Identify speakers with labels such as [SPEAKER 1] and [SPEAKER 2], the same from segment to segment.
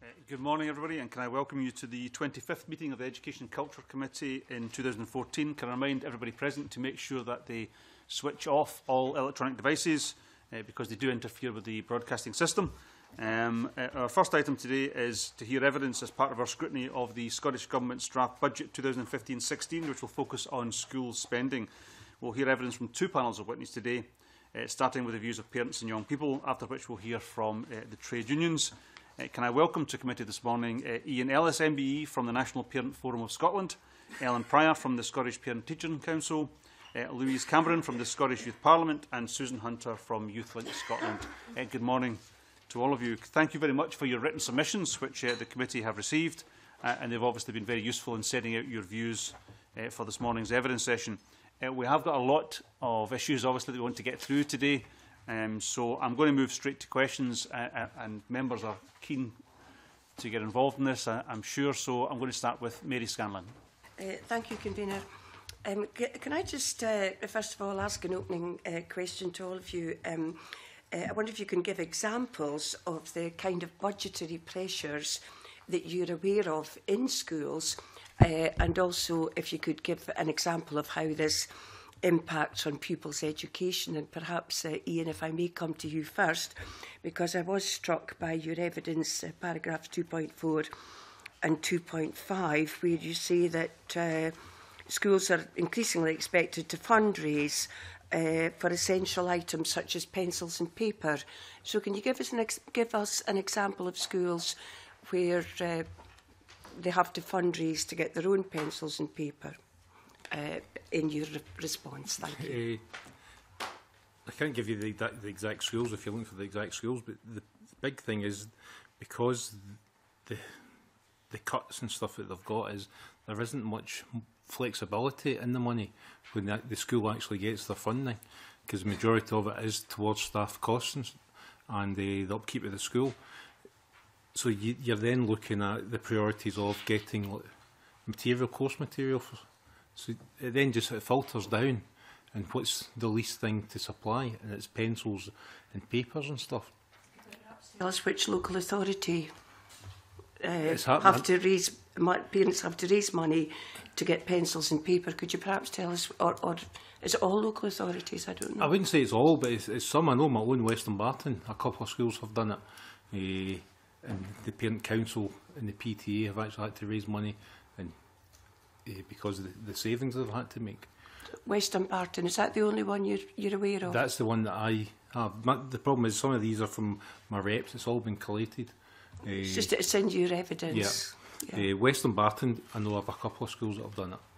[SPEAKER 1] Uh, good morning, everybody, and can I welcome you to the 25th meeting of the Education and Culture Committee in 2014. Can I remind everybody present to make sure that they switch off all electronic devices uh, because they do interfere with the broadcasting system. Um, uh, our first item today is to hear evidence as part of our scrutiny of the Scottish Government's draft budget 2015-16, which will focus on school spending. We'll hear evidence from two panels of witness today, uh, starting with the views of parents and young people, after which we'll hear from uh, the trade unions. Uh, can I welcome to committee this morning uh, Ian Ellis, MBE from the National Parent Forum of Scotland, Ellen Pryor from the Scottish Parent Teaching Council, uh, Louise Cameron from the Scottish Youth Parliament and Susan Hunter from YouthLink Scotland. Uh, good morning to all of you. Thank you very much for your written submissions, which uh, the committee have received, uh, and they've obviously been very useful in setting out your views uh, for this morning's evidence session. Uh, we have got a lot of issues, obviously, that we want to get through today. Um, so I'm going to move straight to questions, uh, uh, and members are keen to get involved in this, I, uh, I'm sure. So I'm going to start with Mary Scanlon.
[SPEAKER 2] Uh, thank you, Convener. Um, can I just, uh, first of all, ask an opening uh, question to all of you? Um, uh, I wonder if you can give examples of the kind of budgetary pressures that you're aware of in schools, uh, and also if you could give an example of how this impact on pupils' education. And perhaps, uh, Ian, if I may come to you first, because I was struck by your evidence, uh, paragraphs 2.4 and 2.5, where you say that uh, schools are increasingly expected to fundraise uh, for essential items such as pencils and paper. So can you give us an, ex give us an example of schools where uh, they have to fundraise to get their own pencils and paper? Uh, in your response. Thank you.
[SPEAKER 3] Uh, I can't give you the, the exact schools if you're looking for the exact schools, but the, the big thing is because the the cuts and stuff that they've got is there isn't much flexibility in the money when the, the school actually gets their funding because the majority of it is towards staff costs and, and the, eh, the upkeep of the school. So you, you're then looking at the priorities of getting material, course material for So it then just it filters down and what's the least thing to supply and it's pencils and papers and stuff.
[SPEAKER 2] That's which local authority uh, have to raise my parents have to raise money to get pencils and paper. Could you perhaps tell us, or, or is it all local authorities? I don't know.
[SPEAKER 3] I wouldn't say it's all, but it's, it's some. I know my own Western Barton, a couple of schools have done it. Uh, and the parent council and the PTA have actually had to raise money because of the, the savings they've had to make.
[SPEAKER 2] Western Barton, is that the only one you're, you're aware of?
[SPEAKER 3] That's the one that I have. My, the problem is some of these are from my reps, it's all been collated.
[SPEAKER 2] Uh, it's eh, just to send you your evidence.
[SPEAKER 3] Yeah. yeah. Uh, eh, Western Barton, I know of a couple of schools that have done it.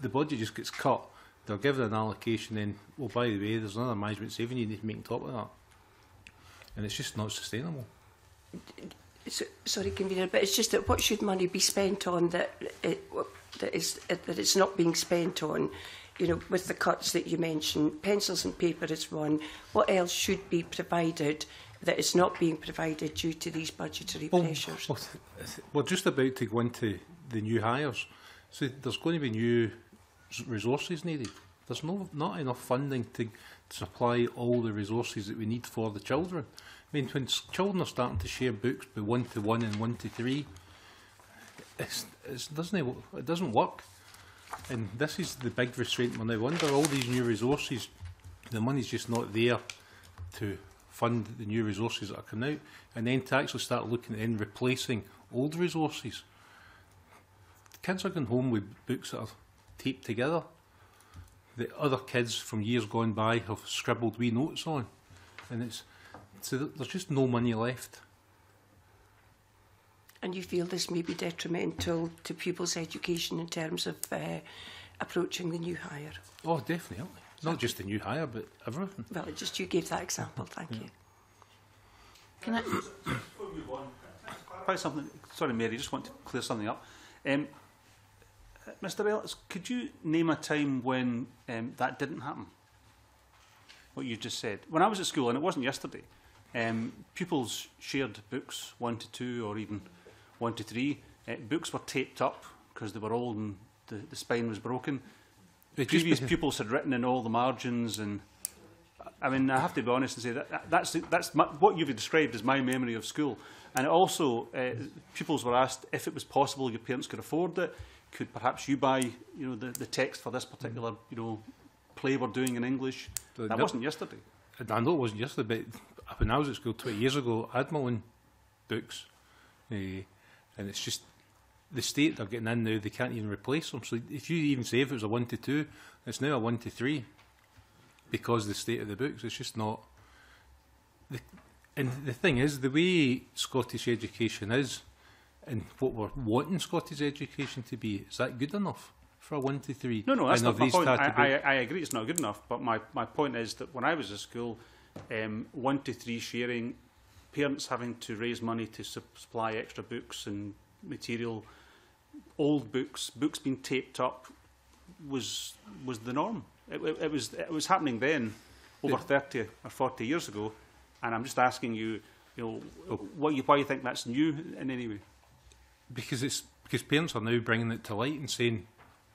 [SPEAKER 3] the budget just gets cut. They're given an allocation, then, well, oh, by the way, there's another management saving you need to make on top of that. And it's just not sustainable.
[SPEAKER 2] So, sorry, convener, but it's just that what should money be spent on that, it, that, is, that it's not being spent on? you know, with the cuts that you mentioned, pencils and paper is one. What else should be provided that is not being provided due to these budgetary well, pressures?
[SPEAKER 3] Well, we're just about to go into the new hires. So there's going to be new resources needed. There's no, not enough funding to, to supply all the resources that we need for the children. I mean, when children are starting to share books by one to one and one to three, it's, it's, doesn't it doesn't work and this is the big restraint we're now under. All these new resources, the money's just not there to fund the new resources that are coming out, and then to actually start looking in replacing old resources. Kids are going home with books that are taped together The other kids from years gone by have scribbled wee notes on, and it's so there's just no money left
[SPEAKER 2] and you feel this may be detrimental to people's education in terms of uh, approaching the new hire?
[SPEAKER 3] Oh, definitely. Not just the new hire, but everything.
[SPEAKER 2] Well, just you gave that example. Thank yeah. you.
[SPEAKER 1] Can I? Probably something. Sorry, Mary. Just want to clear something up. Um, Mr. Ellis, could you name a time when um, that didn't happen? What you just said. When I was at school, and it wasn't yesterday, um, pupils shared books, one to two, or even 1 to 3. Uh, eh, books were taped up because they were old and the, the spine was broken.
[SPEAKER 3] It
[SPEAKER 1] Previous pupils had written in all the margins and I mean, I have to be honest and say that, that that's, that's my, what you've described as my memory of school. And also, uh, pupils were asked if it was possible your parents could afford it, could perhaps you buy, you know, the, the text for this particular, you know, play we're doing in English.
[SPEAKER 3] The,
[SPEAKER 1] that
[SPEAKER 3] no,
[SPEAKER 1] wasn't yesterday.
[SPEAKER 3] I know it wasn't yesterday, but when I was at school 20 years ago, I had my own books. Uh, and it's just the state they're getting in now, they can't even replace them. So if you even say if it was a one to two, it's now a one to three because the state of the books. It's just not. The, and the thing is, the way Scottish education is, and what we're wanting Scottish education to be, is that good enough for a one to three?
[SPEAKER 1] No, no, that's not my point. I, I, I agree, it's not good enough. But my my point is that when I was at school, um, one to three sharing parents having to raise money to su supply extra books and material, old books, books being taped up, was was the norm. It, it, it was it was happening then, over
[SPEAKER 3] yeah.
[SPEAKER 1] thirty or 40 years ago, and I'm just asking you, you know, oh. what you why you think that's new in any way?
[SPEAKER 3] Because it's because parents are now bringing it to light and saying,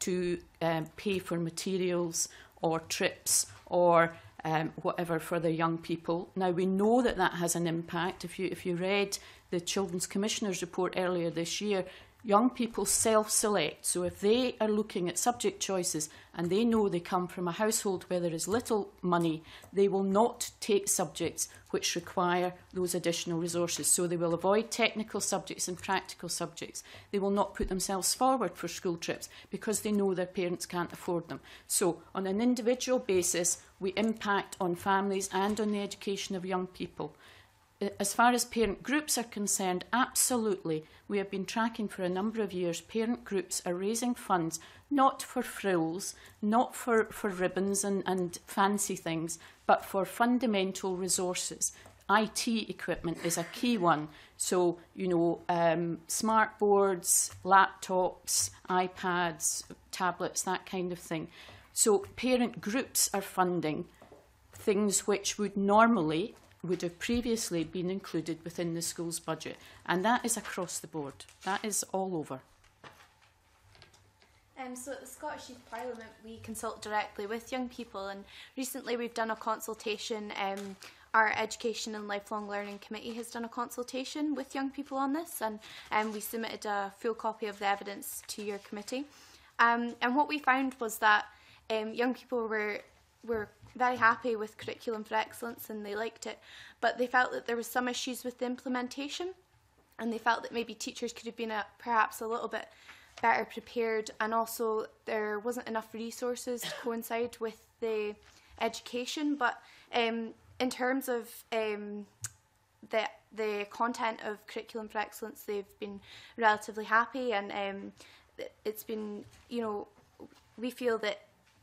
[SPEAKER 3] to
[SPEAKER 4] um, pay for materials or trips or um, whatever for their young people. Now, we know that that has an impact. If you, if you read the Children's Commissioner's report earlier this year, young people self-select. So if they are looking at subject choices and they know they come from a household where there is little money, they will not take subjects which require those additional resources. So they will avoid technical subjects and practical subjects. They will not put themselves forward for school trips because they know their parents can't afford them. So on an individual basis, we impact on families and on the education of young people. Uh, as far as parent groups are concerned, absolutely. We have been tracking for a number of years. Parent groups are raising funds not for frills, not for, for ribbons and, and fancy things, but for fundamental resources. IT equipment is a key one. So, you know, um, smart boards, laptops, iPads, tablets, that kind of thing. So, parent groups are funding things which would normally would have previously been included within the school's budget, and that is across the board. That is all over.
[SPEAKER 5] Um, so at the Scottish Youth Parliament, we consult directly with young people, and recently we've done a consultation. Um, our Education and Lifelong Learning Committee has done a consultation with young people on this, and um, we submitted a full copy of the evidence to your committee. Um, and what we found was that um, young people were were very happy with Curriculum for Excellence and they liked it, but they felt that there was some issues with the implementation and they felt that maybe teachers could have been a, uh, perhaps a little bit better prepared and also there wasn't enough resources to coincide with the education but um, in terms of um, the the content of curriculum for excellence they've been relatively happy and um, it's been you know we feel that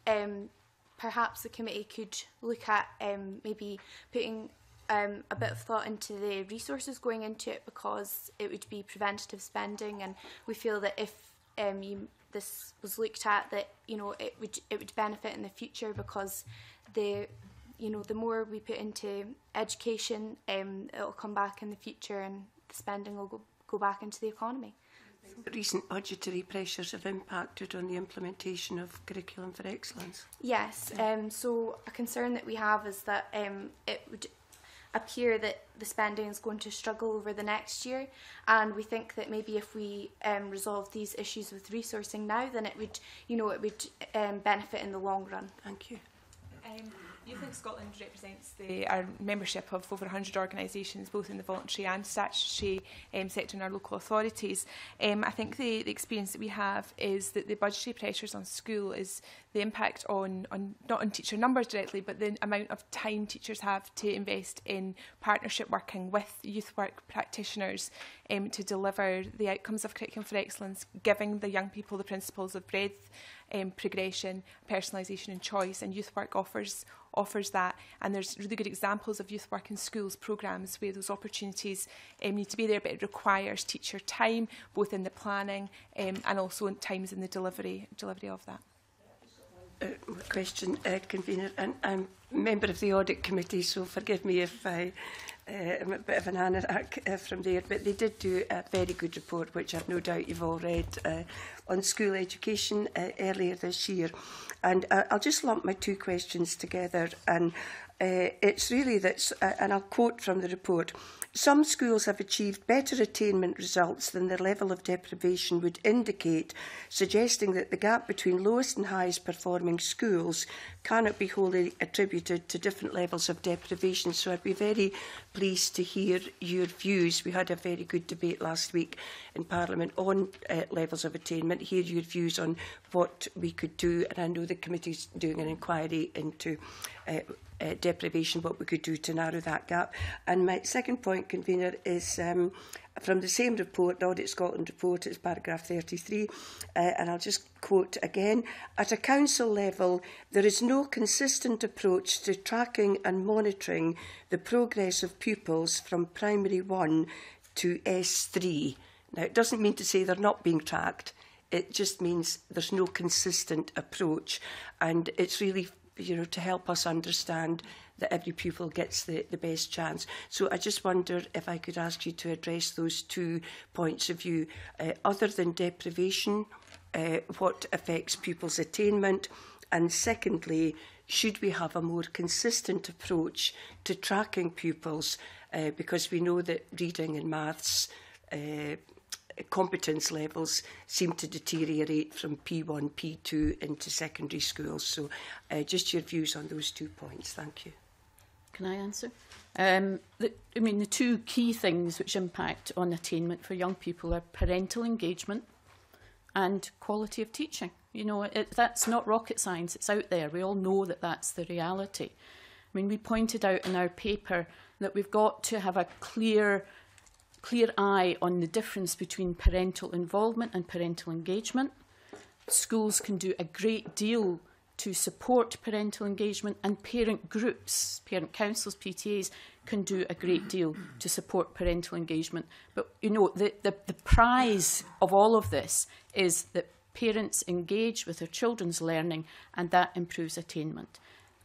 [SPEAKER 5] um, perhaps the committee could look at um, maybe putting um, a bit of thought into the resources going into it because it would be preventative spending and we feel that if um, you, this was looked at that you know it would it would benefit in the future because the you know the more we put into education um, it will come back in the future and the spending will go, go back into the economy.
[SPEAKER 2] recent budgetary pressures have impacted on the implementation of Curriculum for Excellence?
[SPEAKER 5] Yes, um, so a concern that we have is that um, it would appear that the spending is going to struggle over the next year and we think that maybe if we um, resolve these issues with resourcing now then it would you know it would um, benefit in the long run.
[SPEAKER 2] Thank you.
[SPEAKER 6] Um, you think Scotland represents the, our membership of over 100 organisations, both in the voluntary and statutory um, sector and our local authorities. Um, I think the, the experience that we have is that the budgetary pressures on school is the impact on, on not on teacher numbers directly, but the amount of time teachers have to invest in partnership working with youth work practitioners um, to deliver the outcomes of Curriculum for Excellence, giving the young people the principles of breadth um, progression, personalisation and choice and youth work offers offers that and there's really good examples of youth work in schools programs where those opportunities um, need to be there but it requires teacher time both in the planning um, and also in times in the delivery delivery of that.
[SPEAKER 2] Uh, question, uh, convener, and I'm member of the audit committee, so forgive me if I of an Hanna uh, from there, but they did do a very good report, which I've no doubt you've all read, uh, on school education uh, earlier this year. And uh, I'll just lump my two questions together and uh, it's really that, uh, and I'll quote from the report, some schools have achieved better attainment results than their level of deprivation would indicate, suggesting that the gap between lowest and highest performing schools cannot be wholly attributed to different levels of deprivation. So I'd be very pleased to hear your views. We had a very good debate last week in Parliament on uh, levels of attainment. Hear your views on what we could do, and I know the committee's doing an inquiry into uh, uh, deprivation, what we could do to narrow that gap. And my second point, convener, is um, from the same report, the Audit Scotland report, it's paragraph 33, uh, and I'll just quote again. At a council level, there is no consistent approach to tracking and monitoring the progress of pupils from primary 1 to S3. Now, it doesn't mean to say they're not being tracked. It just means there's no consistent approach. And it's really you know, to help us understand that every pupil gets the, the best chance. So I just wonder if I could ask you to address those two points of view. Uh, other than deprivation, uh, what affects pupils' attainment? And secondly, should we have a more consistent approach to tracking pupils? Uh, because we know that reading and maths uh, competence levels seem to deteriorate from P1, P2 into secondary schools. So, uh, just your views on those two points. Thank you.
[SPEAKER 4] Can I answer? Um, the, I mean, the two key things which impact on attainment for young people are parental engagement and quality of teaching. You know, it, that's not rocket science, it's out there. We all know that that's the reality. I mean, we pointed out in our paper that we've got to have a clear clear eye on the difference between parental involvement and parental engagement. Schools can do a great deal to support parental engagement, and parent groups, parent councils, PTAs, can do a great deal to support parental engagement. But you know, the, the, the prize of all of this is that parents engage with their children's learning, and that improves attainment.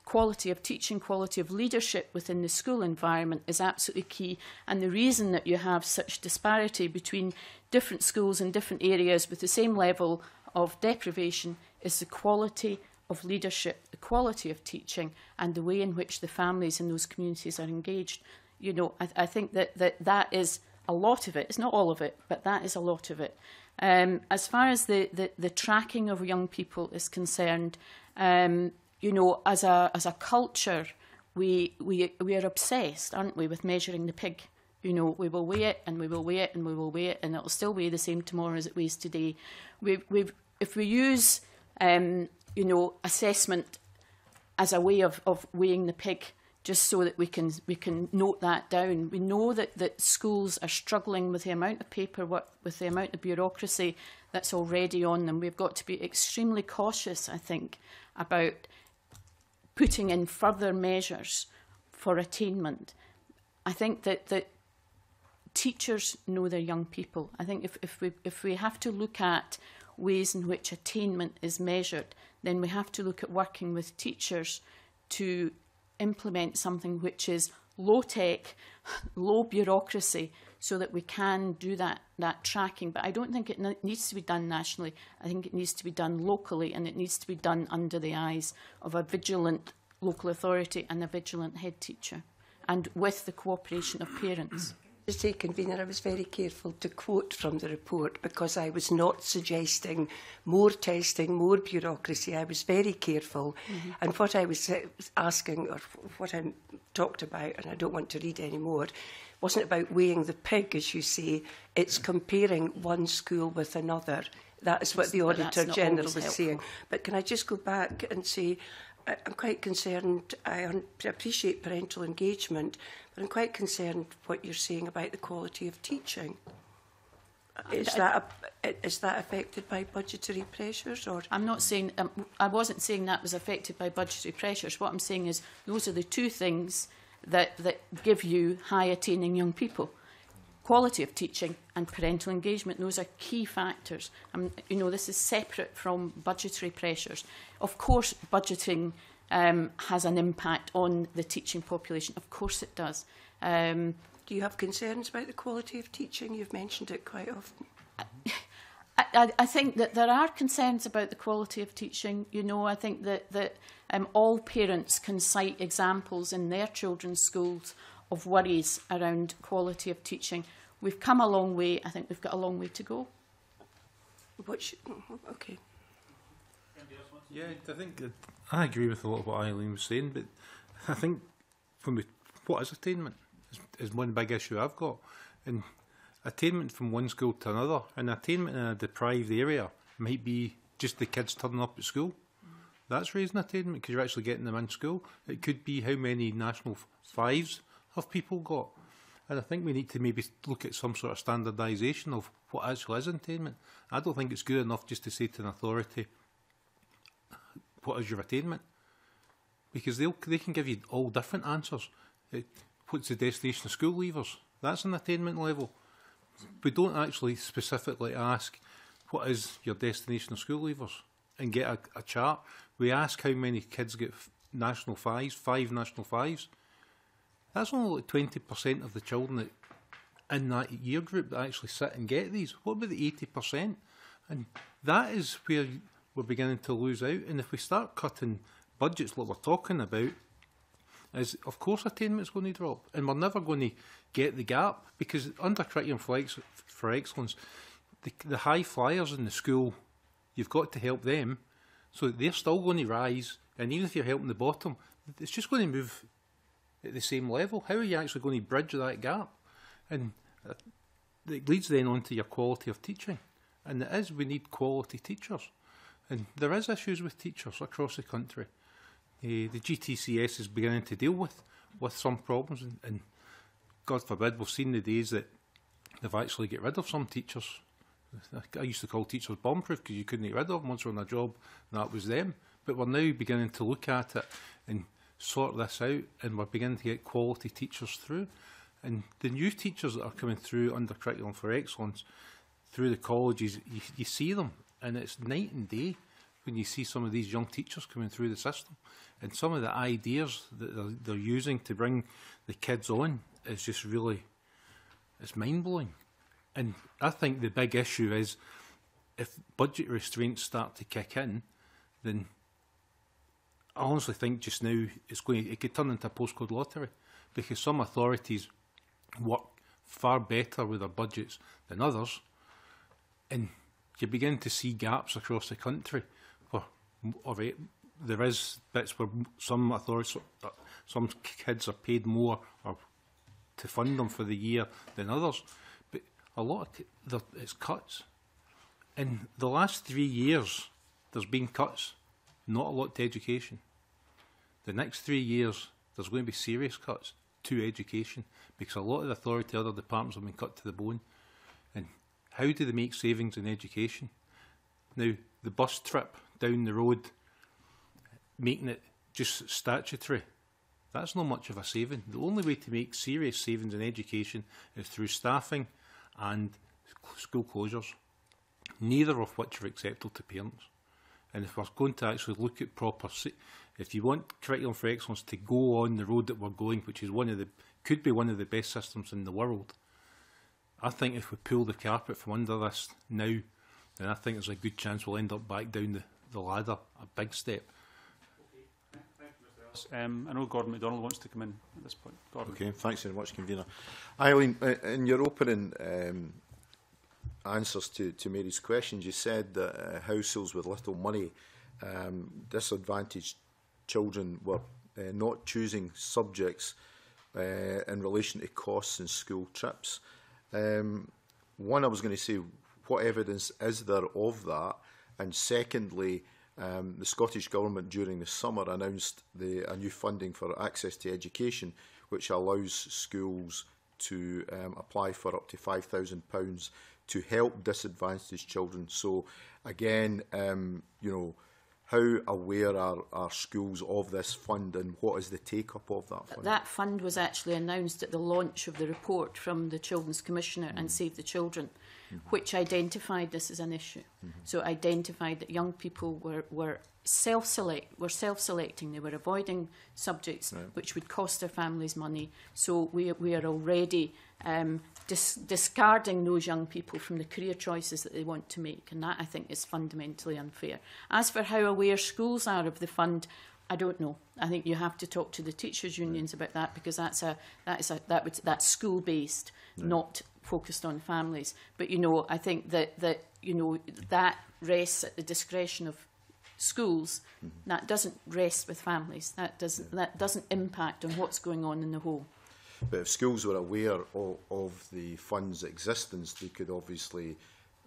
[SPEAKER 4] quality of teaching, quality of leadership within the school environment is absolutely key. And the reason that you have such disparity between different schools in different areas with the same level of deprivation is the quality of leadership, the quality of teaching, and the way in which the families in those communities are engaged. You know, I, I think that, that that is a lot of it. It's not all of it, but that is a lot of it. Um, as far as the, the, the tracking of young people is concerned, um, you know, as a as a culture, we we we are obsessed, aren't we, with measuring the pig? You know, we will weigh it and we will weigh it and we will weigh it, and it'll still weigh the same tomorrow as it weighs today. We we if we use um, you know assessment as a way of of weighing the pig, just so that we can we can note that down. We know that, that schools are struggling with the amount of paperwork, with the amount of bureaucracy that's already on them. We've got to be extremely cautious, I think, about putting in further measures for attainment. I think that, that teachers know their young people. I think if, if, we, if we have to look at ways in which attainment is measured, then we have to look at working with teachers to implement something which is low tech, low bureaucracy, so that we can do that, that tracking. But I don't think it needs to be done nationally. I think it needs to be done locally and it needs to be done under the eyes of a vigilant local authority and a vigilant head teacher and with the cooperation of parents.
[SPEAKER 2] Mr. Convener, I was very careful to quote from the report because I was not suggesting more testing, more bureaucracy. I was very careful. Mm -hmm. And what I was uh, asking, or what I talked about, and I don't want to read any more, wasn't about weighing the pig, as you say. It's mm-hmm. comparing one school with another. That is what the Auditor General was helpful. saying. But can I just go back and say, I'm quite concerned. I appreciate parental engagement, I'm quite concerned what you're saying about the quality of teaching. Is that a, is that affected by budgetary pressures or?
[SPEAKER 4] I'm not saying um, I wasn't saying that was affected by budgetary pressures. What I'm saying is those are the two things that that give you high attaining young people: quality of teaching and parental engagement. Those are key factors. Um, you know, this is separate from budgetary pressures. Of course, budgeting um, has an impact on the teaching population. Of course it does. Um,
[SPEAKER 2] Do you have concerns about the quality of teaching? You've mentioned it quite often.
[SPEAKER 4] I, I, I think that there are concerns about the quality of teaching. You know, I think that, that um, all parents can cite examples in their children's schools of worries around quality of teaching. We've come a long way. I think we've got a long way to go.
[SPEAKER 2] What should, mm, okay.
[SPEAKER 3] Yeah, I think I agree with a lot of what Eileen was saying, but I think when we, what is attainment is, is one big issue I've got, and attainment from one school to another, and attainment in a deprived area might be just the kids turning up at school. That's raising attainment because you're actually getting them in school. It could be how many national fives have people got. And I think we need to maybe look at some sort of standardisation of what actually is attainment. I don't think it's good enough just to say to an authority, what is your attainment? Because they they can give you all different answers. what's the destination of school leavers? That's an attainment level. We don't actually specifically ask what is your destination of school leavers and get a, a chart. We ask how many kids get national fives, five national fives. That's only like 20% of the children that in that year group that actually sit and get these? What about the 80%? And that is where we're beginning to lose out. And if we start cutting budgets, what we're talking about is, of course, attainment's going to drop. And we're never going to get the gap because under curriculum for, ex for excellence, the, the high flyers in the school, you've got to help them. So they're still going to rise. And even if you're helping the bottom, it's just going to move at the same level. How are you actually going to bridge that gap? And it leads then on to your quality of teaching. And it is, we need quality teachers. And there is issues with teachers across the country. Eh, the, the GTCS is beginning to deal with with some problems, and, and God forbid, we've seen the days that they've actually get rid of some teachers. I used to call teachers bombproof because you couldn't get rid of them once they're on a job, and that was them. But we're now beginning to look at it and sort this out, and we're beginning to get quality teachers through. And the new teachers that are coming through under Curriculum for Excellence, through the colleges, you, you see them, And it's night and day when you see some of these young teachers coming through the system. And some of the ideas that they're, they're using to bring the kids on is just really, it's mind-blowing. And I think the big issue is if budget restraints start to kick in, then I honestly think just now it's going it could turn into a postcode lottery because some authorities work far better with their budgets than others and you begin to see gaps across the country. Well, all right, there is bits where some authorities, uh, some kids are paid more or to fund them for the year than others. But a lot of it's cuts. In the last three years, there's been cuts, not a lot to education. The next three years, there's going to be serious cuts to education because a lot of the authority, other departments have been cut to the bone how do they make savings in education? Now, the bus trip down the road, making it just statutory, that's not much of a saving. The only way to make serious savings in education is through staffing and school closures, neither of which are acceptable to parents. And if we're going to actually look at proper, if you want curriculum for excellence to go on the road that we're going, which is one of the could be one of the best systems in the world, I think if we pull the carpet from under this now, then I think there's a good chance we'll end up back down the, the ladder, a big step.
[SPEAKER 1] Um, I know Gordon MacDonald wants to come in at this point. Gordon.
[SPEAKER 7] Okay, thanks very much, Convener. Eileen, in your opening um, answers to, to Mary's questions, you said that uh, households with little money, um, disadvantaged children were uh, not choosing subjects uh, in relation to costs and school trips. Uh, Um, one, I was going to say, what evidence is there of that? And secondly, um, the Scottish Government during the summer announced the, a new funding for access to education, which allows schools to um, apply for up to £5,000 to help disadvantaged children. So again, um, you know, how aware are, our schools of this fund and what is the take up of that fund?
[SPEAKER 4] That fund was actually announced at the launch of the report from the Children's Commissioner mm -hmm. and mm-hmm. Save the Children, mm -hmm. which identified this as an issue. Mm -hmm. So identified that young people were, were self select were self selecting, they were avoiding subjects
[SPEAKER 7] right.
[SPEAKER 4] which would cost their families money. So we we are already um, dis discarding those young people from the career choices that they want to make. And that, I think, is fundamentally unfair. As for how aware schools are of the fund, I don't know. I think you have to talk to the teachers' unions about that because that's a that is a that would that's school based, yeah. not focused on families. But you know, I think that that you know that rests at the discretion of schools. Mm -hmm. That doesn't rest with families. That doesn't yeah. that doesn't impact on what's going on in the home.
[SPEAKER 7] But if schools were aware of, of the fund's existence, they could obviously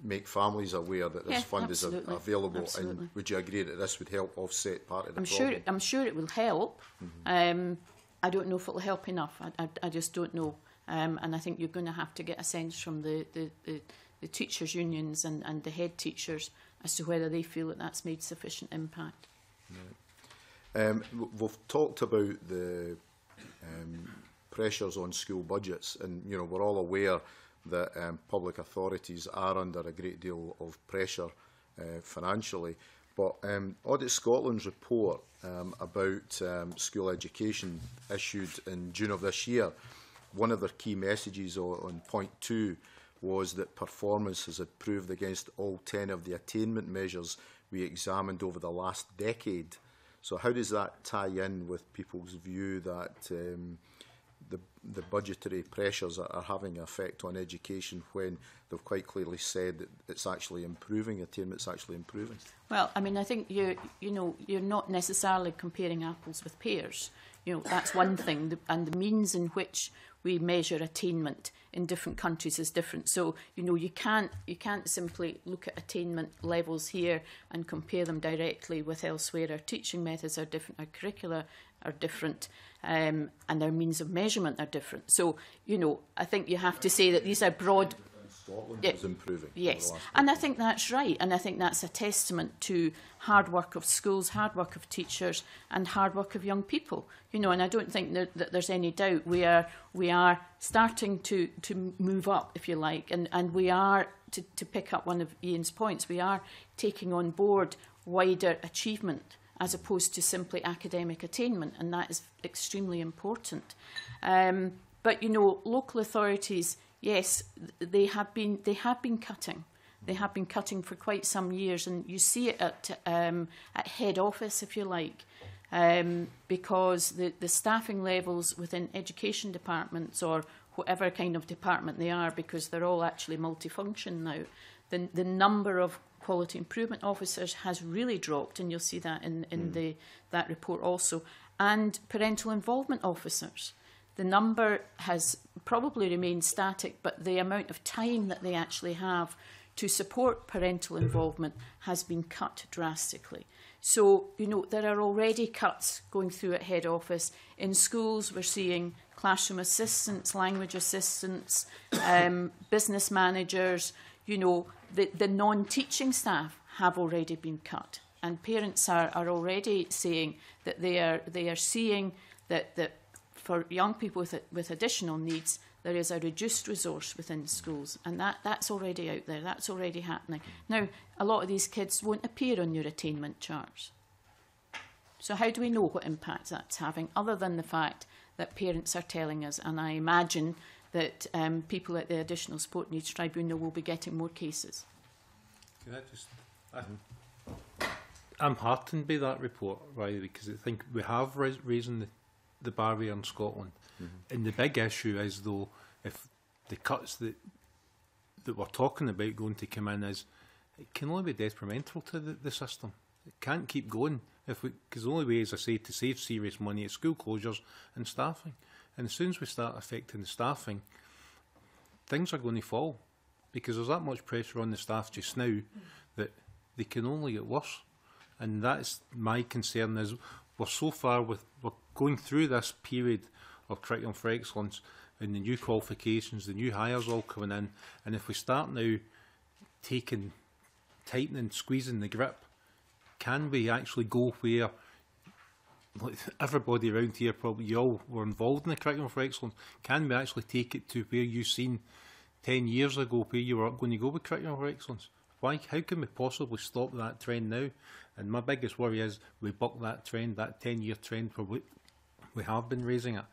[SPEAKER 7] make families aware that this
[SPEAKER 4] yeah,
[SPEAKER 7] fund
[SPEAKER 4] absolutely.
[SPEAKER 7] is a, available.
[SPEAKER 4] Absolutely.
[SPEAKER 7] And would you agree that this would help offset part of the
[SPEAKER 4] I'm
[SPEAKER 7] problem?
[SPEAKER 4] Sure, I'm sure it will help. Mm -hmm. um, I don't know if it will help enough. I, I, I just don't know. Um, and I think you're going to have to get a sense from the, the, the, the teachers' unions and, and the head teachers as to whether they feel that that's made sufficient impact.
[SPEAKER 7] Right. Um, we've talked about the um, pressures on school budgets. And, you know, we're all aware that um, public authorities are under a great deal of pressure uh, financially. But um, Audit Scotland's report um, about um, school education issued in June of this year, one of their key messages on, on point two was that performance has improved against all 10 of the attainment measures we examined over the last decade. So how does that tie in with people's view that um, – the budgetary pressures are, are having an effect on education when they've quite clearly said that it's actually improving, attainment's actually improving?
[SPEAKER 4] Well, I mean, I think you you know you're not necessarily comparing apples with pears. You know, that's one thing, the, and the means in which we measure attainment in different countries is different. So you know you can't you can't simply look at attainment levels here and compare them directly with elsewhere. Our teaching methods are different, our curricula are different um, and their means of measurement are different. So, you know, I think you have to say that these are broad...
[SPEAKER 7] Scotland
[SPEAKER 4] yeah,
[SPEAKER 7] is improving.
[SPEAKER 4] Yes, and I think that's right. And I think that's a testament to hard work of schools, hard work of teachers and hard work of young people. You know, and I don't think that, that there's any doubt we are, we are starting to, to move up, if you like, and, and we are, to, to pick up one of Ian's points, we are taking on board wider achievement as opposed to simply academic attainment, and that is extremely important. Um, but you know, local authorities, yes, they have been they have been cutting. They have been cutting for quite some years, and you see it at um, at head office, if you like, um, because the the staffing levels within education departments or whatever kind of department they are, because they're all actually multifunction now. The, the number of quality improvement officers has really dropped, and you'll see that in, in mm. the, that report also, and parental involvement officers. The number has probably remained static, but the amount of time that they actually have to support parental involvement has been cut drastically. So, you know, there are already cuts going through at head office. In schools, we're seeing classroom assistants, language assistants, um, business managers, you know, the, the non-teaching staff have already been cut. And parents are, are already saying that they are, they are seeing that, that for young people with, with additional needs, there is a reduced resource within schools, and that, that's already out there, that's already happening. Now, a lot of these kids won't appear on your attainment charts. So how do we know what impact that's having, other than the fact that parents are telling us, and I imagine that um, people at the Additional Support Needs Tribunal will be getting more cases.
[SPEAKER 3] Can I just... I mm-hmm. I'm heartened by that report, Riley, because I think we have raised the, the barrier on Scotland. Mm -hmm. And the big issue is, though, if the cuts that that we're talking about going to come in is it can only be detrimental to the, the system. It can't keep going if because the only way, as I say, to save serious money is school closures and staffing. And as soon as we start affecting the staffing, things are going to fall because there's that much pressure on the staff just now that they can only get worse. And that's my concern is we're so far with we're going through this period of curriculum for excellence and the new qualifications, the new hires all coming in. And if we start now taking, tightening, squeezing the grip, can we actually go where everybody around here probably you all were involved in the curriculum for excellence. Can we actually take it to where you seen 10 years ago where you were going to go with curriculum for excellence? Why? How can we possibly stop that trend now? And my biggest worry is we buck that trend, that 10 year trend for which we have been raising it.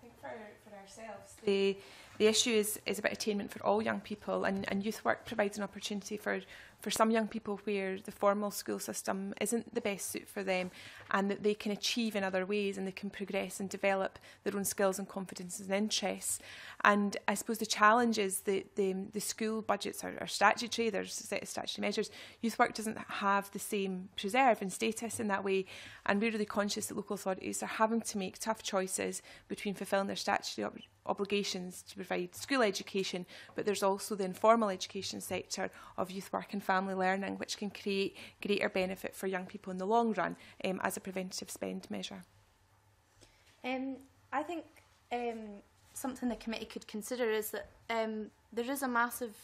[SPEAKER 6] think for, for ourselves, the the issue is, is about attainment for all young people and, and youth work provides an opportunity for for some young people where the formal school system isn't the best suit for them and that they can achieve in other ways and they can progress and develop their own skills and confidences and interests. And I suppose the challenge is that the, the school budgets are, are statutory, there's a set of statutory measures. Youth work doesn't have the same preserve and status in that way. And we're really conscious that local authorities are having to make tough choices between fulfilling their statutory obligations to provide school education, but there's also the informal education sector of youth work and family learning, which can create greater benefit for young people in the long run um, as a preventative spend measure.
[SPEAKER 5] Um, I think um, something the committee could consider is that um, there is a massive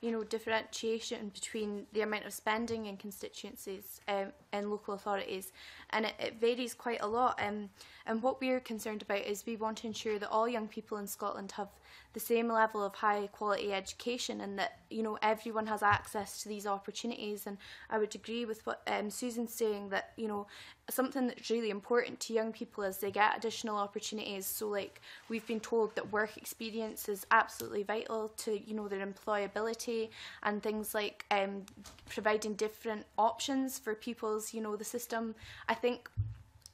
[SPEAKER 5] you know, differentiation between the amount of spending in constituencies um, in local authorities and it, it varies quite a lot um, and what we're concerned about is we want to ensure that all young people in Scotland have the same level of high quality education and that you know everyone has access to these opportunities and I would agree with what um, Susan's saying that you know something that's really important to young people is they get additional opportunities so like we've been told that work experience is absolutely vital to you know their employability and things like um, providing different options for people skills, you know, the system. I think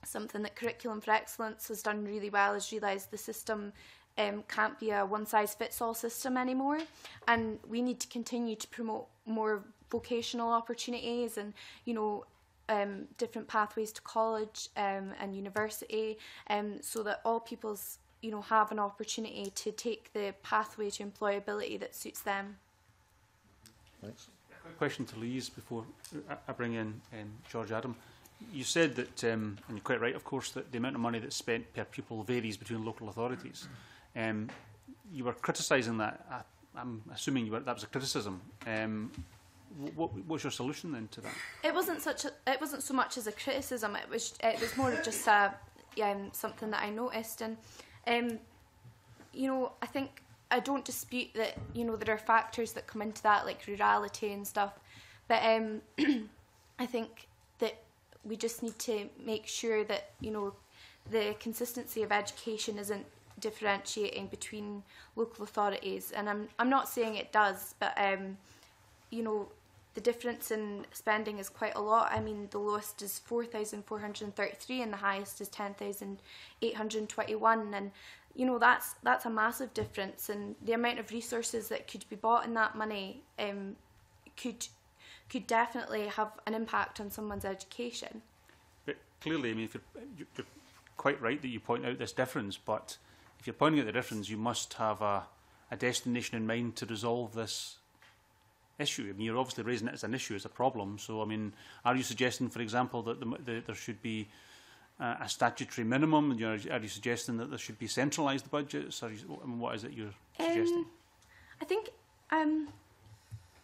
[SPEAKER 5] something that Curriculum for Excellence has done really well is realised the system um, can't be a one-size-fits-all system anymore, and we need to continue to promote more vocational opportunities and, you know, um, different pathways to college um, and university, um, so that all people's you know have an opportunity to take the pathway to employability that suits them.
[SPEAKER 7] Thanks.
[SPEAKER 1] question to Louise before I bring in um, George Adam. You said that, um, and you're quite right, of course, that the amount of money that's spent per pupil varies between local authorities. Um, you were criticising that. I, I'm assuming you were, that was a criticism. Um, what, was your solution then to that?
[SPEAKER 5] It wasn't such. A, it wasn't so much as a criticism. It was. It was more of just a, um, something that I noticed, and um, you know, I think I don't dispute that you know there are factors that come into that like rurality and stuff, but um, I think that we just need to make sure that you know the consistency of education isn't differentiating between local authorities, and I'm I'm not saying it does, but um, you know the difference in spending is quite a lot. I mean, the lowest is 4,433 and the highest is 10,821. And you know that's that's a massive difference, and the amount of resources that could be bought in that money um, could could definitely have an impact on someone's education.
[SPEAKER 1] But clearly, I mean, you're, you're quite right that you point out this difference, but if you're pointing out the difference, you must have a, a destination in mind to resolve this issue. I mean, you're obviously raising it as an issue, as a problem. So, I mean, are you suggesting, for example, that the, the, there should be uh, a statutory minimum? You you're, are you suggesting that there should be centralised budgets? Are you, I mean, what is it you're suggesting?
[SPEAKER 5] Um, I think, um,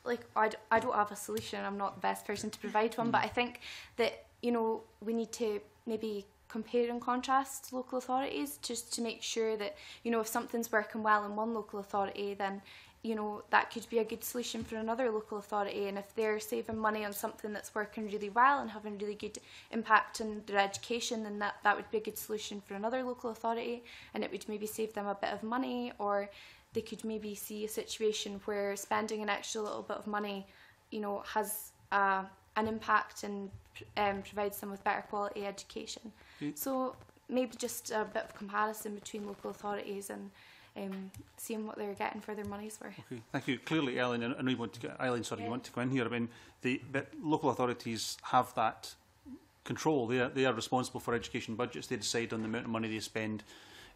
[SPEAKER 5] like, I I don't have a solution. I'm not the best person to provide one, mm. but I think that, you know, we need to maybe compare and contrast local authorities just to make sure that, you know, if something's working well in one local authority, then you know, that could be a good solution for another local authority. And if they're saving money on something that's working really well and having really good impact on their education, then that, that would be a good solution for another local authority. And it would maybe save them a bit of money, or they could maybe see a situation where spending an extra little bit of money, you know, has uh, an impact and um, provides them with better quality education.
[SPEAKER 1] Mm.
[SPEAKER 5] So maybe just a bit of comparison between local authorities and um, seeing what they're getting for their money's worth.
[SPEAKER 1] Okay, thank you. Clearly, Ellen, and we want to get, Eileen, sorry, yeah. you want to go in here. I mean, the but local authorities have that control. They are, they are responsible for education budgets. They decide on the amount of money they spend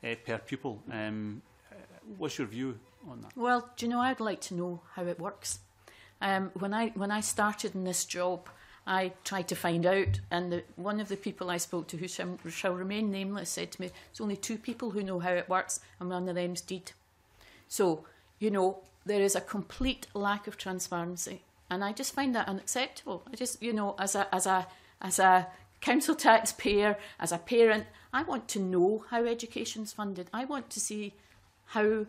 [SPEAKER 1] uh, per pupil. Um, eh, what's your view on that?
[SPEAKER 4] Well, do you know, I'd like to know how it works. Um, when I when I started in this job, I tried to find out, and the, one of the people I spoke to, who shall, shall remain nameless, said to me, "It's only two people who know how it works, and one of them's deed." So, you know, there is a complete lack of transparency, and I just find that unacceptable. I just, you know, as a as a as a council taxpayer, as a parent, I want to know how education's funded. I want to see how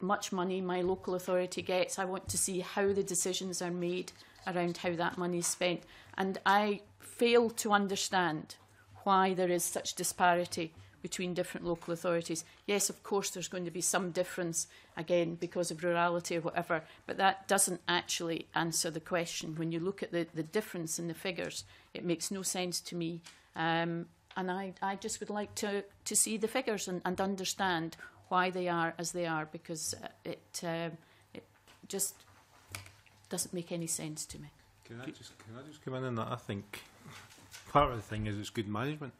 [SPEAKER 4] much money my local authority gets. I want to see how the decisions are made around how that money is spent. And I fail to understand why there is such disparity between different local authorities. Yes, of course, there's going to be some difference, again, because of rurality or whatever, but that doesn't actually answer the question. When you look at the, the difference in the figures, it makes no sense to me. Um, and I, I just would like to, to see the figures and, and understand why they are as they are, because uh, it, uh, it just doesn't make any sense to me.
[SPEAKER 3] Can I just can I just come in on that? I think part of the thing is it's good management,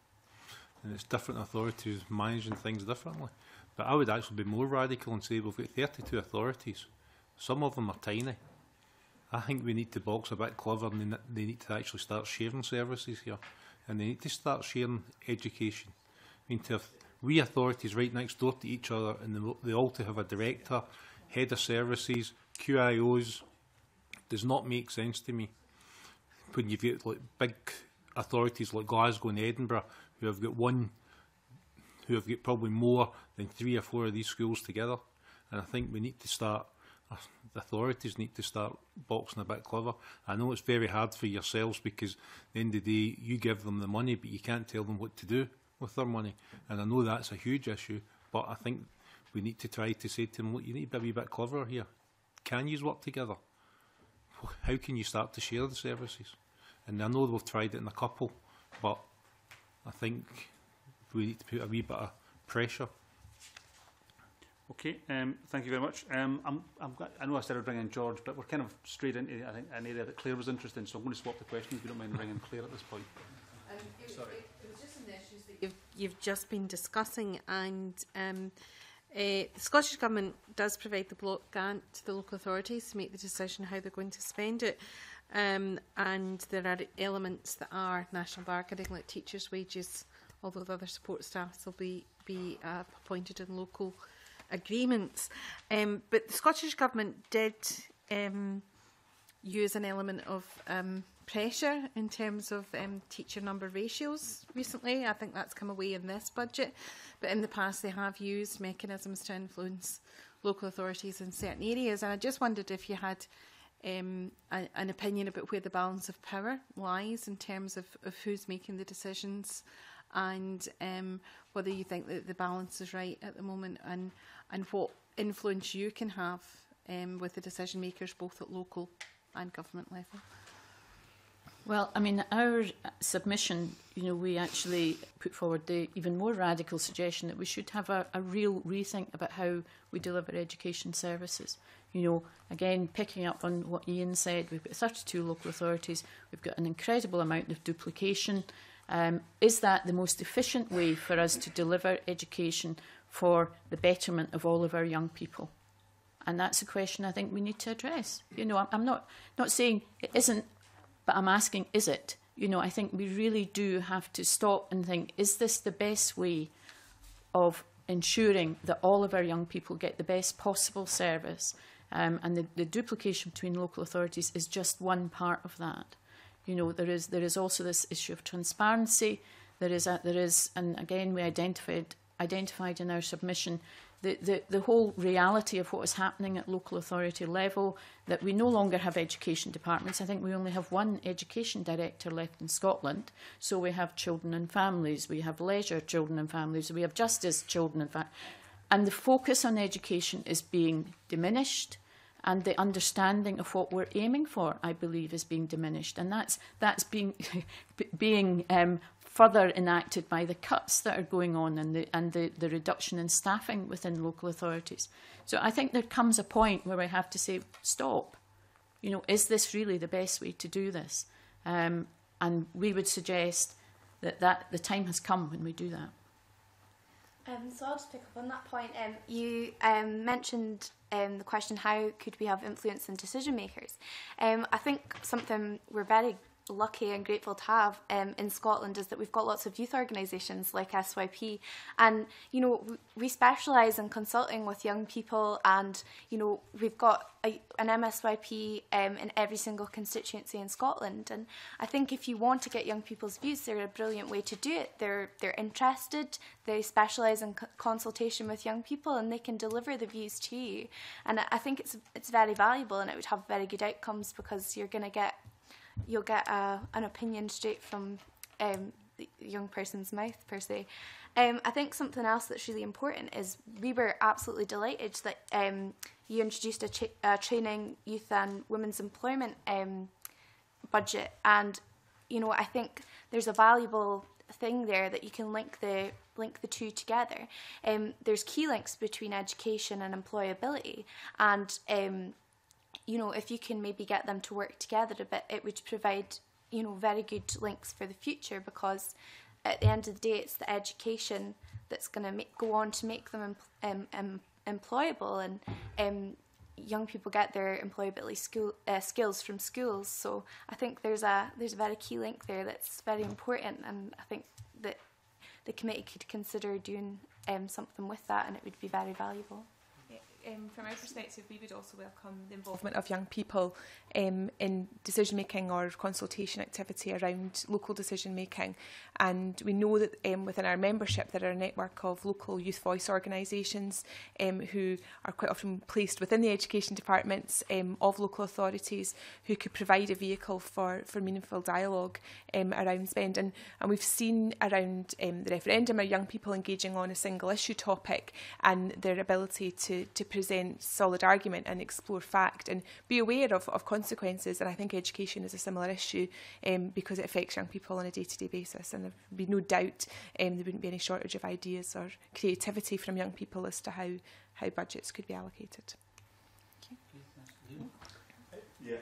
[SPEAKER 3] and it's different authorities managing things differently. But I would actually be more radical and say we've got 32 authorities. Some of them are tiny. I think we need to box a bit clever, and they need to actually start sharing services here, and they need to start sharing education. I mean, to have we authorities right next door to each other, and they all to have a director, head of services, QIOs, does not make sense to me when you've got like big authorities like Glasgow and Edinburgh who have got one, who have got probably more than three or four of these schools together. And I think we need to start, uh, the authorities need to start boxing a bit clever. I know it's very hard for yourselves because at the end of the day, you give them the money, but you can't tell them what to do with their money. And I know that's a huge issue, but I think we need to try to say to them, look, you need to be a wee bit cleverer here. Can you work together? how can you start to share the services? And I know we've tried it in a couple, but I think we need to put a wee bit of pressure.
[SPEAKER 1] Okay, um, thank you very much. Um, I'm, I'm, i know I started bringing in George, but we're kind of straight into I think, an area that Claire was interested in, so I'm going to swap the question if you don't mind bringing Claire at this point. Um, it, Sorry.
[SPEAKER 8] It, it was just an issue that you've, you've just been discussing, and um, Uh, the Scottish Government does provide the block grant to the local authorities to make the decision how they're going to spend it. Um, and there are elements that are national bargaining, like teachers' wages, although the other support staff will be, be uh, appointed in local agreements. Um, but the Scottish Government did um, use an element of um, pressure in terms of um, teacher number ratios recently. I think that's come away in this budget, but in the past they have used mechanisms to influence local authorities in certain areas. And I just wondered if you had um, a, an opinion about where the balance of power lies in terms of, of who's making the decisions and um, whether you think that the balance is right at the moment and, and what influence you can have um, with the decision makers both at local and government level.
[SPEAKER 4] Well, I mean, our submission, you know, we actually put forward the even more radical suggestion that we should have a, a real rethink about how we deliver education services. You know, again, picking up on what Ian said, we've got 32 local authorities, we've got an incredible amount of duplication. Um, is that the most efficient way for us to deliver education for the betterment of all of our young people? And that's a question I think we need to address. You know, I'm, not, not saying it isn't But I'm asking, is it? You know, I think we really do have to stop and think, is this the best way of ensuring that all of our young people get the best possible service? Um, and the, the duplication between local authorities is just one part of that. You know, there is, there is also this issue of transparency. There is, a, there is and again, we identified, identified in our submission the, the, the whole reality of what is happening at local authority level, that we no longer have education departments. I think we only have one education director left in Scotland. So we have children and families, we have leisure children and families, we have justice children and families. And the focus on education is being diminished and the understanding of what we're aiming for, I believe, is being diminished. And that's, that's being, being um, further enacted by the cuts that are going on and, the, and the, the reduction in staffing within local authorities. So I think there comes a point where we have to say, stop. You know, is this really the best way to do this? Um, and we would suggest that, that the time has come when we do that.
[SPEAKER 5] Um, so I'll just pick up on that point. Um, you um, mentioned um, the question, how could we have influence in decision makers? Um, I think something we're very lucky and grateful to have um, in Scotland is that we've got lots of youth organisations like SYP, and you know we specialise in consulting with young people, and you know we've got a, an MSYP um, in every single constituency in Scotland, and I think if you want to get young people's views, they're a brilliant way to do it. They're they're interested, they specialise in consultation with young people, and they can deliver the views to you, and I think it's it's very valuable, and it would have very good outcomes because you're going to get you'll get a, an opinion straight from um, the young person's mouth per se. Um, I think something else that's really important is we were absolutely delighted that um, you introduced a, cha- a, training youth and women's employment um, budget, and you know I think there's a valuable thing there that you can link the link the two together. Um, there's key links between education and employability, and um, you know, if you can maybe get them to work together a bit, it would provide, you know, very good links for the future because at the end of the day, it's the education that's going to go on to make them employable and um, young people get their employability school, uh, skills from schools. So I think there's a there's a very key link there that's very important, and I think that the committee could consider doing something with that, and it would be very valuable.
[SPEAKER 6] um, from our perspective, we would also welcome the involvement of young people um, in decision making or consultation activity around local decision making. And we know that um, within our membership, there are a network of local youth voice organisations um, who are quite often placed within the education departments um, of local authorities who could provide a vehicle for, for meaningful dialogue um, around spend. And, and we've seen around um, the referendum our young people engaging on a single issue topic and their ability to, to present solid argument and explore fact and be aware of, of consequences. And I think education is a similar issue um, because it affects young people on a day-to-day -day basis. And there would be no doubt um, there wouldn't be any shortage of ideas or creativity from young people as to how, how budgets could be allocated. Okay.
[SPEAKER 9] Yeah.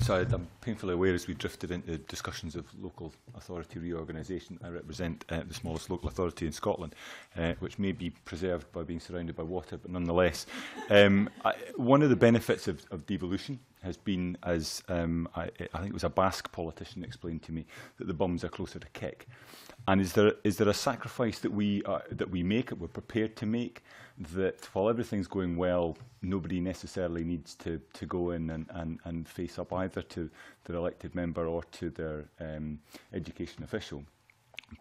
[SPEAKER 9] So I'm painfully aware as we drifted into discussions of local authority reorganisation, I represent uh, the smallest local authority in Scotland, uh, which may be preserved by being surrounded by water, but nonetheless. Um, I, one of the benefits of, of devolution has been, as um, I, I think it was a Basque politician explained to me, that the bums are closer to kick. And is there, is there a sacrifice that we, are, uh, that we make, that we're prepared to make, that while everything's going well, nobody necessarily needs to, to go in and, and, and face up either to their elected member or to their um, education official?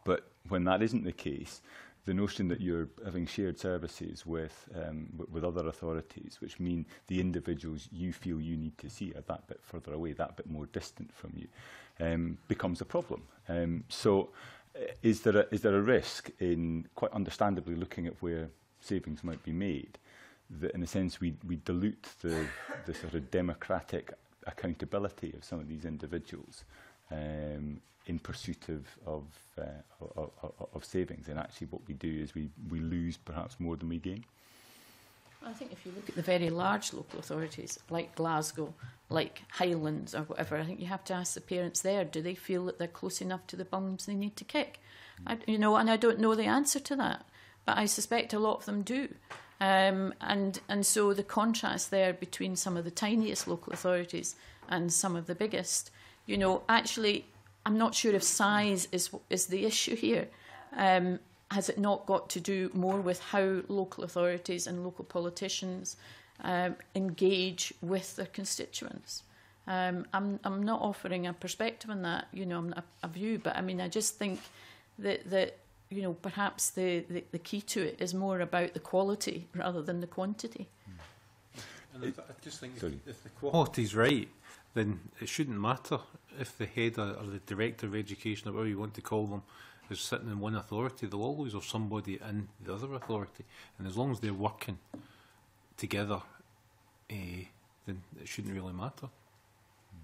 [SPEAKER 9] But when that isn't the case, the notion that you're having shared services with um, with other authorities, which mean the individuals you feel you need to see are that bit further away, that bit more distant from you, um, becomes a problem. Um, so is there, a, is there a risk in quite understandably looking at where savings might be made that in a sense we, we dilute the, the sort of democratic accountability of some of these individuals um, in pursuit of, of, uh, of, of, of savings and actually what we do is we, we lose perhaps more than we gain?
[SPEAKER 4] I think if you look at the very large local authorities, like Glasgow, like Highlands or whatever, I think you have to ask the parents there, do they feel that they're close enough to the bums they need to kick? I, you know, and I don't know the answer to that, but I suspect a lot of them do. Um, and, and so the contrast there between some of the tiniest local authorities and some of the biggest, you know, actually, I'm not sure if size is, is the issue here. Um, has it not got to do more with how local authorities and local politicians um, engage with their constituents? Um, I'm, I'm not offering a perspective on that, you know, a, a view, but I mean, I just think that, that you know, perhaps the, the, the, key to it is more about the quality rather than the quantity. Hmm.
[SPEAKER 3] And I, I just think if, if the quality's right, then it shouldn't matter if the head or, or the director of education or whatever you want to call them is sitting in one authority, they'll always have somebody in the other authority. And as long as they're working together, eh, then it shouldn't really matter. Hmm.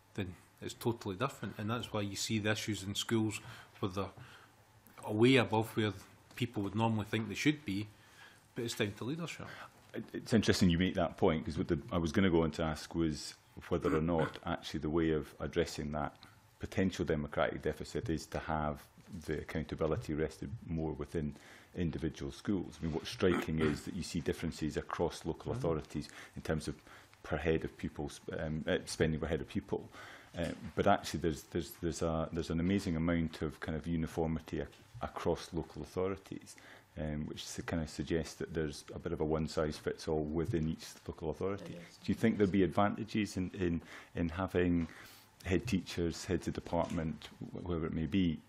[SPEAKER 9] then
[SPEAKER 3] it's totally different, and that's why you see the issues in schools where the way above where people would normally think they should be, but it's down to leadership.
[SPEAKER 9] It's interesting you make that point because what the, I was going to go on to ask was whether or not actually the way of addressing that potential democratic deficit is to have the accountability rested more within individual schools. I mean, what's striking is that you see differences across local mm-hmm. authorities in terms of per head of pupils, um, eh, spending per head of pupil. Uh, but actually, there's there's there's a there's an amazing amount of kind of uniformity ac across local authorities, um, which kind of suggests that there's a bit of a one size fits all within each local authority. Do you think there'd be advantages in in in having head teachers, heads of department, wh whoever it may be,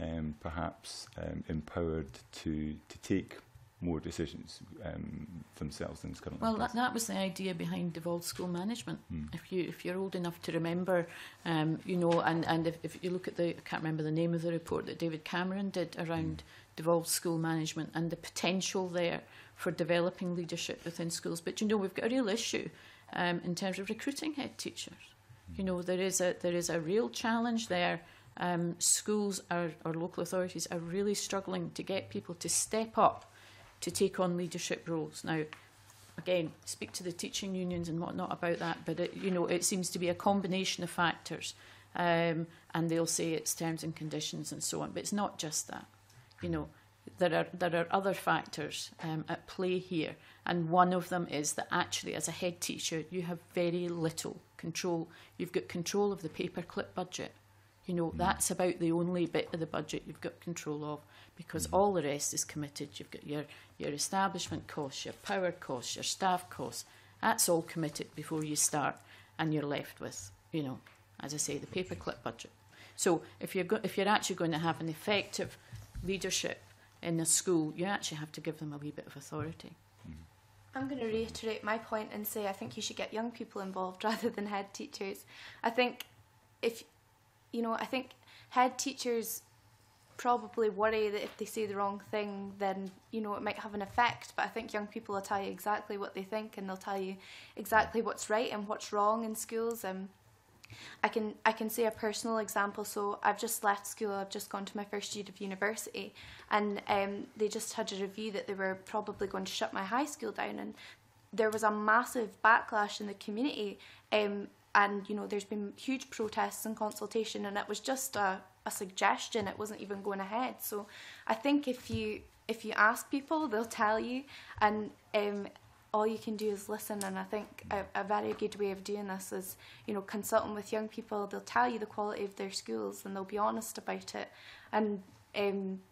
[SPEAKER 9] um, perhaps um, empowered to, to take more decisions um, themselves than is currently.
[SPEAKER 4] Well, that, that was the idea behind devolved school management.
[SPEAKER 9] Mm.
[SPEAKER 4] If you if you're old enough to remember, um, you know, and and if, if you look at the I can't remember the name of the report that David Cameron did around mm. devolved school management and the potential there for developing leadership within schools. But you know, we've got a real issue um, in terms of recruiting head teachers. Mm. You know, there is a there is a real challenge there Um, schools are, or local authorities are really struggling to get people to step up to take on leadership roles. Now, again, speak to the teaching unions and whatnot about that, but it, you know, it seems to be a combination of factors. Um, and they'll say it's terms and conditions and so on, but it's not just that. You know, there are there are other factors um, at play here, and one of them is that actually, as a head teacher, you have very little control. You've got control of the paperclip budget. You know, mm. that's about the only bit of the budget you've got control of because mm. all the rest is committed. You've got your, your establishment costs, your power costs, your staff costs. That's all committed before you start and you're left with, you know, as I say, the paperclip budget. So if you're, go if you're actually going to have an effective leadership in a school, you actually have to give them a wee bit of authority.
[SPEAKER 5] I'm going to reiterate my point and say I think you should get young people involved rather than head teachers. I think if you know, I think head teachers probably worry that if they say the wrong thing, then you know it might have an effect. But I think young people will tell you exactly what they think, and they'll tell you exactly what's right and what's wrong in schools. And um, I can I can say a personal example. So I've just left school. I've just gone to my first year of university, and um, they just had a review that they were probably going to shut my high school down, and there was a massive backlash in the community um, and you know there's been huge protests and consultation and it was just a, a suggestion it wasn't even going ahead so i think if you if you ask people they'll tell you and um, all you can do is listen and i think a, a, very good way of doing this is you know consulting with young people they'll tell you the quality of their schools and they'll be honest about it and um,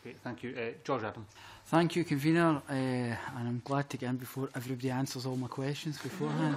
[SPEAKER 1] Okay, thank you. Uh, George Adam.
[SPEAKER 10] Thank you, Convener. Uh, and I'm glad to get in before everybody answers all my questions beforehand.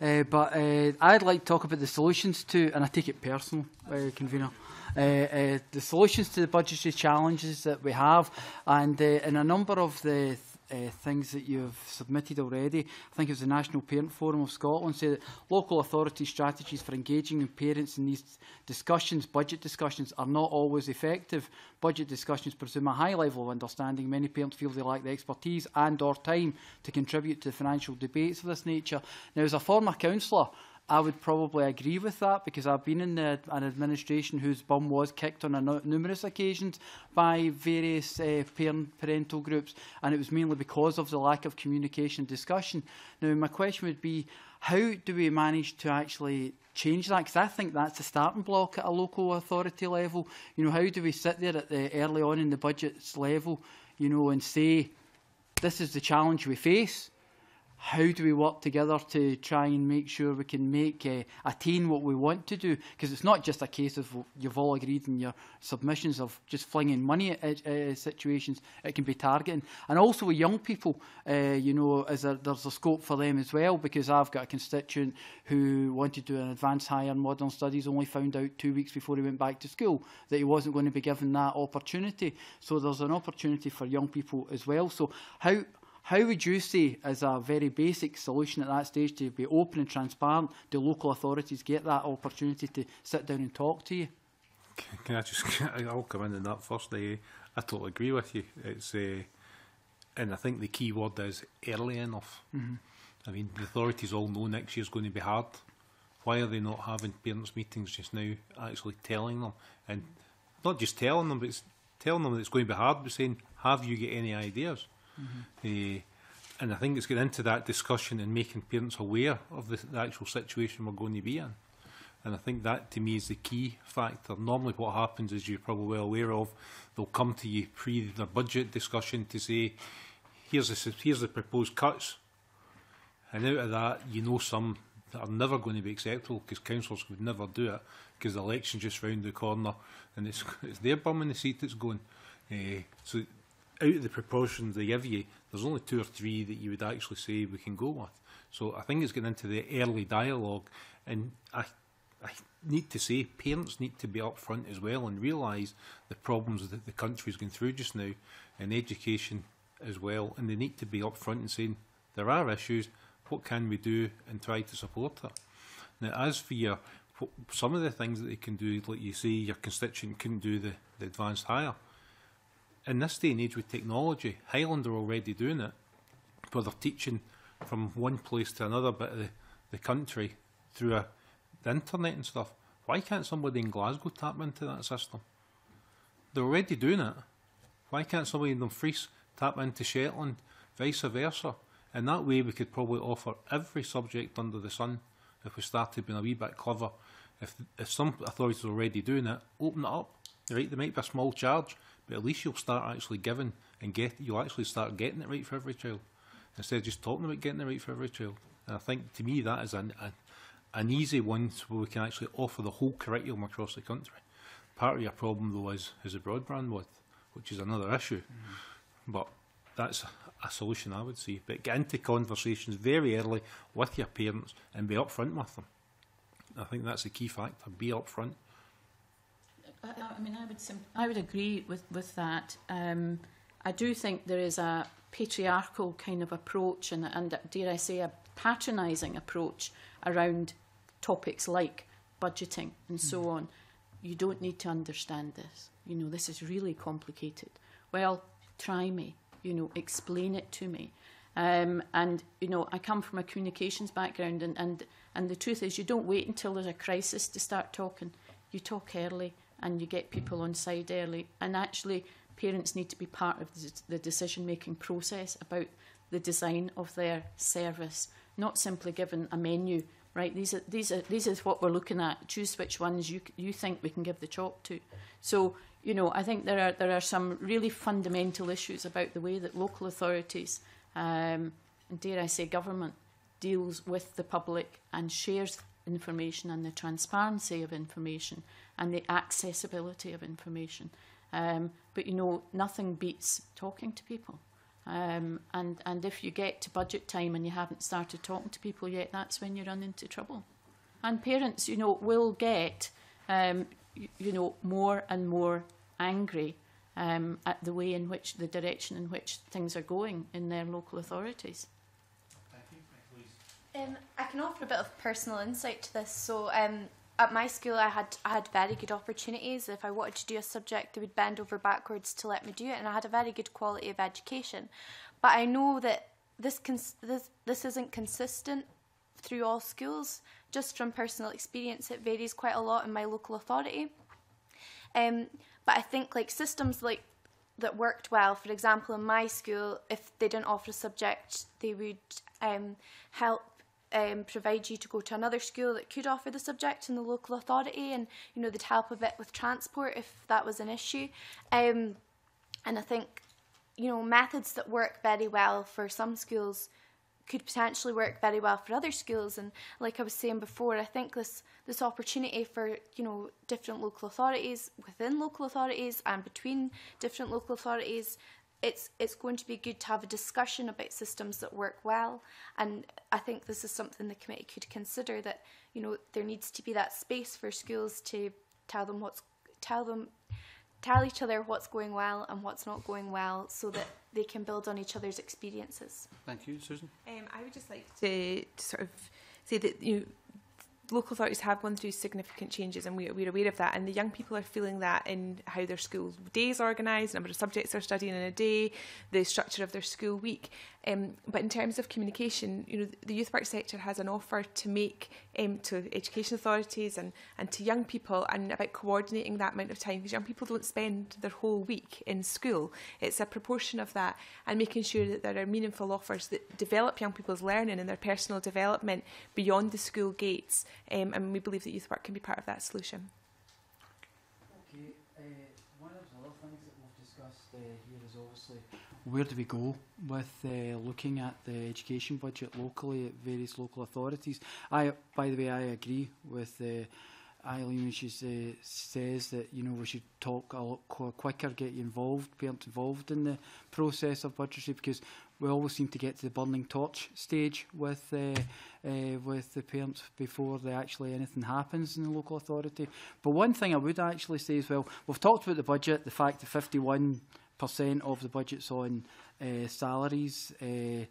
[SPEAKER 10] uh, but uh, I'd like to talk about the solutions to, and I take it personal, uh, Convener. Uh, uh, the solutions to the budgetary challenges that we have, and uh, in a number of the uh, things that you've submitted already. I think it was the National Parent Forum of Scotland said that local authority strategies for engaging parents in these discussions, budget discussions, are not always effective. Budget discussions presume a high level of understanding. Many parents feel they lack the expertise and or time to contribute to financial debates of this nature. Now, as a former councillor, I would probably agree with that because I've been in the, an administration whose bum was kicked on a numerous occasions by various uh, parent, parental groups, and it was mainly because of the lack of communication discussion. Now, my question would be, how do we manage to actually change that? Because I think that's a starting block at a local authority level. You know, how do we sit there at the early on in the budgets level, you know, and say, this is the challenge we face, how do we work together to try and make sure we can make uh, attain what we want to do? Because it's not just a case of you've all agreed in your submissions of just flinging money at uh, situations. It can be targeting, and also with young people, uh, you know, is there, there's a scope for them as well. Because I've got a constituent who wanted to do an advanced higher in modern studies, only found out two weeks before he went back to school that he wasn't going to be given that opportunity. So there's an opportunity for young people as well. So how How would you see, as a very basic solution at that stage, to be open and transparent, do local authorities get that opportunity to sit down and talk to you?
[SPEAKER 3] Can, can I just, I'll come in on that first. I, eh, I totally agree with you. It's, uh, and I think the key word is early enough.
[SPEAKER 10] Mm -hmm.
[SPEAKER 3] I mean, the authorities all know next year's going to be hard. Why are they not having parents' meetings just now, actually telling them? And not just telling them, but it's telling them that it's going to be hard, but saying, have you got any ideas? Mm-hmm. Uh, and I think it's getting into that discussion and making parents aware of the, the, actual situation we're going to be in. And I think that to me is the key factor. Normally, what happens is you're probably well aware of, they'll come to you pre the budget discussion to say, here's the, here's the proposed cuts. And out of that, you know some that are never going to be acceptable because councillors would never do it because the election's just round the corner and it's, it's their bum in the seat that's going. Uh, so out of the proportions they give you, there's only two or three that you would actually say we can go with. So I think it's getting into the early dialogue, and I, I need to say parents need to be up front as well and realise the problems that the country's going through just now, in education as well, and they need to be up front and saying there are issues. What can we do and try to support it? Now, as for your some of the things that they can do, like you say, your constituent can do the, the advanced hire in this day and age with technology, Highland are already doing it, where they're teaching from one place to another bit of the, the country through a, the internet and stuff. Why can't somebody in Glasgow tap into that system? They're already doing it. Why can't somebody in Dumfries tap into Shetland, vice versa? And that way we could probably offer every subject under the sun if we started being a wee bit clever. If, if some authorities are already doing it, open it up. Right, there might be a small charge, But at least you'll start actually giving and get you'll actually start getting it right for every child instead of just talking about getting it right for every child. And I think to me that is an a, an easy one where we can actually offer the whole curriculum across the country. Part of your problem though is is the broadband one, which is another issue. Mm. But that's a solution I would see. But get into conversations very early with your parents and be upfront with them. I think that's a key factor. Be upfront.
[SPEAKER 4] I, I mean, I would, I would agree with, with that. Um, I do think there is a patriarchal kind of approach and, and dare I say, a patronising approach around topics like budgeting and so hmm. on. You don't need to understand this. You know, this is really complicated. Well, try me. You know, explain it to me. Um, and, you know, I come from a communications background, and, and, and the truth is, you don't wait until there's a crisis to start talking. You talk early and you get people on side early. And actually, parents need to be part of the decision making process about the design of their service, not simply given a menu. Right, these are these are these is what we're looking at. Choose which ones you you think we can give the chop to. So you know, I think there are there are some really fundamental issues about the way that local authorities, um, and dare I say, government, deals with the public and shares information and the transparency of information and the accessibility of information. Um, but you know, nothing beats talking to people. Um, and, and if you get to budget time and you haven't started talking to people yet, that's when you run into trouble. And parents, you know, will get, um, you, you know, more and more angry um, at the way in which, the direction in which things are going in their local authorities.
[SPEAKER 5] Um, I can offer a bit of personal insight to this. So um, at my school I had I had very good opportunities. If I wanted to do a subject, they would bend over backwards to let me do it, and I had a very good quality of education. But I know that this this this isn't consistent through all schools. Just from personal experience, it varies quite a lot in my local authority. Um, but I think like systems like that worked well. For example, in my school, if they didn't offer a subject, they would um, help um, provide you to go to another school that could offer the subject in the local authority, and you know they'd help a bit with transport if that was an issue. Um, and I think you know methods that work very well for some schools could potentially work very well for other schools and like I was saying before I think this this opportunity for you know different local authorities within local authorities and between different local authorities it's it's going to be good to have a discussion about systems that work well and i think this is something the committee could consider that you know there needs to be that space for schools to tell them what's tell them tell each other what's going well and what's not going well so that they can build on each other's experiences
[SPEAKER 1] thank you susan
[SPEAKER 6] um, i would just like to sort of say that you know, local authorities have gone through significant changes and we, we're aware of that and the young people are feeling that in how their school days organised, number of subjects they're studying in a day, the structure of their school week um, but in terms of communication, you know, the youth work sector has an offer to make um, to education authorities and, and to young people and about coordinating that amount of time because young people don't spend their whole week in school. It's a proportion of that and making sure that there are meaningful offers that develop young people's learning and their personal development beyond the school gates. Um, and we believe that youth work can be part of that solution.
[SPEAKER 10] Okay. Uh, one of the other things that we've discussed uh, here is obviously where do we go with uh, looking at the education budget locally at various local authorities? I, by the way, I agree with uh, Eileen when she says that you know we should talk a lot quicker, get you involved, parents involved in the process of budgetary because we always seem to get to the burning torch stage with uh, uh, with the parents before they actually anything happens in the local authority. But one thing I would actually say as well, we've talked about the budget, the fact that 51 percent of the budget's on uh, salaries. Uh, eh,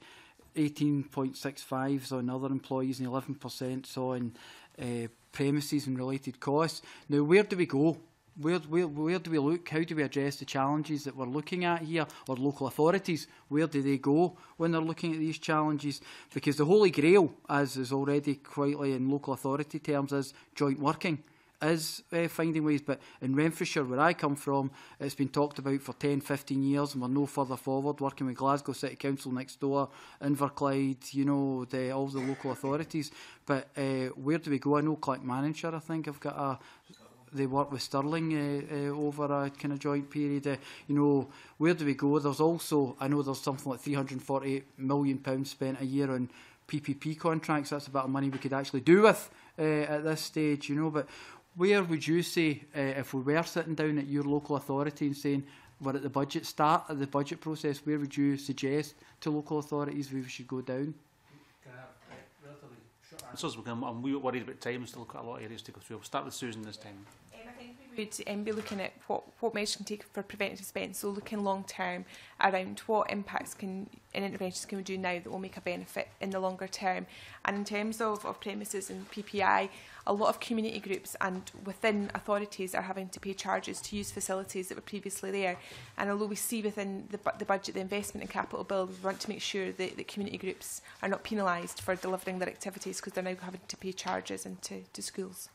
[SPEAKER 10] 1865 so on other employees and 11% on uh, premises and related costs. Now, where do we go where, where, where do we look? How do we address the challenges that we're looking at here? Or local authorities, where do they go when they're looking at these challenges? Because the holy grail, as is already quietly in local authority terms, is joint working is uh, finding ways. But in Renfrewshire, where I come from, it's been talked about for 10, 15 years, and we're no further forward. Working with Glasgow City Council next door, Inverclyde, you know, the, all the local authorities. But uh, where do we go? I know Clark Manager, I think, I've got a they work with Sterling uh, eh, uh, over a kind of joint period. Uh, you know, where do we go? There's also, I know there's something like £348 million pounds spent a year on PPP contracts. That's about money we could actually do with uh, at this stage, you know. But where would you say, uh, if we were sitting down at your local authority and saying we're at the budget start of the budget process, where would you suggest to local authorities we should go down?
[SPEAKER 1] Can I have eh, relatively short answer? I'm, I'm worried about time, still got a lot of areas to go through. We'll start with Susan this time
[SPEAKER 6] would um, be looking at what, what measures can take for preventative spend. So looking long term around what impacts can and interventions can we do now that will make a benefit in the longer term. And in terms of, of premises and PPI, a lot of community groups and within authorities are having to pay charges to use facilities that were previously there. And although we see within the, the budget the investment in capital bill, we want to make sure that, the community groups are not penalised for delivering their activities because they're now having to pay charges into to schools.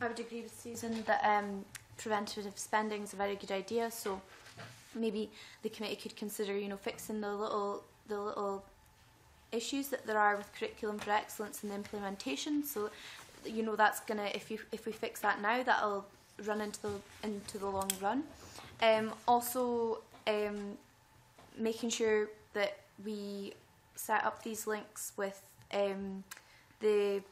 [SPEAKER 5] I would agree with Susan that um, preventative spending is a very good idea. So maybe the committee could consider, you know, fixing the little the little issues that there are with curriculum for excellence and the implementation. So, you know, that's gonna if you if we fix that now, that'll run into the into the long run. Um, also, um, making sure that we set up these links with um, the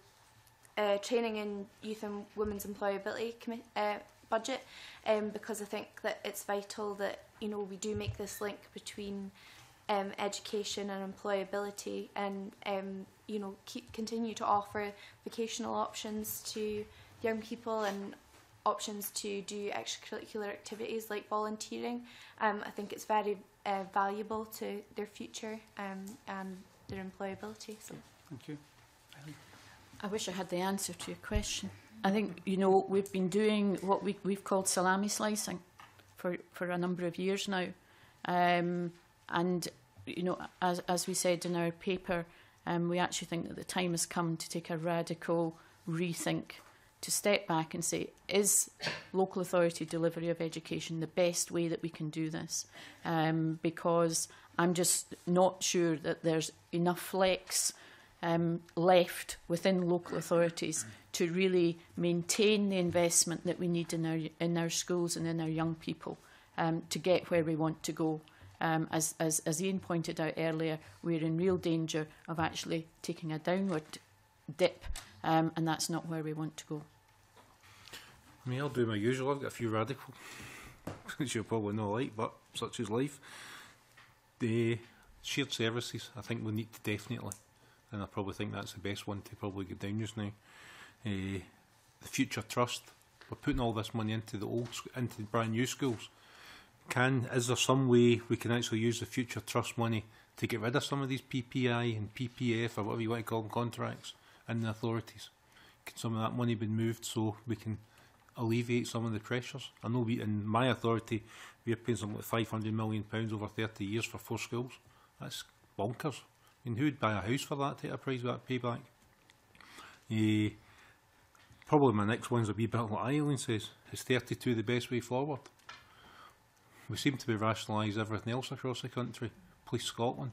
[SPEAKER 5] uh, training in youth and women's employability uh, budget um, because I think that it's vital that you know we do make this link between um, education and employability and um, you know keep, continue to offer vocational options to young people and options to do extracurricular activities like volunteering. Um, I think it's very uh, valuable to their future um, and their employability. So.
[SPEAKER 1] Thank you.
[SPEAKER 4] I wish I had the answer to your question. I think, you know, we've been doing what we, we've called salami slicing for, for a number of years now. Um, and, you know, as, as we said in our paper, um, we actually think that the time has come to take a radical rethink, to step back and say, is local authority delivery of education the best way that we can do this? Um, because I'm just not sure that there's enough flex um, left within local authorities to really maintain the investment that we need in our, in our schools and in our young people um, to get where we want to go. Um, as, as, as Ian pointed out earlier, we're in real danger of actually taking a downward dip, um, and that's not where we want to go.
[SPEAKER 3] I mean, I'll do my usual. I've got a few radical, which you'll probably not like, but such is life. The shared services, I think we need to definitely and I probably think that's the best one to probably get down just now. Uh, the future trust. We're putting all this money into the old, into the brand new schools. Can is there some way we can actually use the future trust money to get rid of some of these PPI and PPF or whatever you want to call them contracts in the authorities? Can some of that money be moved so we can alleviate some of the pressures? I know we in my authority we're paying something like five million pounds over 30 years for four schools. That's bonkers mean, who'd buy a house for that type of price with payback? Uh, probably my next one's a wee bit like Ireland says. Is 32 the best way forward? We seem to be rationalised everything else across the country, please Scotland.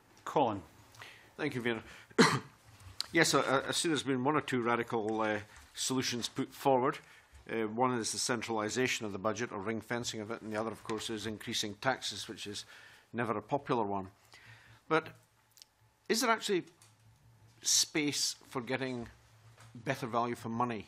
[SPEAKER 1] Colin.
[SPEAKER 11] Thank you, Vienna. yes, I, uh, uh, I see there's been one or two radical uh, solutions put forward. Uh, one is the centralisation of the budget or ring fencing of it, and the other, of course, is increasing taxes, which is never a popular one. But is there actually space for getting better value for money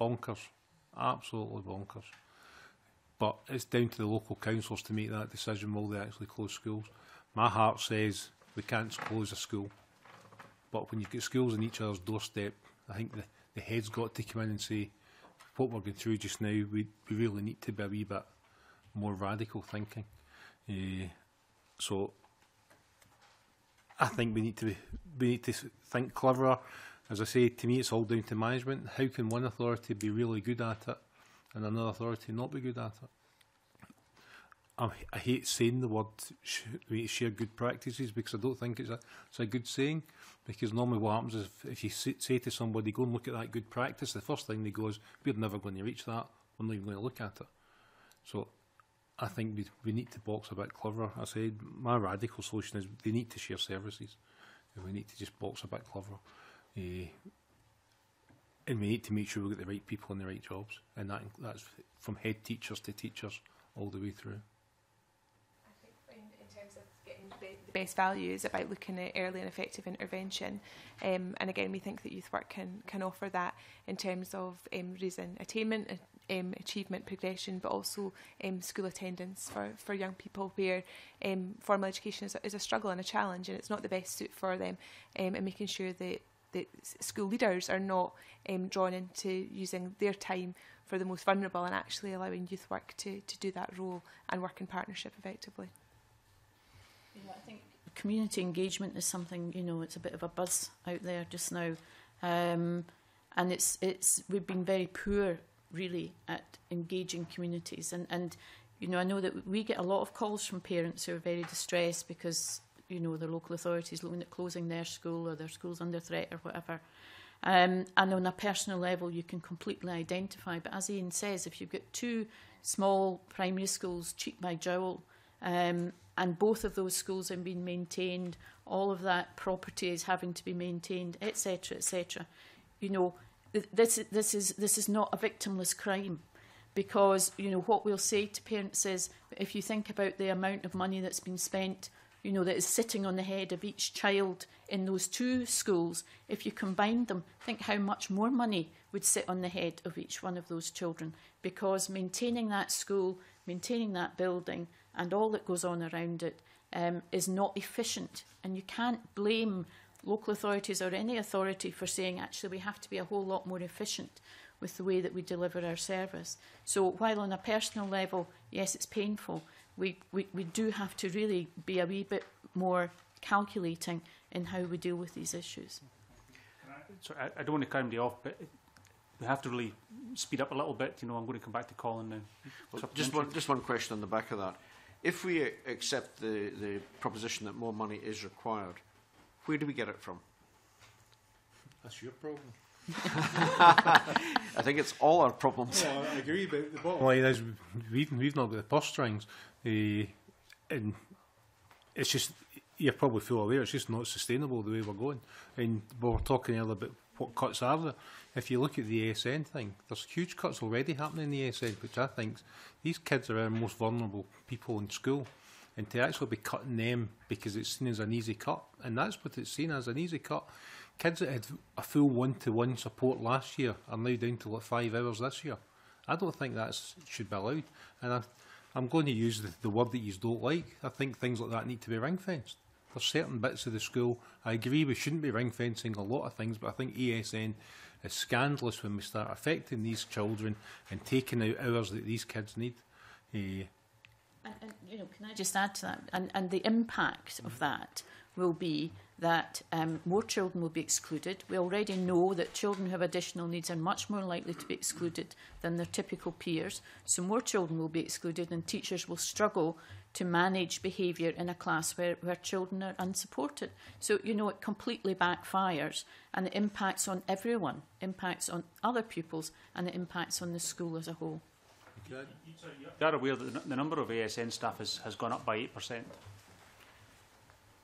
[SPEAKER 3] Bonkers, absolutely bonkers. But it's down to the local councils to make that decision will they actually close schools. My heart says we can't close a school. But when you get schools on each other's doorstep, I think the, the head's got to come in and say, what we're going through just now, we, we really need to be a wee bit more radical thinking. Uh, so I think we need to we need to think cleverer. As I say, to me, it's all down to management. How can one authority be really good at it and another authority not be good at it. I, I hate saying the word sh- share good practices because I don't think it's a, it's a good saying. Because normally what happens is if, if you say to somebody, go and look at that good practice, the first thing they go is, we're never going to reach that, we're not even going to look at it. So I think we, we need to box a bit cleverer. I said my radical solution is they need to share services. And We need to just box a bit cleverer. Uh, and we need to make sure we get the right people in the right jobs, and that that's from head teachers to teachers all the way through.
[SPEAKER 6] I think in, terms of getting the best values, about looking at early and effective intervention, um, and again we think that youth work can can offer that in terms of um, raising attainment. Um, achievement progression, but also um, school attendance for, for young people where um, formal education is is a struggle and a challenge, and it's not the best suit for them, um, and making sure that the school leaders are not um, drawn into using their time for the most vulnerable and actually allowing youth work to, to do that role and work in partnership effectively.
[SPEAKER 4] Yeah, I think community engagement is something, you know, it's a bit of a buzz out there just now. Um, and it's, it's, we've been very poor really at engaging communities and, and you know, I know that we get a lot of calls from parents who are very distressed because you know, the local authorities looking at closing their school or their school's under threat or whatever. Um, and on a personal level, you can completely identify. But as Ian says, if you've got two small primary schools, cheek by jowl, um, and both of those schools have been maintained, all of that property is having to be maintained, etc., etc. You know, this this is this is not a victimless crime, because you know what we'll say to parents is, if you think about the amount of money that's been spent you know, that is sitting on the head of each child in those two schools, if you combined them, think how much more money would sit on the head of each one of those children. Because maintaining that school, maintaining that building, and all that goes on around it um, is not efficient. And you can't blame local authorities or any authority for saying, actually, we have to be a whole lot more efficient with the way that we deliver our service. So while on a personal level, yes, it's painful, we, we, we do have to really be a wee bit more calculating in how we deal with these issues.
[SPEAKER 1] So I, I don't want to count you off, but we have to really speed up a little bit. You know, I'm going to come back to Colin now.
[SPEAKER 11] Well, just one, just one question on the back of that. If we accept the, the proposition that more money is required, where do we get it from?
[SPEAKER 3] That's your problem.
[SPEAKER 11] I think it's all our problems.
[SPEAKER 3] Yeah, I agree, but the ball. Well, is we've, we've not got the post strings. Uh, and it's just, you're probably full aware, it's just not sustainable the way we're going. And we were talking earlier about what cuts are there. If you look at the ASN thing, there's huge cuts already happening in the ASN, which I think these kids are our most vulnerable people in school. And to actually be cutting them because it's seen as an easy cut, and that's what it's seen as an easy cut. Kids that had a full one-to-one support last year are now down to like five hours this year. I don't think that should be allowed. And I, I'm going to use the, the word that you don't like. I think things like that need to be ring-fenced. There's certain bits of the school, I agree we shouldn't be ring-fencing a lot of things, but I think ESN is scandalous when we start affecting these children and taking out hours that these kids need. Uh,
[SPEAKER 4] and, and, you know, can I just add to that? And, and the impact mm -hmm. of that will be that um, more children will be excluded. We already know that children who have additional needs are much more likely to be excluded than their typical peers. So more children will be excluded and teachers will struggle to manage behaviour in a class where, where children are unsupported. So, you know, it completely backfires and it impacts on everyone, impacts on other pupils and it impacts on the school as a whole.
[SPEAKER 1] You are aware that the number of ASN staff has, has gone up by 8%.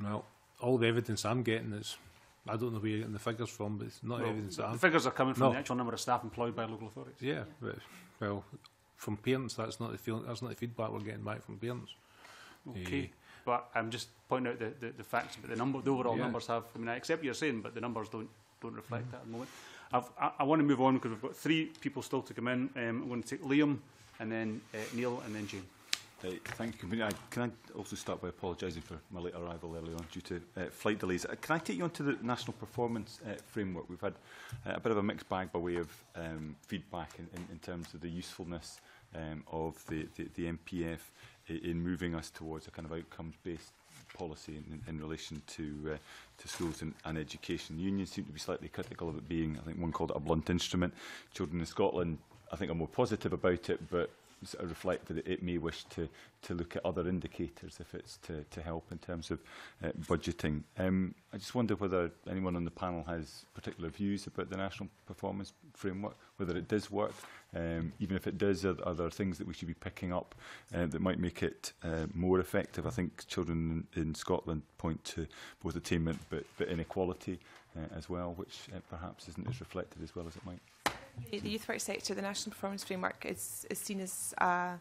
[SPEAKER 4] Well,
[SPEAKER 3] all the evidence I'm getting is I don't know where you're getting the figures from, but it's not
[SPEAKER 1] well,
[SPEAKER 3] evidence that
[SPEAKER 1] The figures are coming from
[SPEAKER 3] no.
[SPEAKER 1] the actual number of staff employed by local authorities.
[SPEAKER 3] Yeah, yeah. well, from parents, that's not the feeling, that's not the feedback we're getting back from parents.
[SPEAKER 1] Okay,
[SPEAKER 3] uh,
[SPEAKER 1] but I'm just pointing out the, the, the facts, but the number, the overall
[SPEAKER 3] yeah.
[SPEAKER 1] numbers have. I mean, I accept what you're saying, but the numbers don't don't reflect mm. that at the moment. I've, I, I want to move on because we've got three people still to come in. Um, I'm going to take Liam, and then uh, Neil, and then Jane.
[SPEAKER 9] Uh, thank you. Can I, can I also start by apologising for my late arrival earlier on due to uh, flight delays? Uh, can I take you on to the national performance uh, framework? We've had uh, a bit of a mixed bag by way of um, feedback in, in, in terms of the usefulness um, of the, the, the MPF in, in moving us towards a kind of outcomes-based policy in, in relation to uh, to schools and, and education. Unions seem to be slightly critical of it being, I think one called it a blunt instrument. Children in Scotland, I think, are more positive about it, but sort of uh, reflect that it may wish to, to look at other indicators if it's to, to help in terms of uh, budgeting. Um, I just wonder whether anyone on the panel has particular views about the National Performance Framework, whether it does work, um, even if it does, are, are there things that we should be picking up uh, that might make it uh, more effective? I think children in, in Scotland point to both attainment but, but inequality uh, as well, which uh, perhaps isn't as reflected as well as it might.
[SPEAKER 6] The youth work sector, the National Performance Framework, is, is seen as uh,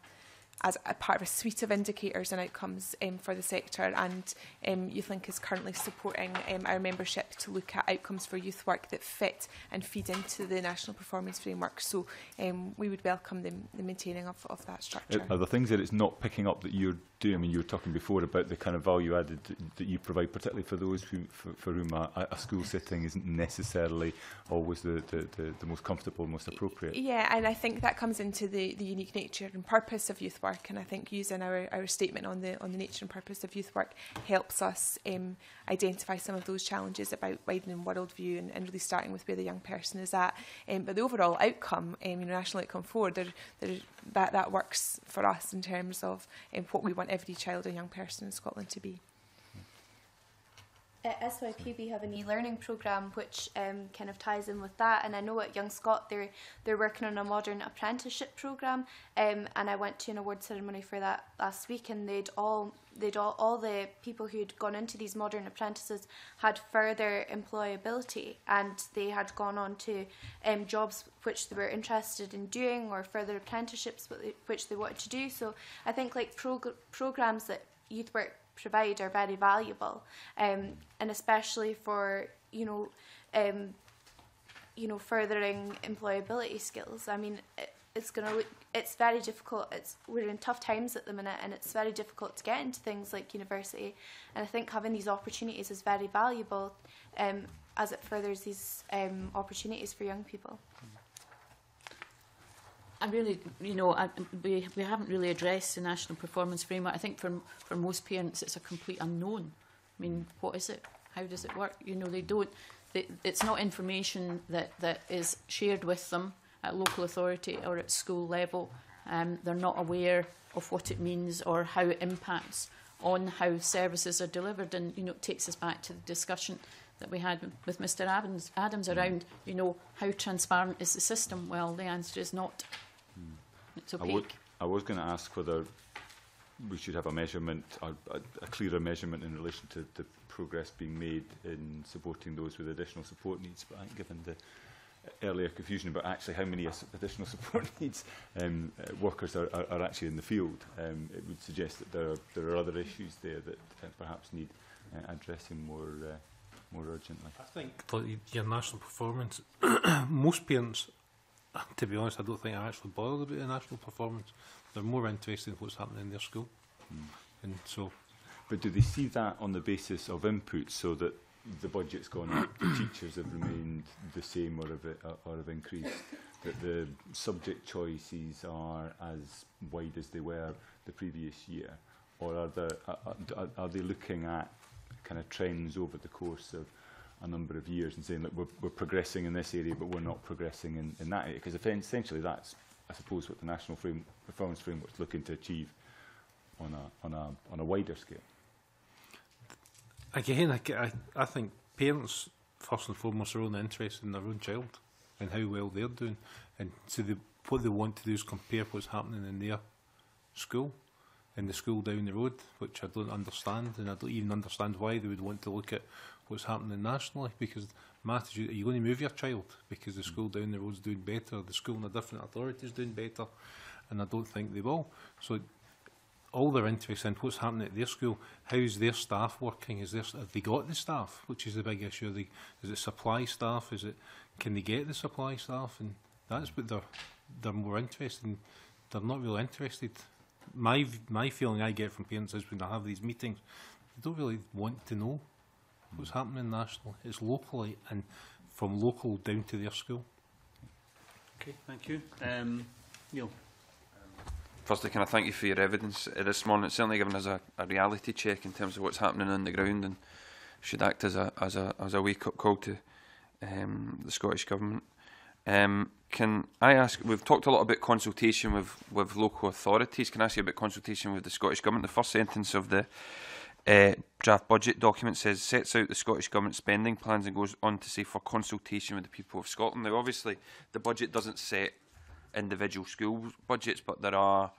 [SPEAKER 6] as a part of a suite of indicators and outcomes um, for the sector and um, YouthLink is currently supporting um, our membership to look at outcomes for youth work that fit and feed into the national performance framework so um, we would welcome the, the maintaining of, of that uh, structure.
[SPEAKER 9] Are the things that it's not picking up that you're do. I mean, you were talking before about the kind of value added that you provide, particularly for those who, for, for whom a, a school setting isn't necessarily always the, the, the, the most comfortable, most appropriate.
[SPEAKER 6] Yeah, and I think that comes into the, the unique nature and purpose of youth work. And I think using our, our statement on the on the nature and purpose of youth work helps us um, identify some of those challenges about widening worldview and, and really starting with where the young person is at. Um, but the overall outcome, um, you know, National Outcome 4, they're, they're, that, that works for us in terms of um, what we want want every child and young person in Scotland to be.
[SPEAKER 5] at SYP we have an e-learning mm-hmm. program which um, kind of ties in with that and I know at Young Scott they're they're working on a modern apprenticeship program um, and I went to an award ceremony for that last week and they'd all they'd all, all the people who'd gone into these modern apprentices had further employability and they had gone on to um, jobs which they were interested in doing or further apprenticeships which they wanted to do so I think like prog- programs that youth work provide are very valuable, um, and especially for you know, um, you know, furthering employability skills. I mean, it, it's going to it's very difficult. It's we're in tough times at the minute, and it's very difficult to get into things like university. And I think having these opportunities is very valuable, um, as it furthers these um, opportunities for young people. Mm.
[SPEAKER 4] I really, you know, I, we, we haven't really addressed the National Performance Framework. I think for, for most parents, it's a complete unknown. I mean, what is it? How does it work? You know, they don't, they, it's not information that, that is shared with them at local authority or at school level. Um, they're not aware of what it means or how it impacts on how services are delivered. And, you know, it takes us back to the discussion that we had with Mr Adams, Adams around, you know, how transparent is the system? Well, the answer is not It's opaque.
[SPEAKER 9] I, would, I was going to ask whether we should have a measurement, a, a, a clearer measurement in relation to the progress being made in supporting those with additional support needs, but I think given the earlier confusion about actually how many additional support needs um, uh, workers are, are, are actually in the field, um, it would suggest that there are, there are other issues there that uh, perhaps need uh, addressing more, uh, more urgently.
[SPEAKER 3] I think for your national performance, most parents to be honest, I don't think I actually bothered about the national performance. They're more interested in what's happening in their school. Mm. And so,
[SPEAKER 9] but do they see that on the basis of input so that the budget's gone up, the teachers have remained the same or have, it, uh, or have increased, that the subject choices are as wide as they were the previous year? Or are, there, are, uh, are, uh, are they looking at kind of trends over the course of a number of years and saying, that we're, we're progressing in this area, but we're not progressing in, in that area. Because essentially that's, I suppose, what the national frame, performance framework is looking to achieve on a, on a, on a wider scale.
[SPEAKER 3] Again, I, I, I think parents, first and foremost, are only interested in their own child and how well they're doing. And so they, what they want to do is compare what's happening in their school and the school down the road, which I don't understand, and I don't even understand why they would want to look at what's happening nationally because matters you, are you going to move your child because the school down the road's doing better, the school and the different authorities doing better, and I don't think they will. So all their interest in what's happening at their school, how is their staff working? Is their, have they got the staff, which is the big issue? They, is it supply staff? Is it can they get the supply staff? And that's what they're they're more interested. In. They're not really interested. My my feeling I get from parents is when I have these meetings, they don't really want to know What's happening nationally is locally and from local down to their school.
[SPEAKER 1] Okay, thank you. Um, Neil.
[SPEAKER 12] Firstly, can I thank you for your evidence uh, this morning? It's certainly given us a, a reality check in terms of what's happening on the ground and should act as a, as a, as a wake-up call to um, the Scottish Government. Um, can I ask, we've talked a lot about consultation with, with local authorities. Can I ask you about consultation with the Scottish Government? The first sentence of the uh, draft budget document says sets out the Scottish Government spending plans and goes on to say for consultation with the people of Scotland. Now, obviously, the budget doesn't set individual school budgets, but there are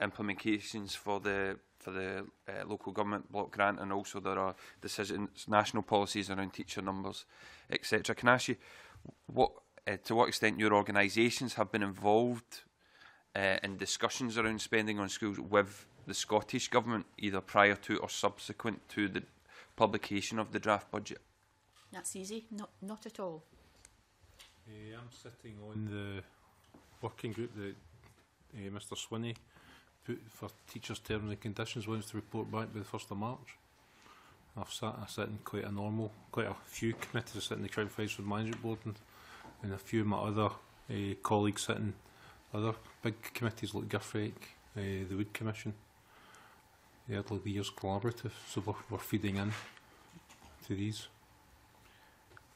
[SPEAKER 12] implementations for the for the uh, local government block grant, and also there are decisions, national policies around teacher numbers, etc. Can I ask you what, uh, to what extent your organisations have been involved uh, in discussions around spending on schools with the Scottish Government either prior to or subsequent to the publication of the draft budget?
[SPEAKER 4] That's easy. Not, not at all.
[SPEAKER 3] Uh, I'm sitting on the working group that uh, eh, Mr Swinney put for teachers' terms and conditions wants to report back by the 1st of March. I've sat, I sit in quite a normal, quite a few committees sitting in the Crown Finance Management Board and, and a few of my other uh, colleagues sitting other big committees like Gifrake, uh, the Wood Commission, the Adelaide Years Collaborative. So we're, we're feeding in to these.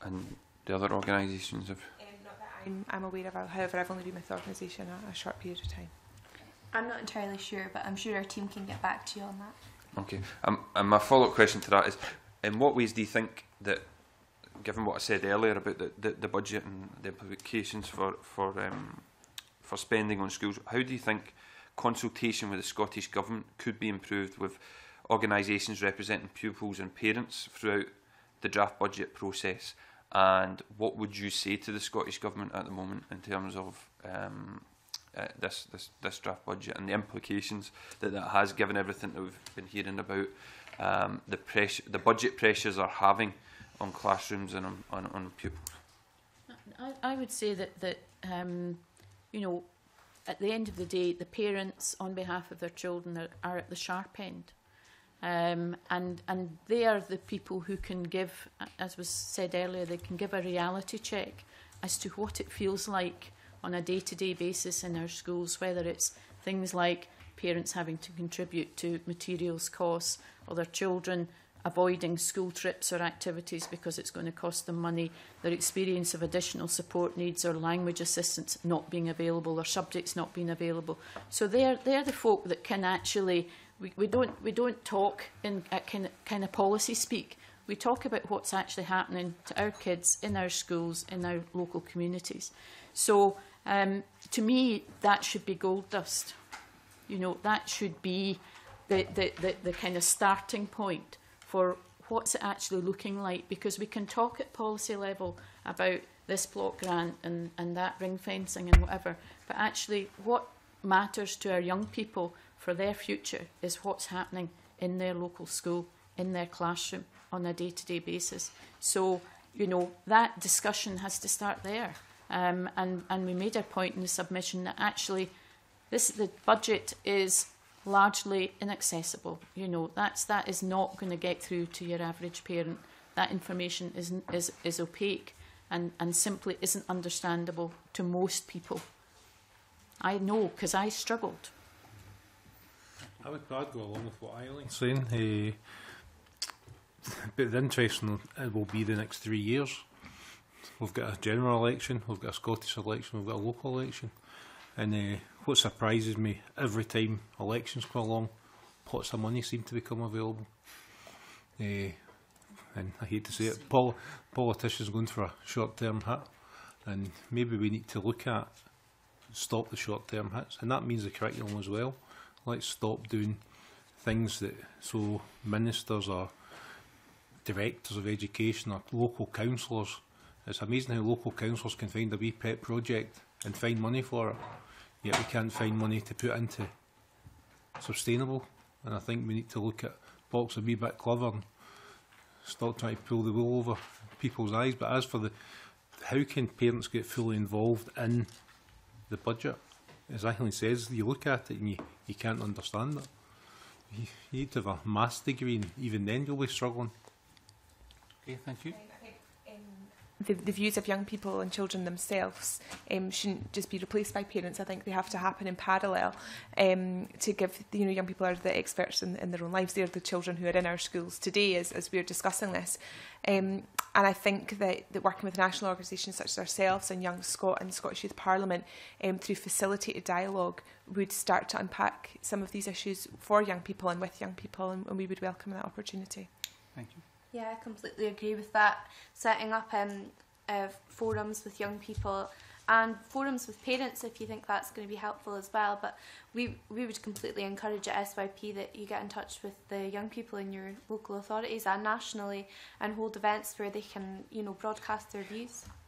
[SPEAKER 12] And the other organisations have.
[SPEAKER 6] Um, not that I'm, I'm aware of, however, I've only been with the organisation a, a short period of time.
[SPEAKER 5] I'm not entirely sure, but I'm sure our team can get back to you on that.
[SPEAKER 12] Okay. Um, and my follow-up question to that is, in what ways do you think that, given what I said earlier about the, the, the budget and the implications for for um, for spending on schools, how do you think consultation with the Scottish Government could be improved with organisations representing pupils and parents throughout the draft budget process. And what would you say to the Scottish Government at the moment in terms of um, uh, this, this, this draft budget and the implications that that has, given everything that we've been hearing about, um, the, pressure, the budget pressures are having on classrooms and on, on, on pupils?
[SPEAKER 4] I, I would say that, that um, you know, at the end of the day, the parents, on behalf of their children, are, are at the sharp end. Um, and and they are the people who can give, as was said earlier, they can give a reality check as to what it feels like on a day-to-day -day basis in our schools, whether it's things like parents having to contribute to materials costs or their children avoiding school trips or activities because it's going to cost them money, their experience of additional support needs or language assistance not being available or subjects not being available. So they're, they're the folk that can actually, we, we, don't, we don't talk in uh, kind, of, kind of policy speak. We talk about what's actually happening to our kids in our schools, in our local communities. So um, to me, that should be gold dust. You know, that should be the, the, the, the kind of starting point. for what's it actually looking like because we can talk at policy level about this block grant and, and that ring fencing and whatever, but actually what matters to our young people for their future is what's happening in their local school, in their classroom on a day-to-day -day basis. So, you know, that discussion has to start there. Um, and, and we made a point in the submission that actually this the budget is largely inaccessible. You know, that's, that is not going to get through to your average parent. That information is, is, is opaque and, and simply isn't understandable to most people. I know because I struggled.
[SPEAKER 3] I would i go along with what Eileen's saying. Uh, but the interesting it uh, will be the next three years. We've got a general election, we've got a Scottish election, we've got a local election, and uh, what surprises me every time elections come along, pots of money seem to become available. Uh, and I hate to say it, pol politicians going for a short-term hit, and maybe we need to look at stop the short-term hits, and that means the curriculum as well. Let's stop doing things that so ministers or directors of education or local councillors. It's amazing how local councillors can find a wee pet project and find money for it yet we can't find money to put into sustainable. And I think we need to look at box a wee bit clever and stop trying to pull the wool over people's eyes. But as for the how can parents get fully involved in the budget? As Eileen says, you look at it and you, you can't understand it. You, need to have a maths degree and even then you'll be struggling.
[SPEAKER 1] Okay, thank you
[SPEAKER 6] the, the views of young people and children themselves um, shouldn't just be replaced by parents. I think they have to happen in parallel um, to give, you know, young people are the experts in, in their own lives. They're the children who are in our schools today as, as we're discussing this. Um, and I think that, that working with national organisations such as ourselves and Young Scot and Scottish Youth Parliament um, through facilitated dialogue would start to unpack some of these issues for young people and with young people and, and we would welcome that opportunity.
[SPEAKER 1] Thank you.
[SPEAKER 5] Yeah, I completely agree with that. Setting up um, uh, forums with young people and forums with parents if you think that's going to be helpful as well. But we, we would completely encourage at SYP that you get in touch with the young people in your local authorities and nationally and hold events where they can, you know, broadcast their views.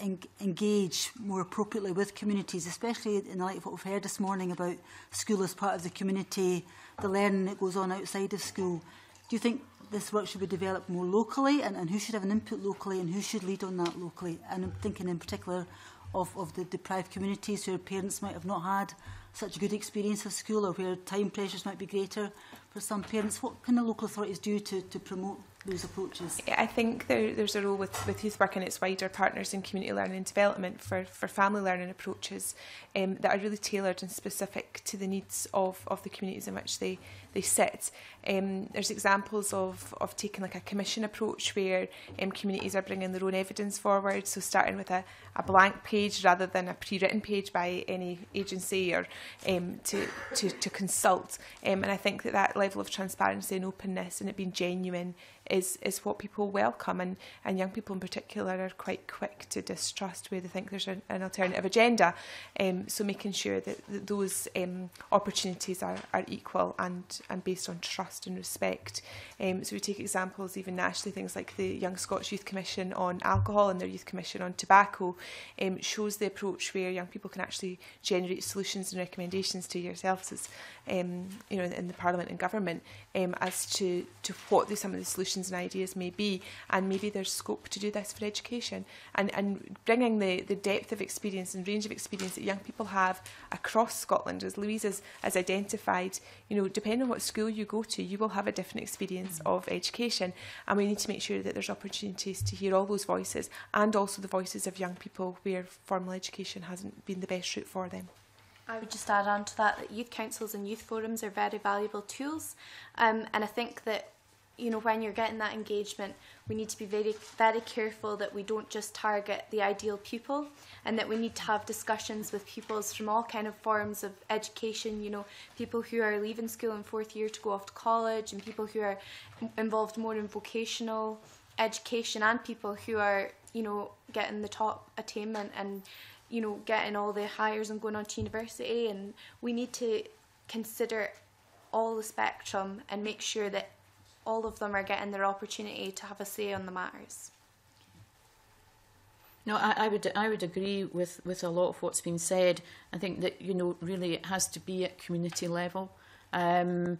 [SPEAKER 13] en engage more appropriately with communities, especially in the light of what we've heard this morning about school as part of the community, the learning that goes on outside of school. Do you think this work should be developed more locally and, and who should have an input locally and who should lead on that locally? And I'm thinking in particular of, of the deprived communities where parents might have not had such a good experience of school or where time pressures might be greater for some parents. What can the local authorities do to, to promote those approaches?
[SPEAKER 6] I think there, there's a role with, with youth work and its wider partners in community learning and development for, for family learning approaches um, that are really tailored and specific to the needs of, of the communities in which they, they sit. Um, there's examples of, of taking like a commission approach where um, communities are bringing their own evidence forward, so starting with a, a blank page rather than a pre-written page by any agency or um, to, to, to consult. Um, and I think that that level of transparency and openness and it being genuine is is what people welcome and and young people in particular are quite quick to distrust where they think there's an, an alternative agenda um so making sure that, that those um opportunities are are equal and and based on trust and respect. Um, so we take examples even nationally, things like the Young Scots Youth Commission on alcohol and their Youth Commission on tobacco um, shows the approach where young people can actually generate solutions and recommendations to yourselves as, um, you know, in, in the Parliament and government um, as to, to what the, some of the solutions and ideas may be. And maybe there's scope to do this for education. And, and bringing the, the depth of experience and range of experience that young people have across Scotland, as Louise has, has identified, you know, depending matter what school you go to, you will have a different experience mm-hmm. of education. And we need to make sure that there's opportunities to hear all those voices and also the voices of young people where formal education hasn't been the best route for them.
[SPEAKER 5] I would just add on to that that youth councils and youth forums are very valuable tools. Um, and I think that you know, when you're getting that engagement, we need to be very, very careful that we don't just target the ideal pupil and that we need to have discussions with pupils from all kind of forms of education, you know, people who are leaving school in fourth year to go off to college and people who are involved more in vocational education and people who are, you know, getting the top attainment and, you know, getting all the hires and going on to university. And we need to consider all the spectrum and make sure that all of them are getting their opportunity to have a say on the matters.
[SPEAKER 4] No, I, I would I would agree with, with a lot of what's been said. I think that you know really it has to be at community level. Um,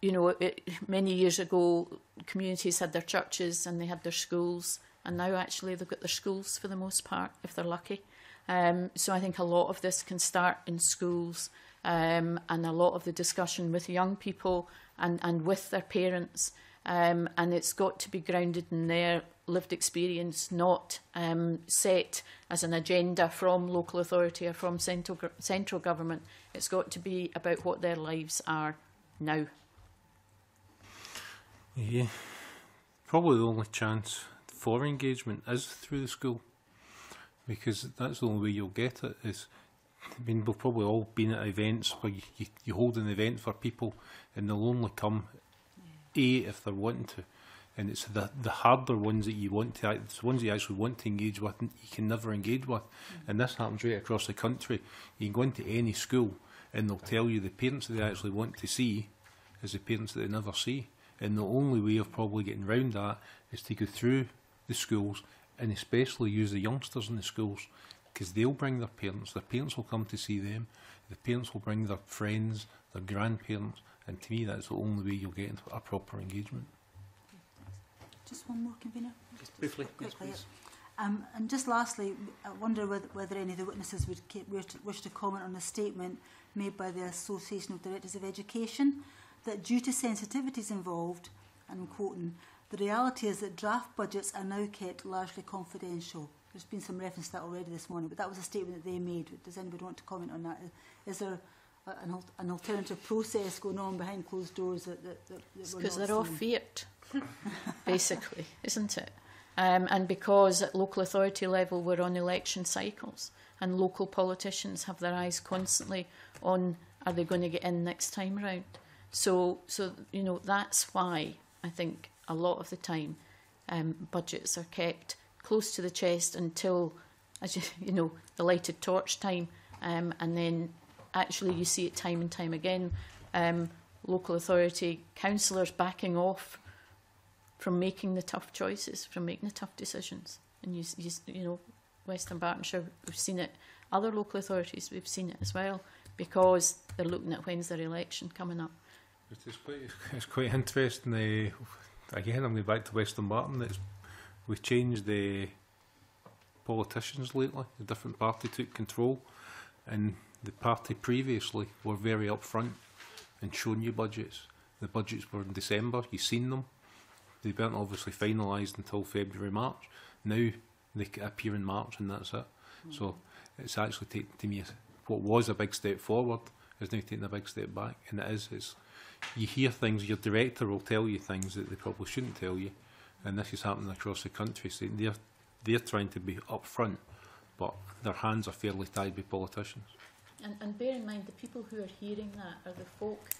[SPEAKER 4] you know, it, many years ago, communities had their churches and they had their schools, and now actually they've got their schools for the most part, if they're lucky. Um, so I think a lot of this can start in schools, um, and a lot of the discussion with young people and, and with their parents. Um, and it's got to be grounded in their lived experience, not um, set as an agenda from local authority or from central, central government. It's got to be about what their lives are now.
[SPEAKER 3] Yeah, probably the only chance for engagement is through the school because that's the only way you'll get it is I mean, we've probably all been at events where you, you, you hold an event for people and they'll only come, yeah. A, if they're wanting to, and it's the, the harder ones that you want to, it's ones you actually want to engage with and you can never engage with. Mm. And this happens right across the country. You can go into any school and they'll tell you the parents that they actually want to see is the parents that they never see. And the only way of probably getting round that is to go through the schools and especially use the youngsters in the schools because they'll bring their parents, their parents will come to see them, the parents will bring their friends, their grandparents, and to me that's the only way you'll get into a proper engagement.
[SPEAKER 13] Just one more convener.
[SPEAKER 1] Just briefly, yes, please.
[SPEAKER 13] Um, and just lastly, I wonder whether, whether any of the witnesses would wish to comment on a statement made by the Association of Directors of Education that due to sensitivities involved, and I'm quoting, the reality is that draft budgets are now kept largely confidential. There's been some reference to that already this morning, but that was a statement that they made. Does anybody want to comment on that? Is there a, an, an alternative process going on behind closed doors that, that, that, that
[SPEAKER 4] Because they're all feared, basically, isn't it? Um, and because at local authority level we're on election cycles and local politicians have their eyes constantly on are they going to get in next time around. So, so you know, that's why I think a lot of the time um, budgets are kept close to the chest until, as you, you know, the lighted torch time. Um, and then actually you see it time and time again. Um, local authority councillors backing off from making the tough choices, from making the tough decisions. And you, you, you know, Western Bartonshire, we've seen it. Other local authorities, we've seen it as well, because they're looking at when's their election coming up.
[SPEAKER 3] It's quite, it's quite interesting. Uh, again, I'm going back to Western Barton. It's We've changed the politicians lately. A different party took control, and the party previously were very upfront and showing you budgets. The budgets were in December. You've seen them. They weren't obviously finalised until February, March. Now they appear in March, and that's it. Mm. So it's actually taken to me what was a big step forward is now taking a big step back, and it is. It's you hear things. Your director will tell you things that they probably shouldn't tell you and this is happening across the country. So they're they're trying to be up front but their hands are fairly tied by politicians.
[SPEAKER 4] And, and bear in mind, the people who are hearing that are the folk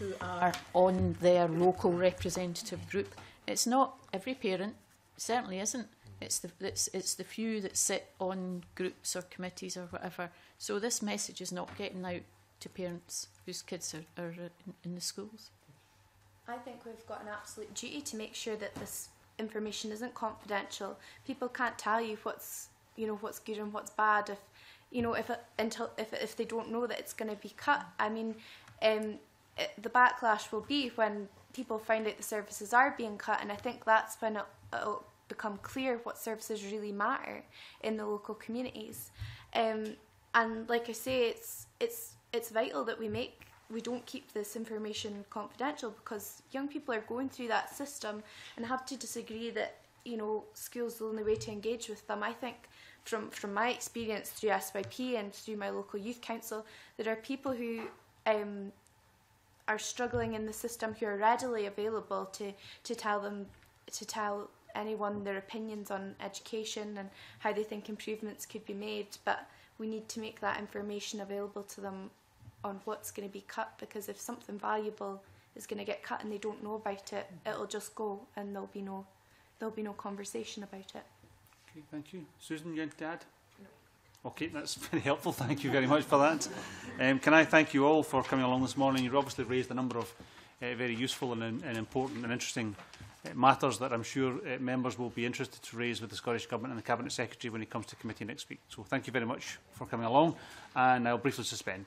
[SPEAKER 4] who are on their local representative group. It's not every parent, certainly isn't. It's the, it's, it's the few that sit on groups or committees or whatever. So this message is not getting out to parents whose kids are, are in, in the schools.
[SPEAKER 5] I think we've got an absolute duty to make sure that this information isn't confidential. People can't tell you what's you know what's good and what's bad if you know if it, until if if they don't know that it's going to be cut. I mean, um, it, the backlash will be when people find out the services are being cut, and I think that's when it, will become clear what services really matter in the local communities. Um, and like I say, it's it's it's vital that we make we don't keep this information confidential because young people are going through that system and have to disagree that you know school's the only way to engage with them. I think from from my experience through SYP and through my local youth council, there are people who um, are struggling in the system who are readily available to to tell them to tell anyone their opinions on education and how they think improvements could be made, but we need to make that information available to them on what's going to be cut because if something valuable is going to get cut and they don't know about it, mm. it'll just go and there'll be no there'll be no conversation about it.
[SPEAKER 1] Okay, thank you. Susan, you to add? No. Okay, that's very helpful. Thank you very much for that. Um, can I thank you all for coming along this morning? You've obviously raised a number of uh, very useful and, and important and interesting uh, matters that I'm sure uh, members will be interested to raise with the Scottish Government and the Cabinet Secretary when he comes to committee next week. So thank you very much for coming along and I'll briefly suspend.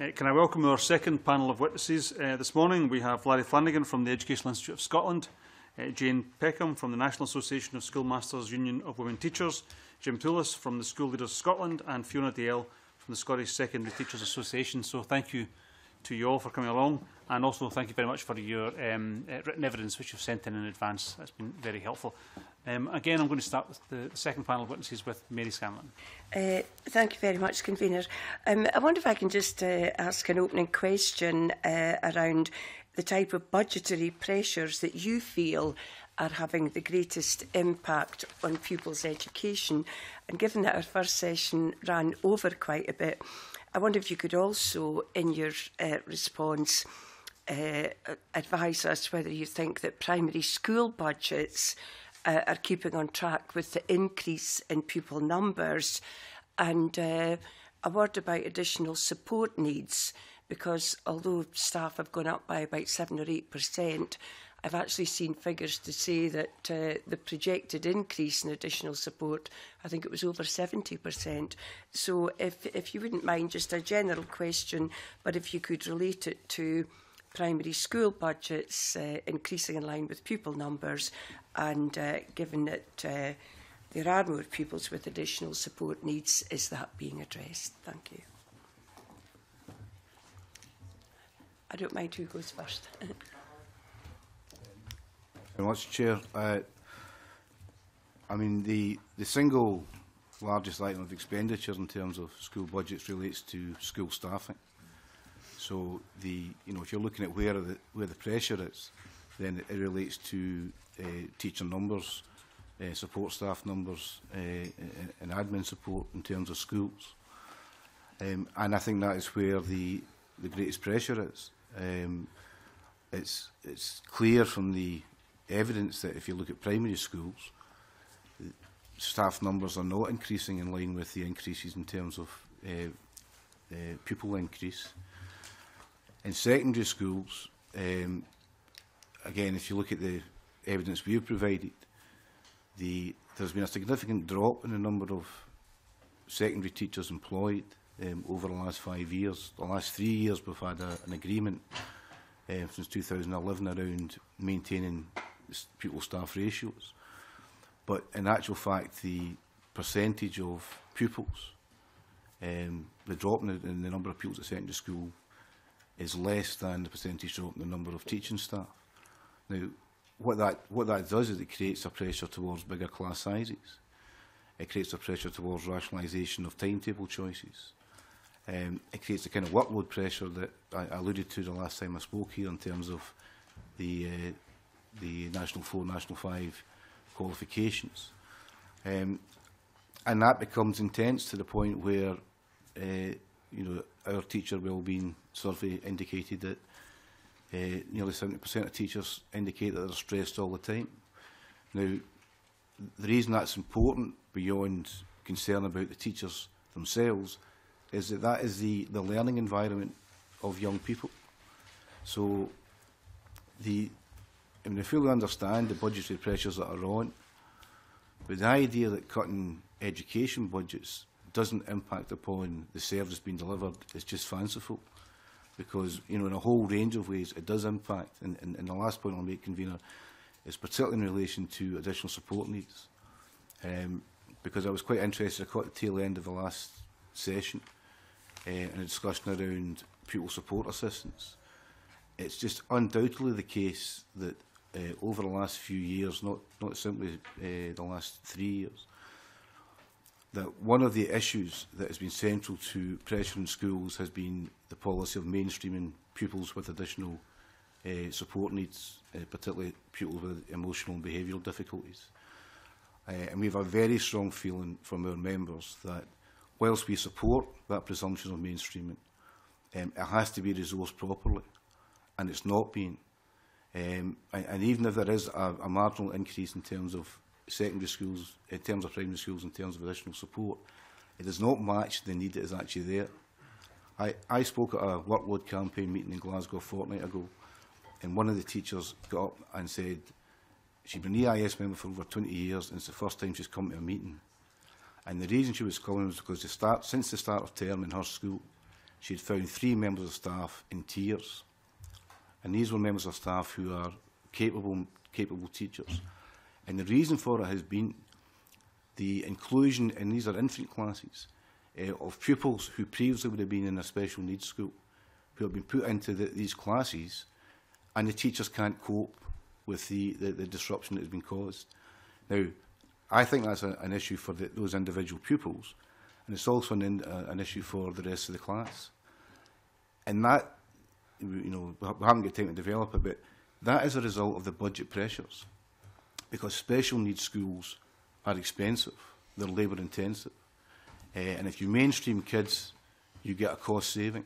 [SPEAKER 1] Uh, can I welcome our second panel of witnesses uh, this morning? We have Larry Flanagan from the Educational Institute of Scotland, uh, Jane Peckham from the National Association of Schoolmasters Union of Women Teachers, Jim Poulis from the School Leaders Scotland, and Fiona Dale from the Scottish Secondary Teachers Association. So thank you to you all for coming along. And also, thank you very much for your um, uh, written evidence which you've sent in in advance. That's been very helpful. Um, again, I'm going to start with the, second panel of witnesses with Mary Scanlon.
[SPEAKER 2] Uh, thank you very much, Convener. Um, I wonder if I can just uh, ask an opening question uh, around the type of budgetary pressures that you feel are having the greatest impact on pupils' education. And given that our first session ran over quite a bit, I wonder if you could also, in your uh, response, uh, advise us whether you think that primary school budgets uh, are keeping on track with the increase in pupil numbers and uh, a word about additional support needs because although staff have gone up by about 7 or 8%, I've actually seen figures to say that uh, the projected increase in additional support, I think it was over 70%. So if, if you wouldn't mind, just a general question, but if you could relate it to primary school budgets uh, increasing in line with pupil numbers and uh, given that uh, there are more pupils with additional support needs, is that being addressed? Thank you. I don't mind who goes first.
[SPEAKER 14] very much, Chair. Uh, I mean, the, the single largest item of expenditure in terms of school budgets relates to school staffing. So the you know if you're looking at where the where the pressure is, then it relates to uh, teacher numbers, uh, support staff numbers, uh, and admin support in terms of schools. Um, and I think that is where the the greatest pressure is. Um, it's it's clear from the evidence that if you look at primary schools, staff numbers are not increasing in line with the increases in terms of uh, uh, pupil increase. In secondary schools, um, again, if you look at the evidence we've provided, the, there's been a significant drop in the number of secondary teachers employed um, over the last five years. The last three years we've had a, an agreement um, since 2011 around maintaining pupil staff ratios. But in actual fact, the percentage of pupils, um, the drop in the, in the number of pupils at secondary school is less than the percentage drop in the number of teaching staff. Now, what that, what that does is it creates a pressure towards bigger class sizes. It creates a pressure towards rationalisation of timetable choices. Um, it creates the kind of workload pressure that I alluded to the last time I spoke here in terms of the, uh, the National 4, National 5 qualifications. Um, and that becomes intense to the point where, uh, you know, our teacher wellbeing survey indicated that uh, nearly 70% of teachers indicate that they're stressed all the time. Now, the reason that's important beyond concern about the teachers themselves is that that is the, the learning environment of young people. So, the, I mean, I fully understand the budgetary pressures that are on, but the idea that cutting education budgets doesn't impact upon the service being delivered is just fanciful. Because, you know, in a whole range of ways, it does impact. And, and, and the last point I'll make, convener, is particularly in relation to additional support needs. Um, because I was quite interested, I caught the tail end of the last session uh, in a discussion around pupil support assistance. It's just undoubtedly the case that uh, over the last few years, not, not simply uh, the last three years, that one of the issues that has been central to pressure in schools has been the policy of mainstreaming pupils with additional uh, support needs, uh, particularly pupils with emotional and behavioural difficulties. Uh, and we have a very strong feeling from our members that whilst we support that presumption of mainstreaming, um, it has to be resourced properly, and it's not being. Um, and, and even if there is a, a marginal increase in terms of secondary schools, in terms of primary schools, in terms of additional support. It does not match the need that is actually there. I, I spoke at a workload campaign meeting in Glasgow a fortnight ago, and one of the teachers got up and said, she'd been an EIS member for over 20 years, and it's the first time she's come to a meeting. And the reason she was coming was because the start, since the start of term in her school, she'd found three members of staff in tears. And these were members of staff who are capable, capable teachers. And the reason for it has been the inclusion, and these are infant classes, uh, of pupils who previously would have been in a special needs school, who have been put into the, these classes, and the teachers can't cope with the, the, the disruption that has been caused. Now, I think that's a, an issue for the, those individual pupils, and it's also an, in, uh, an issue for the rest of the class. And that, you know, we haven't got time to develop it, but that is a result of the budget pressures because special needs schools are expensive, they're labour intensive. Uh, and if you mainstream kids, you get a cost saving.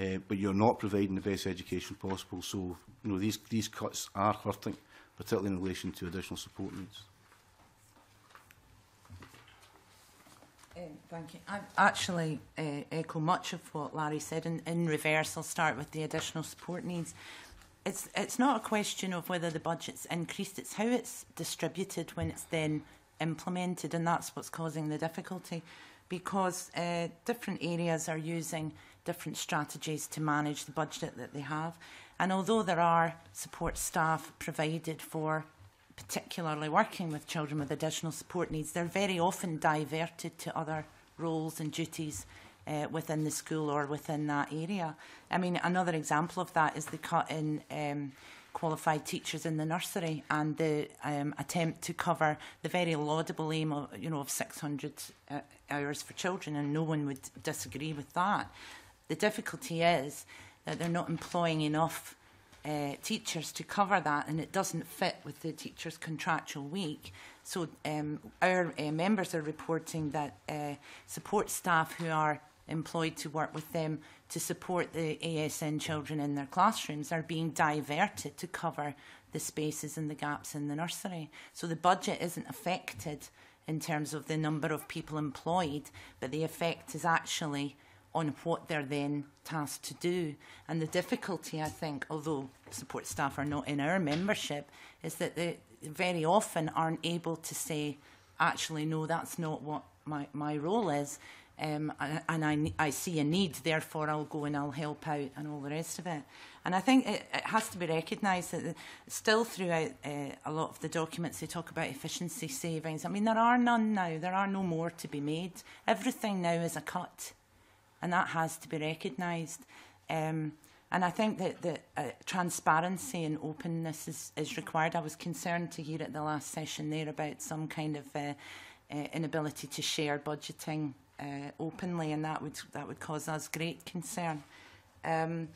[SPEAKER 14] Uh, but you're not providing the best education possible. So, you know, these, these cuts are hurting, particularly in relation to additional support needs.
[SPEAKER 15] Um, thank you. I actually uh, echo much of what Larry said. In, in reverse, I'll start with the additional support needs it's it's not a question of whether the budget's increased; it's how it's distributed when it's then implemented, and that's what's causing the difficulty, because uh, different areas are using different strategies to manage the budget that they have, and although there are support staff provided for particularly working with children with additional support needs, they're very often diverted to other roles and duties uh, within the school or within that area. I mean, another example of that is the cut in um, qualified teachers in the nursery and the um, attempt to cover the very laudable aim of, you know, of 600 uh, hours for children, and no one would disagree with that. The difficulty is that they're not employing enough uh, teachers to cover that, and it doesn't fit with the teacher's contractual week. So um, our uh, members are reporting that uh, support staff who are employed to work with them to support the ASN children in their classrooms are being diverted to cover the spaces and the gaps in the nursery. So the budget isn't affected in terms of the number of people employed, but the effect is actually on what they're then tasked to do. And the difficulty, I think, although support staff are not in our membership, is that they very often aren't able to say, actually, no, that's not what my, my role is. um, and I, I see a need, therefore I'll go and I'll help out and all the rest of it. And I think it, it has to be recognised that still throughout uh, a lot of the documents they talk about efficiency savings. I mean, there are none now. There are no more to be made. Everything now is a cut, and that has to be recognised. Um, and I think that, that uh, transparency and openness is, is required. I was concerned to hear at the last session there about some kind of uh, uh, inability to share budgeting uh, openly, and that would that would cause us great concern. Um,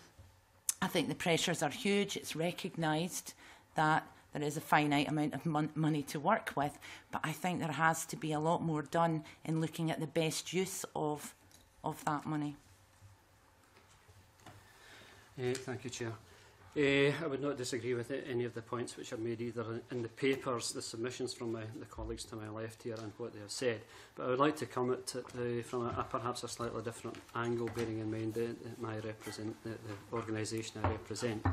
[SPEAKER 15] I think the pressures are huge. It's recognised that there is a finite amount of mon money to work with, but I think there has to be a lot more done in looking at the best use of of that money.
[SPEAKER 16] Yeah, thank you, Chair. Uh, I would not disagree with any of the points which are made either in the papers, the submissions from my, the colleagues to my left here and what they have said. But I would like to come at it uh, from a, a, perhaps a slightly different angle, bearing in mind the, my represent, the, the organisation I represent.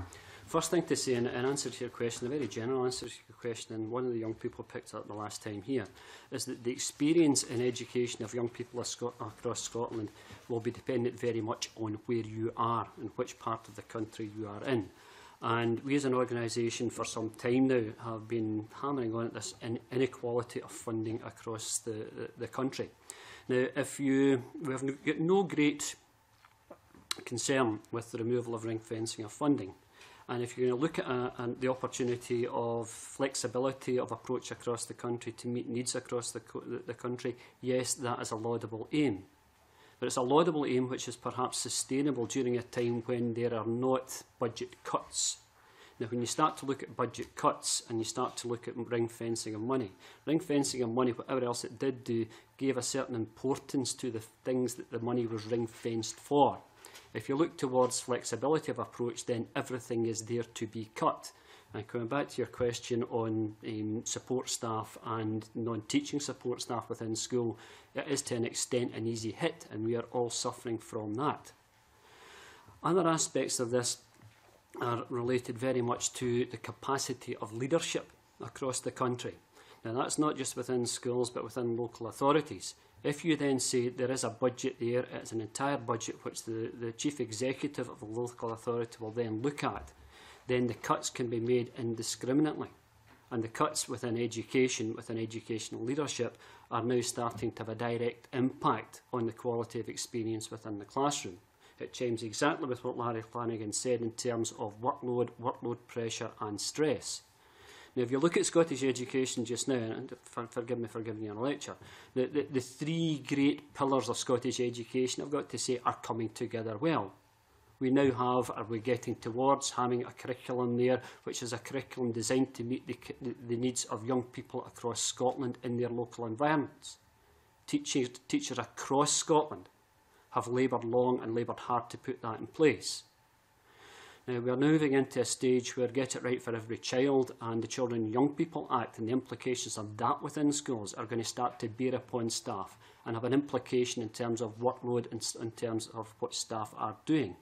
[SPEAKER 16] First thing to say, in, in answer to your question, a very general answer to your question, and one of the young people picked up the last time here, is that the experience in education of young people across Scotland will be dependent very much on where you are and which part of the country you are in. And we as an organisation for some time now have been hammering on at this in inequality of funding across the, the, the country. Now, if you, we have no, got no great concern with the removal of ring fencing of funding. And if you're going to look at a, a, the opportunity of flexibility of approach across the country to meet needs across the, the, the country, yes, that is a laudable aim but it's a laudable aim which is perhaps sustainable during a time when there are not budget cuts. Now, when you start to look at budget cuts and you start to look at ring fencing of money, ring fencing of money, whatever else it did do, gave a certain importance to the things that the money was ring fenced for. If you look towards flexibility of approach, then everything is there to be cut. And coming back to your question on um, support staff and non-teaching support staff within school, it is to an extent an easy hit, and we are all suffering from that. Other aspects of this are related very much to the capacity of leadership across the country. Now, that's not just within schools, but within local authorities. If you then say there is a budget there, it's an entire budget which the, the chief executive of the local authority will then look at then the cuts can be made indiscriminately. And the cuts within education, within educational leadership, are now starting to have a direct impact on the quality of experience within the classroom. It chimes exactly with what Larry Flanagan said in terms of workload, workload pressure and stress. Now, if you look at Scottish education just now, and forgive me for giving you a lecture, the, the, the three great pillars of Scottish education, I've got to say, are coming together well we now have, or we're getting towards, having a curriculum there, which is a curriculum designed to meet the, the needs of young people across Scotland in their local environments. Teachers, teachers across Scotland have laboured long and laboured hard to put that in place. Now, we are moving into a stage where Get It Right for Every Child and the Children and Young People Act and the implications of that within schools are going to start to bear upon staff and have an implication in terms of workload and in terms of what staff are doing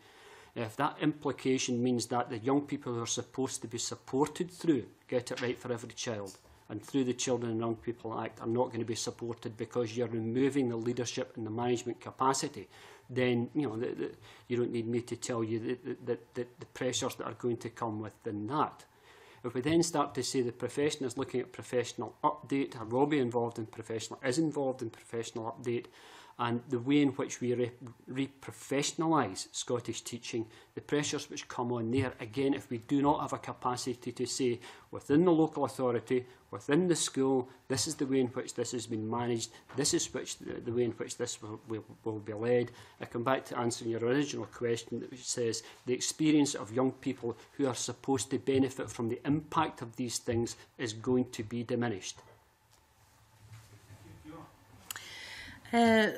[SPEAKER 16] if that implication means that the young people who are supposed to be supported through Get It Right for Every Child and through the Children and Young People Act are not going to be supported because you're removing the leadership and the management capacity, then you know the, the, you don't need me to tell you that the, the, the pressures that are going to come within that. If we then start to see the profession is looking at professional update, or will be involved in professional, is involved in professional update, and the way in which we re reprofessionalise Scottish teaching, the pressures which come on there, again, if we do not have a capacity to say within the local authority, within the school, this is the way in which this has been managed, this is which the, the way in which this will, will, will be led. I come back to answering your original question which says the experience of young people who are supposed to benefit from the impact of these things is going to be diminished.
[SPEAKER 17] Uh,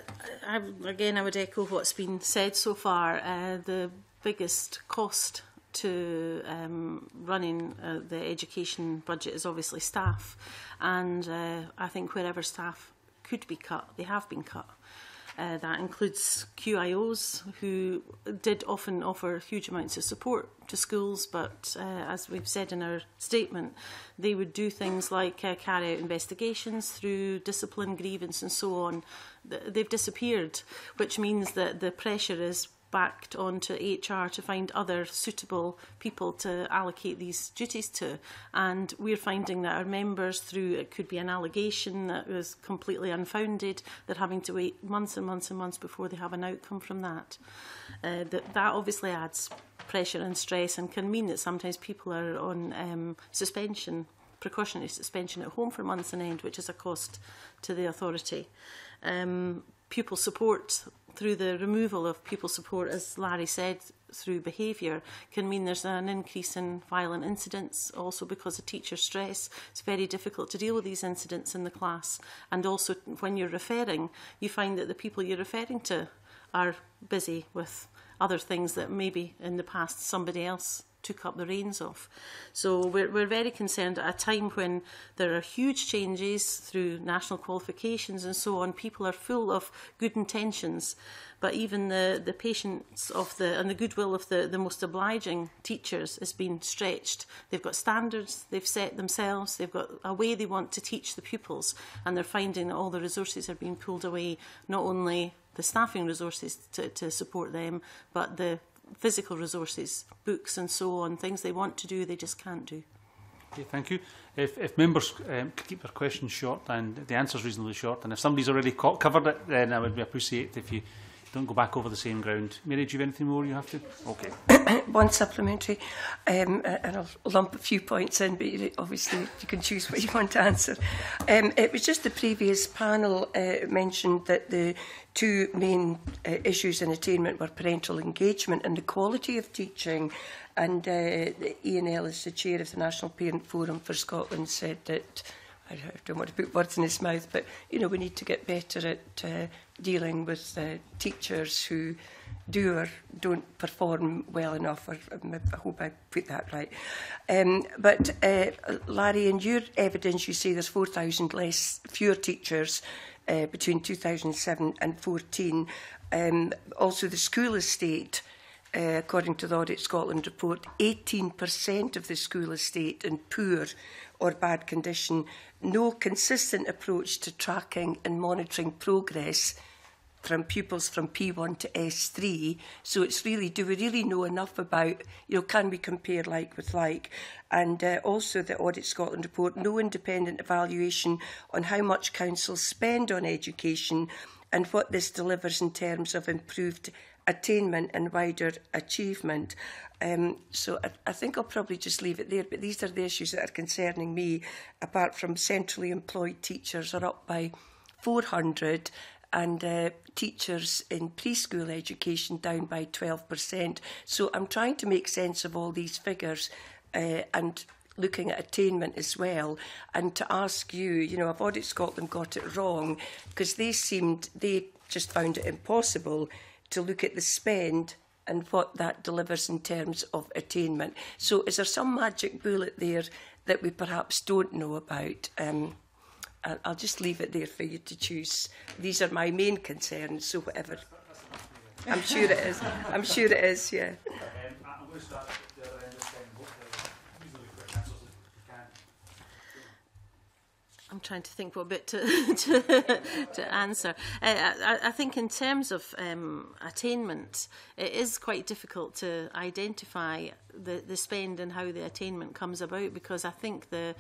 [SPEAKER 17] I, again, I would echo what's been said so far. Uh, the biggest cost to um, running uh, the education budget is obviously staff, and uh, I think wherever staff could be cut, they have been cut. Uh, that includes QIOs, who did often offer huge amounts of support to schools, but uh, as we've said in our statement, they would do things like uh, carry out investigations through discipline, grievance, and so on. They've disappeared, which means that the pressure is backed onto HR to find other suitable people to allocate these duties to. And we're finding that our members, through it could be an allegation that was completely unfounded, they're having to wait months and months and months before they have an outcome from that. Uh, that, that obviously adds pressure and stress and can mean that sometimes people are on um, suspension, precautionary suspension at home for months on end, which is a cost to the authority. Um, pupil support through the removal of pupil support, as Larry said, through behaviour can mean there's an increase in violent incidents also because of teacher stress it's very difficult to deal with these incidents in the class and also when you're referring you find that the people you're referring to are busy with other things that maybe in the past somebody else took up the reins of. So we're, we're very concerned at a time when there are huge changes through national qualifications and so on. People are full of good intentions, but even the, the patience of the and the goodwill of the, the most obliging teachers has been stretched. They've got standards they've set themselves, they've got a way they want to teach the pupils, and they're finding that all the resources are being pulled away, not only the staffing resources to, to support them, but the physical resources, books and so on, things they want to do they just can't do.
[SPEAKER 1] Okay, thank you. If, if members um, could keep their questions short and the answers reasonably short, and if somebody's already covered it, then I would appreciate if you don't go back over the same ground. Mary, do you have anything more you have to? Okay.
[SPEAKER 2] One supplementary, um, and I'll lump a few points in, but obviously you can choose what you want to answer. Um, it was just the previous panel uh, mentioned that the two main uh, issues in attainment were parental engagement and the quality of teaching. And uh, Ian e Ellis, the chair of the National Parent Forum for Scotland, said that I don't want to put words in his mouth, but you know we need to get better at uh, dealing with uh, teachers who do or don't perform well enough. Or, um, I hope I put that right. Um, but uh, Larry, in your evidence, you say there's 4,000 less, fewer teachers uh, between 2007 and 14. Um, also, the school estate. Uh, according to the Audit Scotland report, 18% of the school estate and poor or bad condition, no consistent approach to tracking and monitoring progress from pupils from P1 to S3. So it's really, do we really know enough about, you know, can we compare like with like? And uh, also the Audit Scotland report, no independent evaluation on how much councils spend on education and what this delivers in terms of improved attainment and wider achievement. Um, so I, I think I'll probably just leave it there. But these are the issues that are concerning me, apart from centrally employed teachers are up by 400 and uh, teachers in preschool education down by 12%. So I'm trying to make sense of all these figures uh, and looking at attainment as well and to ask you, you know, I've Audit Scotland got it wrong because they seemed, they just found it impossible to look at the spend and what that delivers in terms of attainment. So is there some magic bullet there that we perhaps don't know about? Um, I'll just leave it there for you to choose. These are my main concerns, so whatever. I'm sure it is. I'm sure it is, yeah.
[SPEAKER 1] Um, I'm going to start
[SPEAKER 8] I'm trying to think what bit to to, to answer. Uh, I, I think in terms of um, attainment, it is quite difficult to identify the the spend and how the attainment comes about because I think the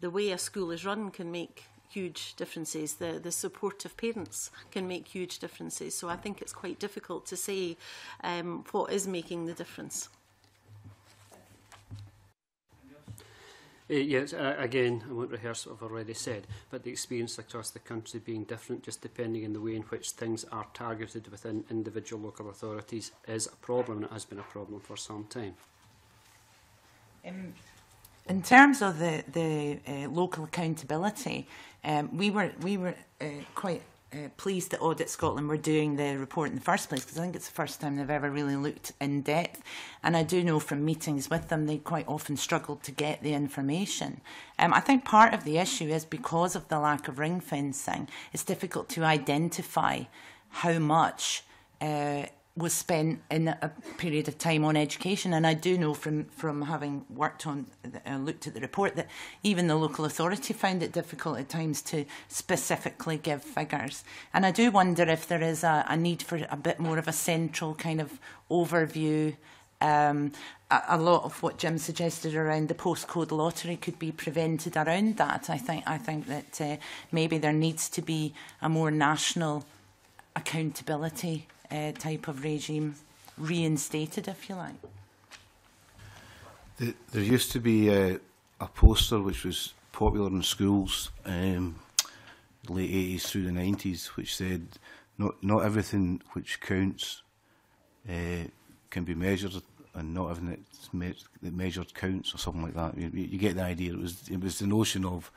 [SPEAKER 8] the way a school is run can make huge differences. The the support of parents can make huge differences. So I think it's quite difficult to say um, what is making the difference.
[SPEAKER 16] Uh, yes, uh, again, I won't rehearse what I've already said, but the experience across the country being different just depending on the way in which things are targeted within individual local authorities is a problem, and it has been a problem for some time.
[SPEAKER 15] Um, in terms of the the uh, local accountability, um, we were we were uh, quite uh, pleased that Audit Scotland were doing the report in the first place because I think it's the first time they've ever really looked in depth. And I do know from meetings with them they quite often struggle to get the information. Um, I think part of the issue is because of the lack of ring fencing, it's difficult to identify how much uh, was spent in a period of time on education. And I do know from, from having worked on, uh, looked at the report, that even the local authority found it difficult at times to specifically give figures. And I do wonder if there is a, a need for a bit more of a central kind of overview. Um, a, a lot of what Jim suggested around the postcode lottery could be prevented around that. I think I think that uh, maybe there needs to be a more national accountability uh, type of regime reinstated, if you like?
[SPEAKER 14] The, there used to be uh, a poster which was popular in schools, um, late 80s through the 90s, which said, not, not everything which counts uh, can be measured and not everything that's me that measured counts or something like that. You, you get the idea. It was, it was the notion of,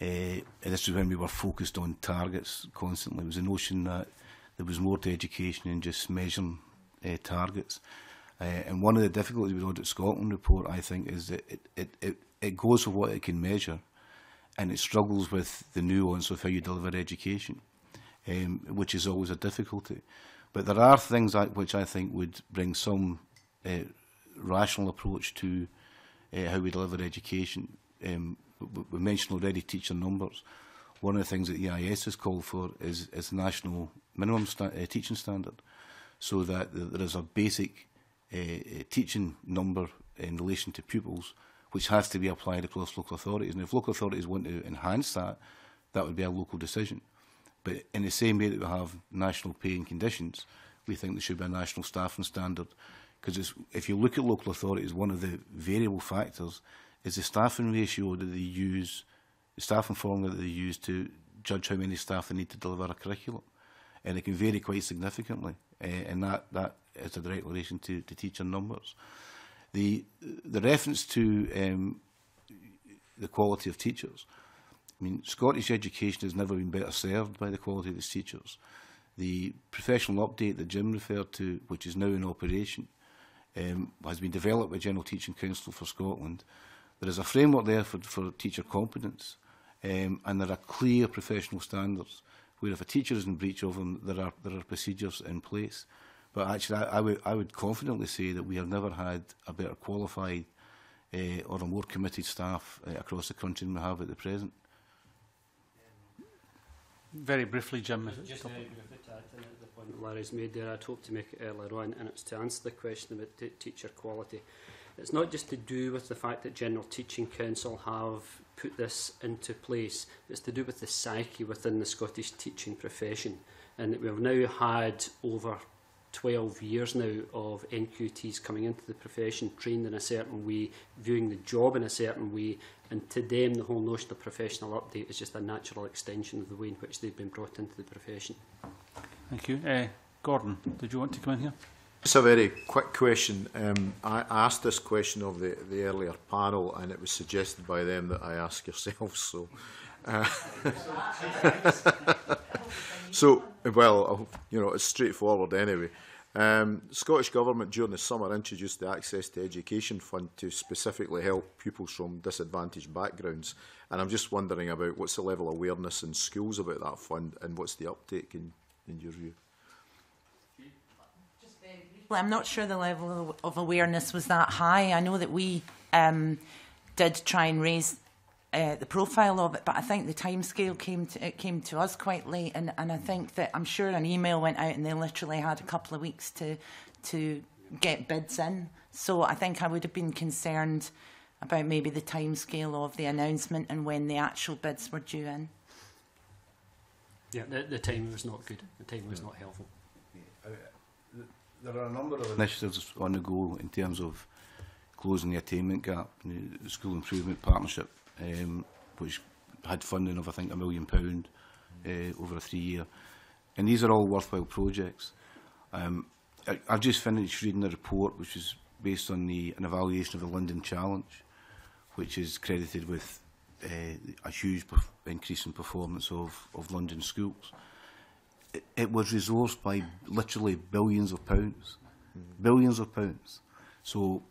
[SPEAKER 14] uh, this was when we were focused on targets constantly, it was the notion that there was more to education than just measuring uh, targets. Uh, and one of the difficulties with Audit Scotland report, I think, is that it, it, it, it goes for what it can measure and it struggles with the nuance of how you deliver education, um, which is always a difficulty. But there are things I, which I think would bring some uh, rational approach to uh, how we deliver education. Um, we mentioned already teacher numbers. One of the things that the EIS has called for is, is national minimum sta- uh, teaching standard so that there is a basic uh, teaching number in relation to pupils which has to be applied across local authorities. And if local authorities want to enhance that, that would be a local decision. But in the same way that we have national pay and conditions, we think there should be a national staffing standard. Because if you look at local authorities, one of the variable factors is the staffing ratio that they use, the staffing formula that they use to judge how many staff they need to deliver a curriculum and it can vary quite significantly. Uh, and that, that is a direct relation to, to teacher numbers. The, the reference to um, the quality of teachers, I mean, Scottish education has never been better served by the quality of its teachers. The professional update that Jim referred to, which is now in operation, um, has been developed by General Teaching Council for Scotland. There is a framework there for, for teacher competence, um, and there are clear professional standards where if a teacher is in breach of them, there are, there are procedures in place. But actually, I, I, would, I would confidently say that we have never had a better qualified uh, or a more committed staff uh, across the country than we have at the present.
[SPEAKER 1] Very briefly, Jim.
[SPEAKER 16] Just,
[SPEAKER 1] just
[SPEAKER 16] very to add to the point that Larry's made there, I'd hope to make it earlier on, and it's to answer the question about teacher quality. It's not just to do with the fact that General Teaching Council have put this into place. It's to do with the psyche within the Scottish teaching profession. And we've now had over 12 years now of NQTs coming into the profession, trained in a certain way, viewing the job in a certain way, and to them the whole notion of professional update is just a natural extension of the way in which they've been brought into the profession.
[SPEAKER 1] Thank you. Uh, Gordon, did you want to come in here?
[SPEAKER 7] It's a very quick question. Um, I asked this question of the, the earlier panel, and it was suggested by them that I ask yourself. So, uh, so well, you know, it's straightforward anyway. Um, Scottish Government during the summer introduced the Access to Education Fund to specifically help pupils from disadvantaged backgrounds. And I'm just wondering about what's the level of awareness in schools about that fund and what's the uptake in, in your view?
[SPEAKER 15] people. I'm not sure the level of awareness was that high. I know that we um, did try and raise uh, the profile of it, but I think the timescale came to, it came to us quite late, and, and I think that I'm sure an email went out and they literally had a couple of weeks to to get bids in. So I think I would have been concerned about maybe the timescale of the announcement and when the actual bids were due in.
[SPEAKER 16] Yeah, the, the timing was not good. The timing was yeah. not helpful
[SPEAKER 14] there are a number of initiatives on the go in terms of closing the attainment gap, the school improvement partnership, um, which had funding of I think a million pound uh, over a three year, and these are all worthwhile projects. Um, I, I've just finished reading a report which is based on the an evaluation of the London Challenge, which is credited with uh, a huge increase in performance of of London schools it, was resourced by literally billions of pounds. Mm. Billions of pounds. So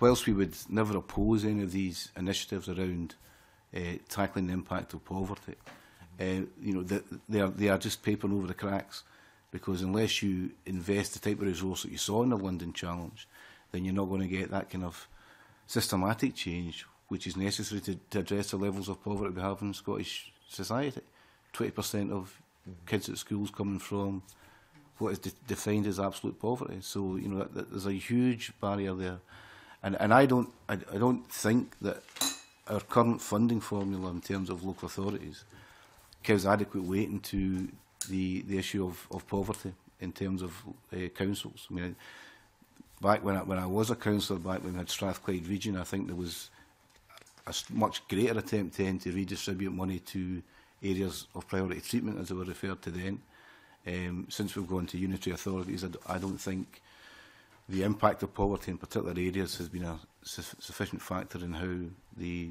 [SPEAKER 14] whilst we would never oppose any of these initiatives around uh, tackling the impact of poverty, mm. uh, you know, the, they, are, they are just papering over the cracks because unless you invest the type of resource that you saw in the London Challenge, then you're not going to get that kind of systematic change which is necessary to, to address the levels of poverty we have in Scottish society. 20% of Mm-hmm. kids at schools coming from what is de defined as absolute poverty. So you know that, that there's a huge barrier there, and and I don't I, I don't think that our current funding formula in terms of local authorities gives adequate weight into the the issue of, of poverty in terms of uh, councils. I mean, back when I, when I was a councillor, back when we had Strathclyde Region, I think there was a much greater attempt then to redistribute money to areas of priority treatment, as they were referred to then. Um, since we've gone to unitary authorities, I, I don't think the impact of poverty in particular areas has been a su sufficient factor in how the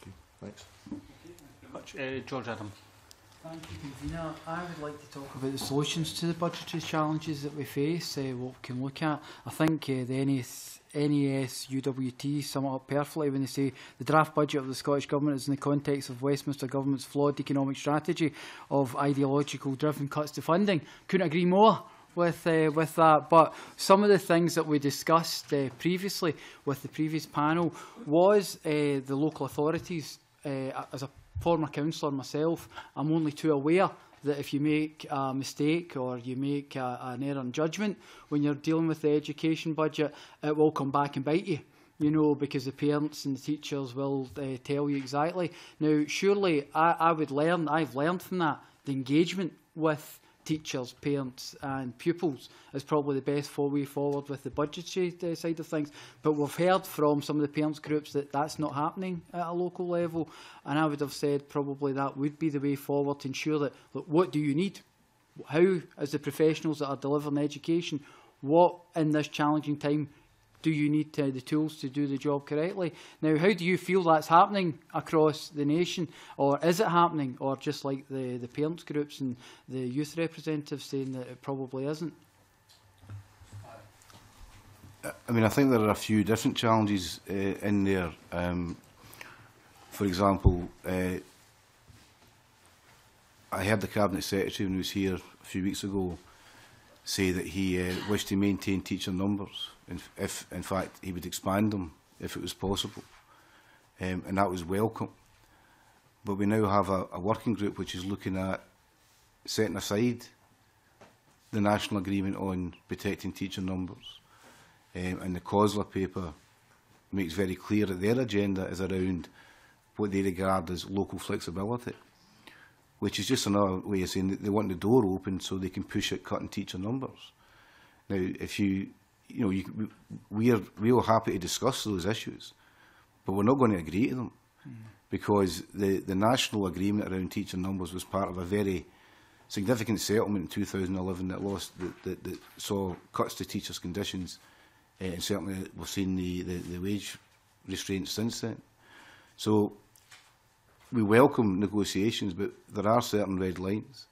[SPEAKER 7] Okay, thanks.
[SPEAKER 1] Much, uh, George Adam.
[SPEAKER 10] Thank you, Convener. I would like to talk about the solutions to the budgetary challenges that we face, uh, what we can look at. I think uh, the NS, NES UWT sum it up perfectly when they say the draft budget of the Scottish Government is in the context of Westminster Government's flawed economic strategy of ideological driven cuts to funding. Couldn't agree more. with uh, with that. But some of the things that we discussed uh, previously with the previous panel was uh, the local authorities. Uh, as a former councillor myself, I'm only too aware that if you make a mistake or you make a, an error in judgment when you're dealing with the education budget, it will come back and bite you. You know, because the parents and the teachers will uh, tell you exactly. Now, surely I, I would learn, I've learned from that, the engagement with teachers, parents and pupils is probably the best way forward with the budgetary uh, side of things. But we've heard from some of the parents groups that that's not happening at a local level. And I would have said probably that would be the way forward to ensure that, look, what do you need? How, as the professionals that are delivering education, what in this challenging time do you need to, the tools to do the job correctly? Now, how do you feel that's happening across the nation, or is it happening, or just like the, the parents groups and the youth representatives saying that it probably isn't?
[SPEAKER 14] I mean, I think there are a few different challenges uh, in there. Um, for example, uh, I heard the Cabinet Secretary when he was here a few weeks ago say that he uh, wished to maintain teacher numbers. In, if, in fact, he would expand them if it was possible. Um, and that was welcome. But we now have a, a working group which is looking at setting aside the national agreement on protecting teacher numbers. Um, and the COSLA paper makes very clear that their agenda is around what they regard as local flexibility, which is just another way of saying that they want the door open so they can push at cutting teacher numbers. Now, if you you know, you, we are real happy to discuss those issues, but we're not going to agree to them mm. because the, the national agreement around teacher numbers was part of a very significant settlement in 2011 that lost that, that, that saw cuts to teachers' conditions, uh, and certainly we've seen the, the, the wage restraints since then. So we welcome negotiations, but there are certain red lines,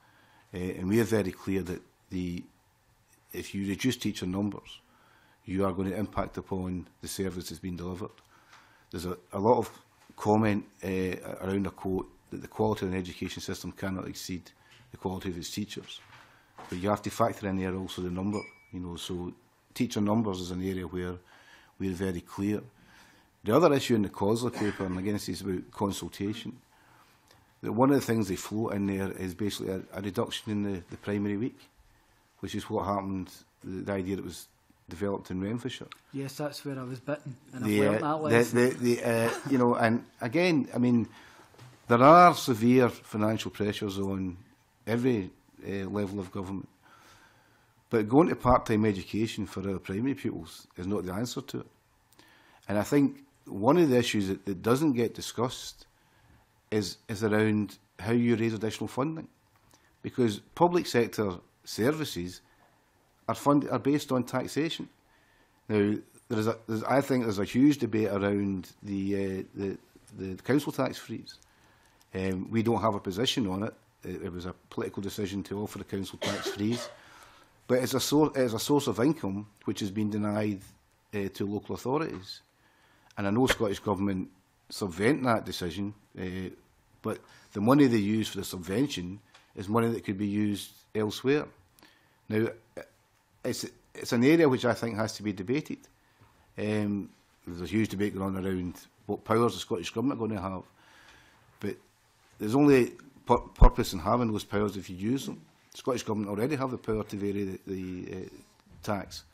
[SPEAKER 14] uh, and we are very clear that the if you reduce teacher numbers, you are going to impact upon the service that's been delivered. There's a, a lot of comment uh, around a quote that the quality of an education system cannot exceed the quality of its teachers. But you have to factor in there also the number, you know, so teacher numbers is an area where we're very clear. The other issue in the COSLA paper, and again this is about consultation, that one of the things they float in there is basically a, a reduction in the, the primary week, which is what happened, the, the idea that was developed in Renfrewshire.
[SPEAKER 10] Yes, that's where I was bitten, and
[SPEAKER 14] the,
[SPEAKER 10] I've uh, learned that lesson.
[SPEAKER 14] The, the, uh, you know, and again, I mean, there are severe financial pressures on every uh, level of government. But going to part-time education for our primary pupils is not the answer to it. And I think one of the issues that, that doesn't get discussed is, is around how you raise additional funding. Because public sector services are funded are based on taxation. Now, there is a, I think there's a huge debate around the uh, the, the council tax freeze. Um, we don't have a position on it. it. It was a political decision to offer the council tax freeze, but it's a source it's a source of income which has been denied uh, to local authorities, and I know Scottish government subvent that decision, uh, but the money they use for the subvention is money that could be used elsewhere. Now, it's it's an area which I think has to be debated. Um, there's huge debate going on around what powers the Scottish Government are going to have, but there's only pur purpose in having those powers if you use them. The Scottish Government already have the power to vary the, the uh, tax,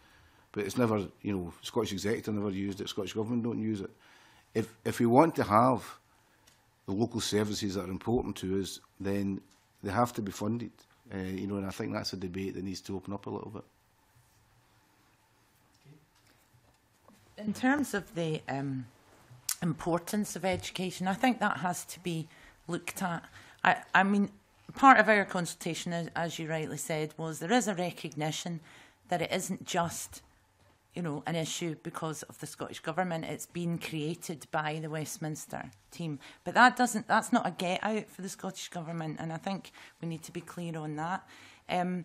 [SPEAKER 14] but it's never, you know, Scottish Executive never used it, Scottish Government don't use it. If, if we want to have the local services that are important to us, then they have to be funded. Uh, you know, and I think that's a debate that needs to open up a little bit.
[SPEAKER 15] in terms of the um, importance of education, I think that has to be looked at. I, I mean, part of our consultation, as, as you rightly said, was there is a recognition that it isn't just you know, an issue because of the Scottish Government. It's been created by the Westminster team. But that doesn't, that's not a get out for the Scottish Government. And I think we need to be clear on that. Um,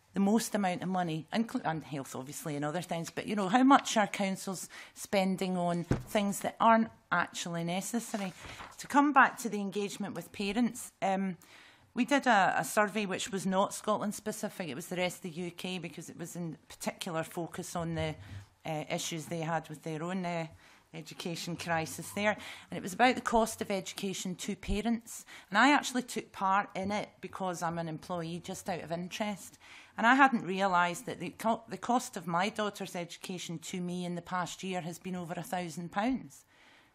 [SPEAKER 15] the most amount of money, and health, obviously, and other things. But, you know, how much are councils spending on things that aren't actually necessary? To come back to the engagement with parents, um, We did a, a survey which was not Scotland specific, it was the rest of the UK because it was in particular focus on the uh, issues they had with their own uh, education crisis there. And it was about the cost of education to parents. And I actually took part in it because I'm an employee just out of interest. And I hadn't realised that the, co the cost of my daughter's education to me in the past year has been over a £1,000.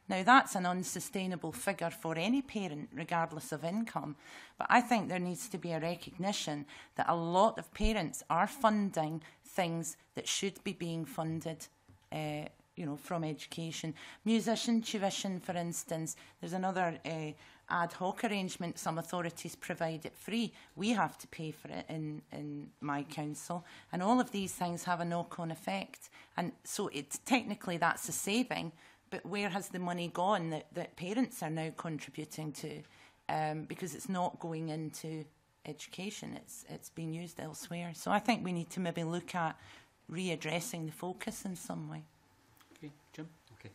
[SPEAKER 15] Now, that's an unsustainable figure for any parent, regardless of income. But I think there needs to be a recognition that a lot of parents are funding things that should be being funded uh, you know, from education. Musician tuition, for instance, there's another uh, ad hoc arrangement. Some authorities provide it free. We have to pay for it in, in my council. And all of these things have a knock-on effect. And so it's technically that's a saving, but where has the money gone that, that parents are now contributing to? Um, because it's not going into education, it's, it's being used elsewhere. So I think we need to maybe look at readdressing the focus in some way.
[SPEAKER 16] Okay, Jim? Okay.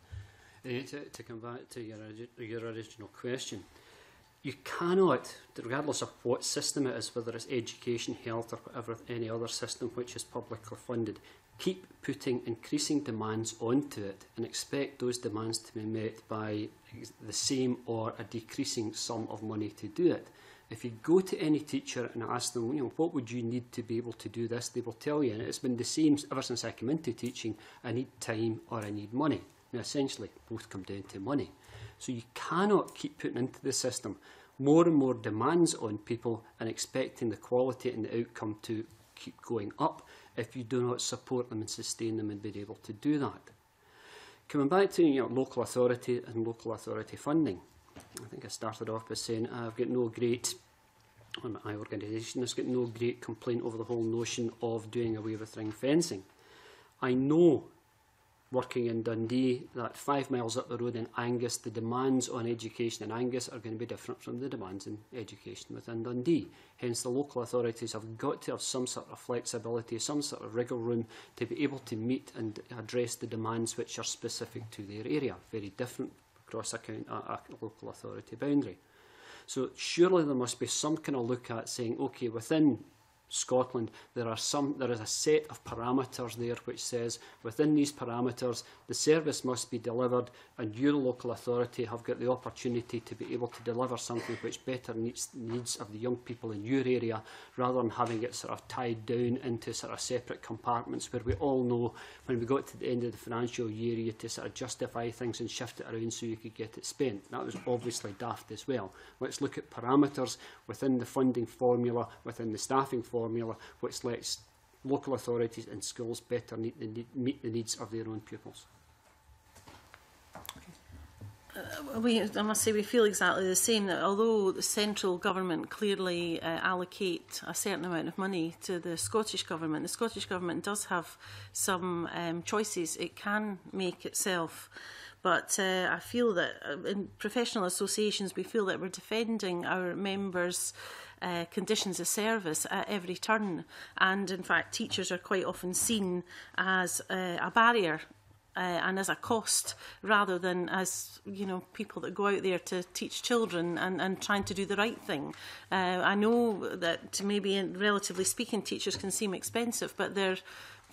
[SPEAKER 16] Uh, to, to come back to your, your original question, you cannot, regardless of what system it is, whether it's education, health, or whatever, any other system which is publicly funded, keep putting increasing demands onto it and expect those demands to be met by the same or a decreasing sum of money to do it. If you go to any teacher and ask them, you know, what would you need to be able to do this, they will tell you, and it's been the same ever since I came into teaching, I need time or I need money. Now, essentially, both come down to money. So you cannot keep putting into the system more and more demands on people and expecting the quality and the outcome to keep going up if you do not support them and sustain them and be able to do that. Coming back to you know, local authority and local authority funding, I think I started off by saying ah, I've got no great, well, my organisation, has got no great complaint over the whole notion of doing away with ring fencing. I know working in Dundee, that five miles up the road in Angus, the demands on education in Angus are going to be different from the demands in education within Dundee. Hence, the local authorities have got to have some sort of flexibility, some sort of wriggle room to be able to meet and address the demands which are specific to their area, very different across a, a local authority boundary. So surely there must be some kind of look at saying, okay, within Scotland, there, are some, there is a set of parameters there which says within these parameters the service must be delivered and your local authority have got the opportunity to be able to deliver something which better meets the needs of the young people in your area rather than having it sort of tied down into sort of separate compartments where we all know when we got to the end of the financial year you had to sort of justify things and shift it around so you could get it spent. That was obviously daft as well. Let's look at parameters within the funding formula, within the staffing formula formula which lets local authorities and schools better meet the, need, meet the needs of their own pupils.
[SPEAKER 17] Uh, we, I must say we feel exactly the same that although the central government clearly uh, allocate a certain amount of money to the Scottish government, the Scottish government does have some um, choices it can make itself. But uh, I feel that uh, in professional associations, we feel that we're defending our members' uh, conditions of service at every turn. And in fact, teachers are quite often seen as uh, a barrier uh, and as a cost rather than as you know people that go out there to teach children and, and trying to do the right thing. Uh, I know that maybe in, relatively speaking teachers can seem expensive but they're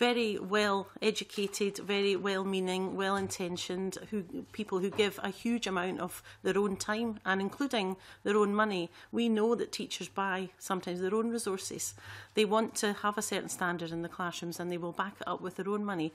[SPEAKER 17] very well educated, very well meaning, well intentioned, who people who give a huge amount of their own time and including their own money. We know that teachers buy sometimes their own resources. They want to have a certain standard in the classrooms and they will back it up with their own money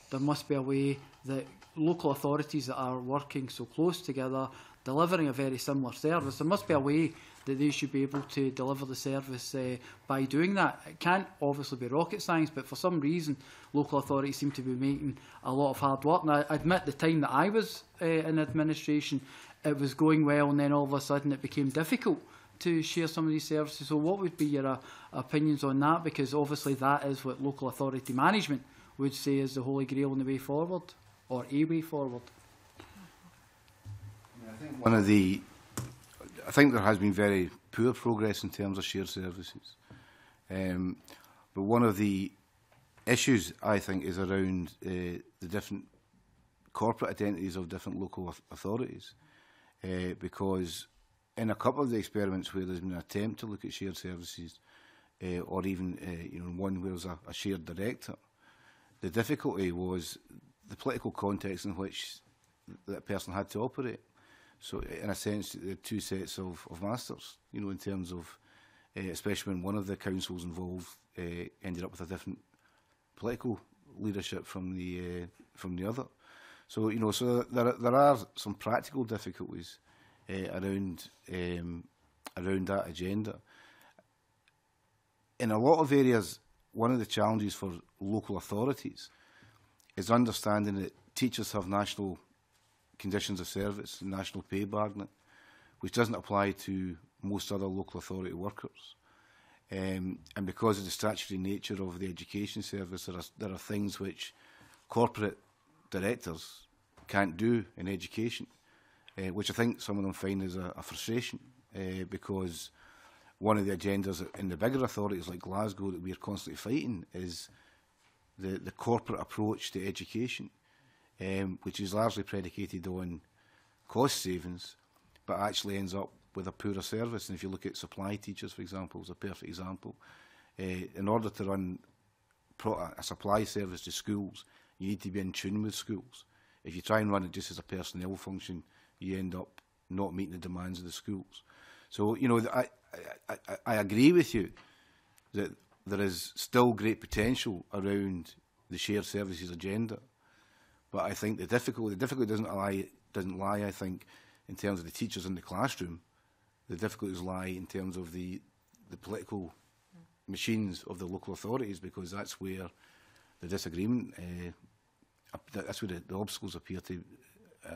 [SPEAKER 10] there must be a way that local authorities that are working so close together delivering a very similar service. There must be a way that they should be able to deliver the service uh, by doing that. It can't obviously be rocket science, but for some reason, local authorities seem to be making a lot of hard work. And I admit the time that I was uh, in administration, it was going well, and then all of a sudden it became difficult to share some of these services. So what would be your uh, opinions on that? Because obviously that is what local authority management would say is the holy grail in the way forward, or a way forward.
[SPEAKER 14] I think one of the I think there has been very poor progress in terms of shared services. Um, but one of the issues, I think, is around uh, the different corporate identities of different local authorities. Uh, because in a couple of the experiments where there's been an attempt to look at shared services, uh, or even uh, you know one where there's a, a shared director, the difficulty was the political context in which that person had to operate. So in a sense, the two sets of, of masters, you know, in terms of, uh, especially when one of the councils involved uh, ended up with a different political leadership from the uh, from the other. So you know, so there there are some practical difficulties uh, around um, around that agenda. In a lot of areas, one of the challenges for local authorities is understanding that teachers have national conditions of service, national pay bargaining, which doesn't apply to most other local authority workers. Um, and because of the statutory nature of the education service, there are, there are things which corporate directors can't do in education, uh, which I think some of them find is a, a frustration uh, because one of the agendas in the bigger authorities like Glasgow that we are constantly fighting is the, the corporate approach to education um, which is largely predicated on cost savings, but actually ends up with a poorer service. And if you look at supply teachers, for example, is a perfect example. Uh, in order to run a supply service to schools, you need to be in tune with schools. If you try and run it just as a personnel function, you end up not meeting the demands of the schools. So, you know, I, I, I, I agree with you that there is still great potential around the shared services agenda. But I think the difficulty, the difficulty doesn't lie, doesn't lie, I think, in terms of the teachers in the classroom. The difficulties lie in terms of the, the political machines of the local authorities because that's where the disagreement, uh, that's where the, the obstacles appear to uh,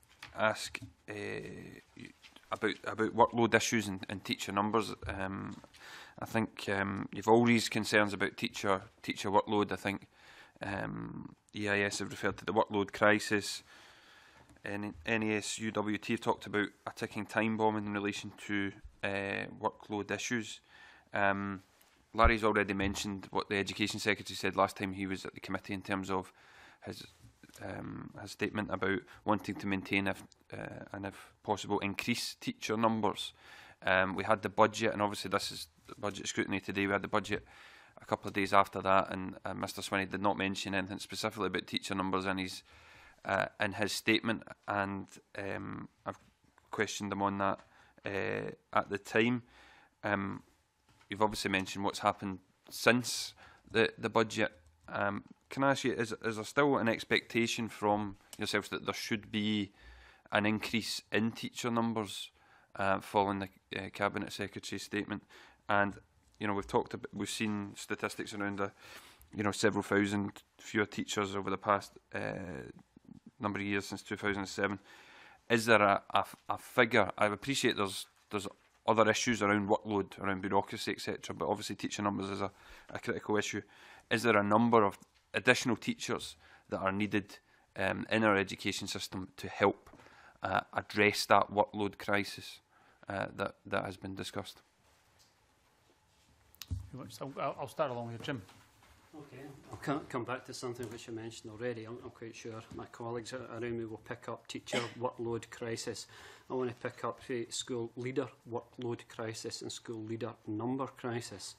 [SPEAKER 12] ask uh, about about workload issues and, and teacher numbers? Um, I think um, you've all raised concerns about teacher teacher workload. I think um, EIS have referred to the workload crisis. NESUWT have talked about a ticking time bomb in relation to uh, workload issues. Um, Larry's already mentioned what the Education Secretary said last time he was at the committee in terms of his um, his statement about wanting to maintain, if, uh, and if possible, increase teacher numbers. Um, we had the budget, and obviously this is budget scrutiny today. We had the budget a couple of days after that, and uh, Mr. Swinney did not mention anything specifically about teacher numbers in his uh, in his statement, and um, I've questioned him on that uh, at the time. Um, you've obviously mentioned what's happened since the the budget. Um, can I ask you, is, is there still an expectation from yourselves that there should be an increase in teacher numbers uh, following the uh, cabinet secretary's statement? And you know, we've talked, about, we've seen statistics around a, you know, several thousand fewer teachers over the past uh, number of years since 2007. Is there a, a, a figure? I appreciate there's there's other issues around workload, around bureaucracy, etc. But obviously teacher numbers is a, a critical issue. Is there a number of additional teachers that are needed um, in our education system to help uh, address that workload crisis uh, that, that has been discussed?
[SPEAKER 1] So I'll, I'll start along here, Jim.
[SPEAKER 16] Okay, I'll come, come back to something which I mentioned already. I'm, I'm quite sure my colleagues around me will pick up teacher workload crisis. I want to pick up the school leader workload crisis and school leader number crisis.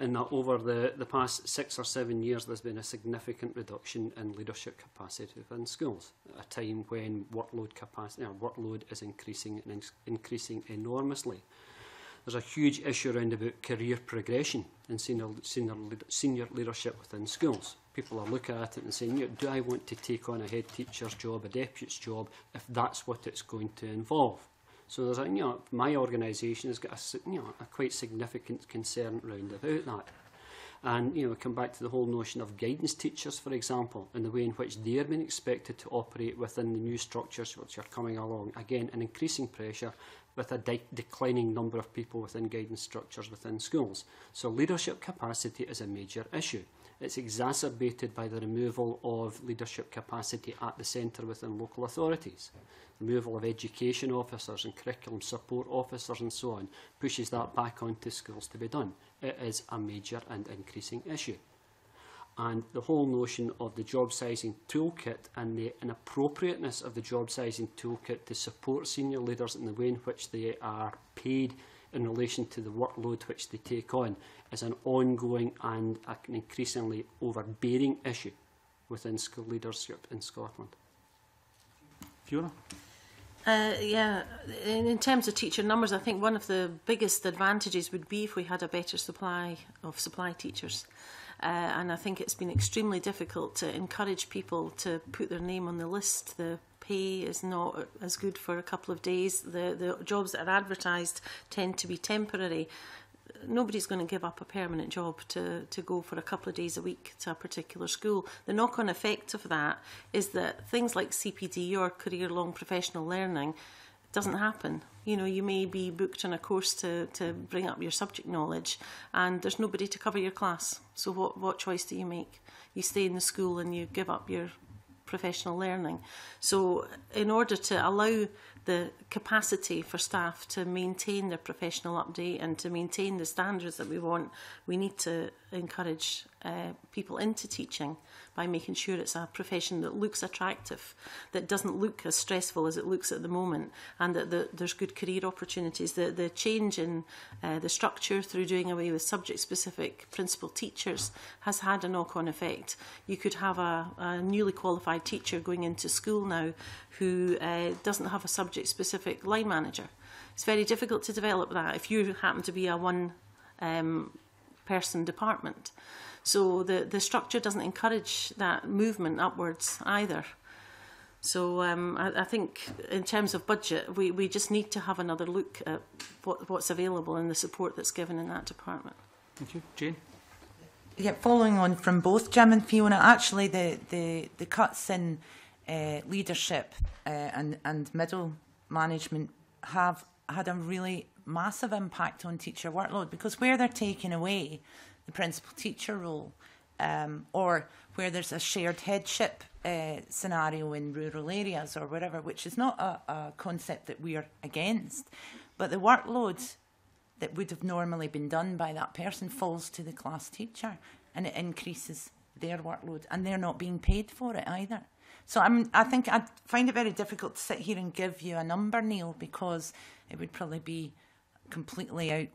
[SPEAKER 16] In that over the, the past six or seven years, there's been a significant reduction in leadership capacity within schools, a time when workload, capacity, or workload is increasing and in increasing enormously. There's a huge issue around about career progression and senior, senior, senior leadership within schools people are looking at it and saying, you do I want to take on a head teacher's job, a deputy's job, if that's what it's going to involve? So there's a, you know, my organisation has got a, you know, a quite significant concern round about that. And you know, come back to the whole notion of guidance teachers, for example, and the way in which they're are being expected to operate within the new structures which are coming along. Again, an increasing pressure with a de declining number of people within guidance structures within schools. So leadership capacity is a major issue. It's exacerbated by the removal of leadership capacity at the centre within local authorities. Removal of education officers and curriculum support officers and so on pushes that back onto schools to be done. It is a major and increasing issue. And the whole notion of the job sizing toolkit and the inappropriateness of the job sizing toolkit to support senior leaders in the way in which they are paid in relation to the workload which they take on is an ongoing and an increasingly overbearing issue within school leadership in Scotland.
[SPEAKER 1] Fiona?
[SPEAKER 17] Uh, yeah, in, in terms of teacher numbers, I think one of the biggest advantages would be if we had a better supply of supply teachers. Uh, and I think it's been extremely difficult to encourage people to put their name on the list. The pay is not as good for a couple of days. The, the jobs that are advertised tend to be temporary nobody's going to give up a permanent job to, to go for a couple of days a week to a particular school. The knock on effect of that is that things like CPD or career long professional learning doesn't happen. You know, you may be booked on a course to, to bring up your subject knowledge and there's nobody to cover your class. So what, what choice do you make? You stay in the school and you give up your professional learning. So in order to allow the capacity for staff to maintain their professional update and to maintain the standards that we want, we need to encourage uh, people into teaching by making sure it's a profession that looks attractive, that doesn't look as stressful as it looks at the moment, and that the, there's good career opportunities. The, the change in uh, the structure through doing away with subject specific principal teachers has had a knock on effect. You could have a, a newly qualified teacher going into school now who uh, doesn't have a subject specific line manager. It's very difficult to develop that if you happen to be a one um, person department. So the, the structure doesn't encourage that movement upwards either. So um, I, I think in terms of budget, we, we just need to have another look at what, what's available and the support that's given in that department.
[SPEAKER 1] Thank you. Jane?
[SPEAKER 15] Yeah, following on from both Jim and Fiona, actually the, the, the cuts in uh, leadership uh, and, and middle management have had a really massive impact on teacher workload because where they're taking away the principal teacher role, um, or where there's a shared headship uh, scenario in rural areas or wherever, which is not a, a concept that we are against, but the workloads that would have normally been done by that person falls to the class teacher and it increases their workload and they're not being paid for it either. So I'm, I think I find it very difficult to sit here and give you a number, Neil, because it would probably be completely out,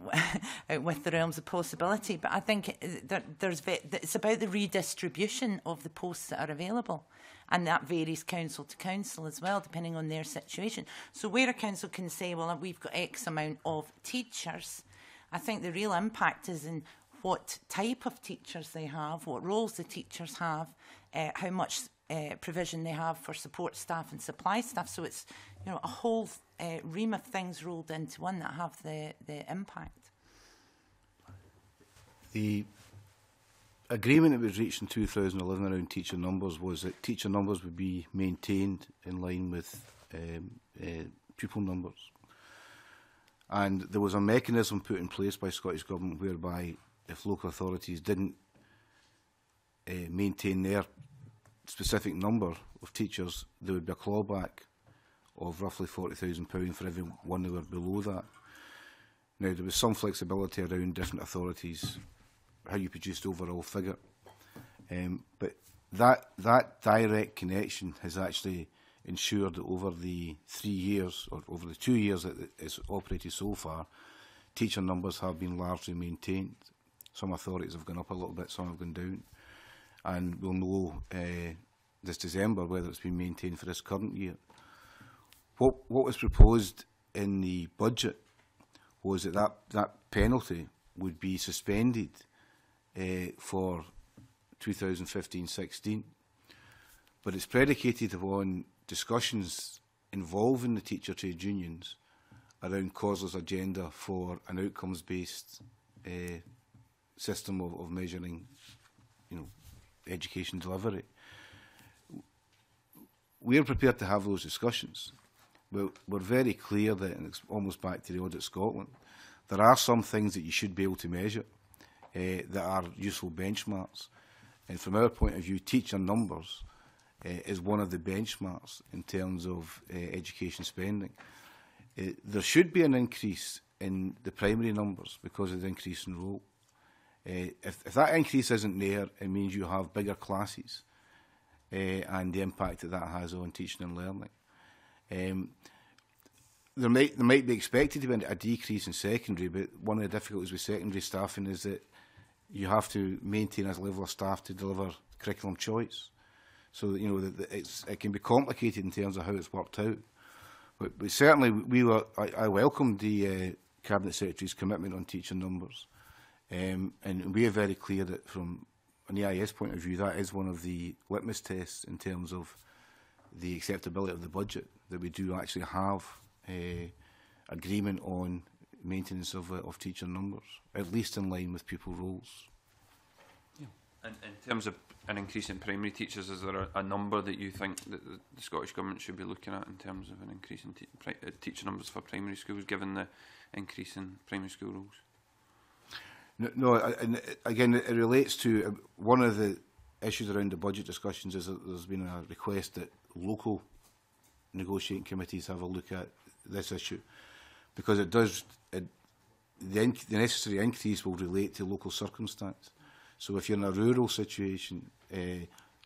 [SPEAKER 15] out with the realms of possibility. But I think uh, there, there's it's about the redistribution of the posts that are available. And that varies council to council as well, depending on their situation. So where a council can say, well, we've got X amount of teachers, I think the real impact is in what type of teachers they have, what roles the teachers have, uh, how much uh, provision they have for support staff and supply staff. So it's you know a whole uh, ream of things rolled into one that have the, the impact.
[SPEAKER 14] The agreement that was reached in 2011 around teacher numbers was that teacher numbers would be maintained in line with um, uh, pupil numbers. And there was a mechanism put in place by Scottish Government whereby if local authorities didn't uh, maintain their specific number of teachers, there would be a clawback of roughly £40,000 for everyone who were below that. Now, there was some flexibility around different authorities, how you produced the overall figure. Um, but that, that direct connection has actually ensured that over the three years, or over the two years that it's operated so far, teacher numbers have been largely maintained. Some authorities have gone up a little bit, some have gone down. And we'll know uh, this December whether it's been maintained for this current year. What, what was proposed in the budget was that that, that penalty would be suspended uh, for 2015-16, but it's predicated upon discussions involving the teacher trade unions around COSLA's agenda for an outcomes-based uh, system of, of measuring, you know, education delivery. We are prepared to have those discussions we're, we're very clear that, and it's almost back to the Audit Scotland, there are some things that you should be able to measure uh, that are useful benchmarks. And from our point of view, teacher numbers uh, is one of the benchmarks in terms of uh, education spending. Uh, there should be an increase in the primary numbers because of the increase in role. Uh, if, if that increase isn't there, it means you have bigger classes uh, and the impact that that has on teaching and learning. Um, there might there might be expected to be a decrease in secondary, but one of the difficulties with secondary staffing is that you have to maintain a level of staff to deliver curriculum choice. So you know that it's it can be complicated in terms of how it's worked out. But, but certainly we were I, I welcome the uh, cabinet secretary's commitment on teacher numbers, um, and we are very clear that from an EIS point of view that is one of the litmus tests in terms of the acceptability of the budget, that we do actually have uh, agreement on maintenance of, uh, of teacher numbers, at least in line with pupil roles.
[SPEAKER 12] Yeah. And in terms of an increase in primary teachers, is there a, a number that you think that the, Scottish Government should be looking at in terms of an increase in te uh, teacher numbers for primary schools, given the increase in primary school roles?
[SPEAKER 14] No, no and uh, again, it relates to uh, one of the issues around the budget discussions is that there's been a request that local negotiating committees have a look at this issue because it does it, the, inc the necessary increase will relate to local circumstance. So if you're in a rural situation, uh,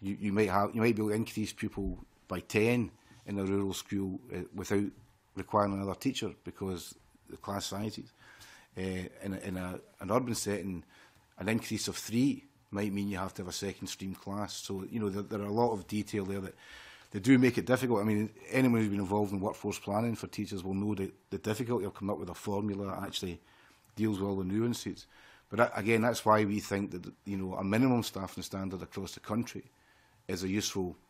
[SPEAKER 14] you, you might have you might be able to increase people by 10 in a rural school uh, without requiring another teacher because the class sizes. Uh, in a, in a, an urban setting, an increase of three might mean you have to have a second stream class. So you know there, there are a lot of detail there that they do make it difficult. I mean, anyone who's been involved in workforce planning for teachers will know the, the difficulty of coming up with a formula that actually deals with all the nuances. But that, again, that's why we think that you know a minimum staffing standard across the country is a useful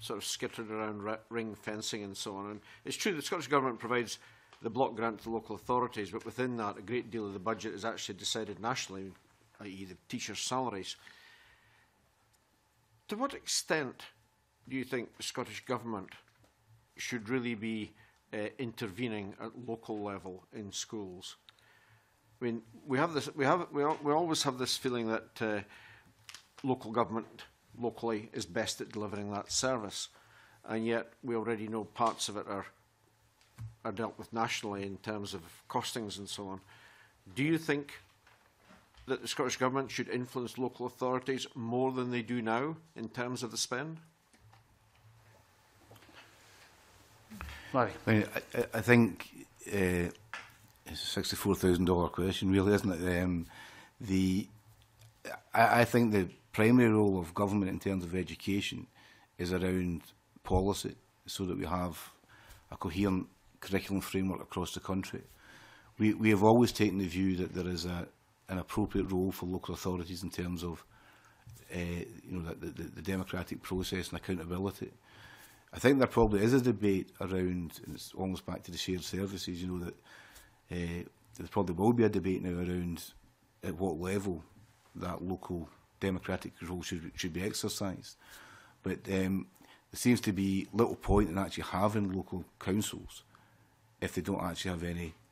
[SPEAKER 11] sort of skittered around ring fencing and so on. And it's true the Scottish Government provides the block grant to local authorities, but within that, a great deal of the budget is actually decided nationally, i.e. the teacher salaries. To what extent do you think the Scottish Government should really be uh, intervening at local level in schools? I mean, we have this, we have, we, al we always have this feeling that uh, local government locally is best at delivering that service, and yet we already know parts of it are are dealt with nationally in terms of costings and so on. Do you think that the Scottish Government should influence local authorities more than they do now in terms of the spend?
[SPEAKER 14] Larry. I, I think uh, it's a $64,000 question, really, isn't it? Um, the, I, I think the primary role of government in terms of education is around policy, so that we have a coherent curriculum framework across the country. We, we have always taken the view that there is a, an appropriate role for local authorities in terms of uh, you know, the, the, the democratic process and accountability. I think there probably is a debate around, and it's almost back to the shared services, you know, that Uh, eh, there probably will be a debate now around at what level that local democratic control should, should be exercised. But um, there seems to be little point in actually having local councils if they don't actually have any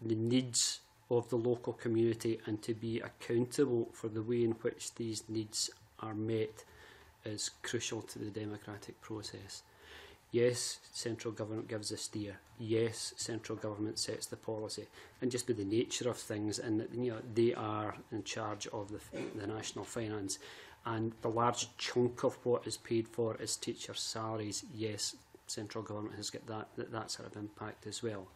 [SPEAKER 14] the
[SPEAKER 16] needs of the local community and to be accountable for the way in which these needs are met is crucial to the democratic process. Yes, central government gives a steer. Yes, central government sets the policy. And just by the nature of things, and you know, they are in charge of the, the national finance. And the large chunk of what is paid for is teacher salaries. Yes, central government has got that, that, that sort of impact as well.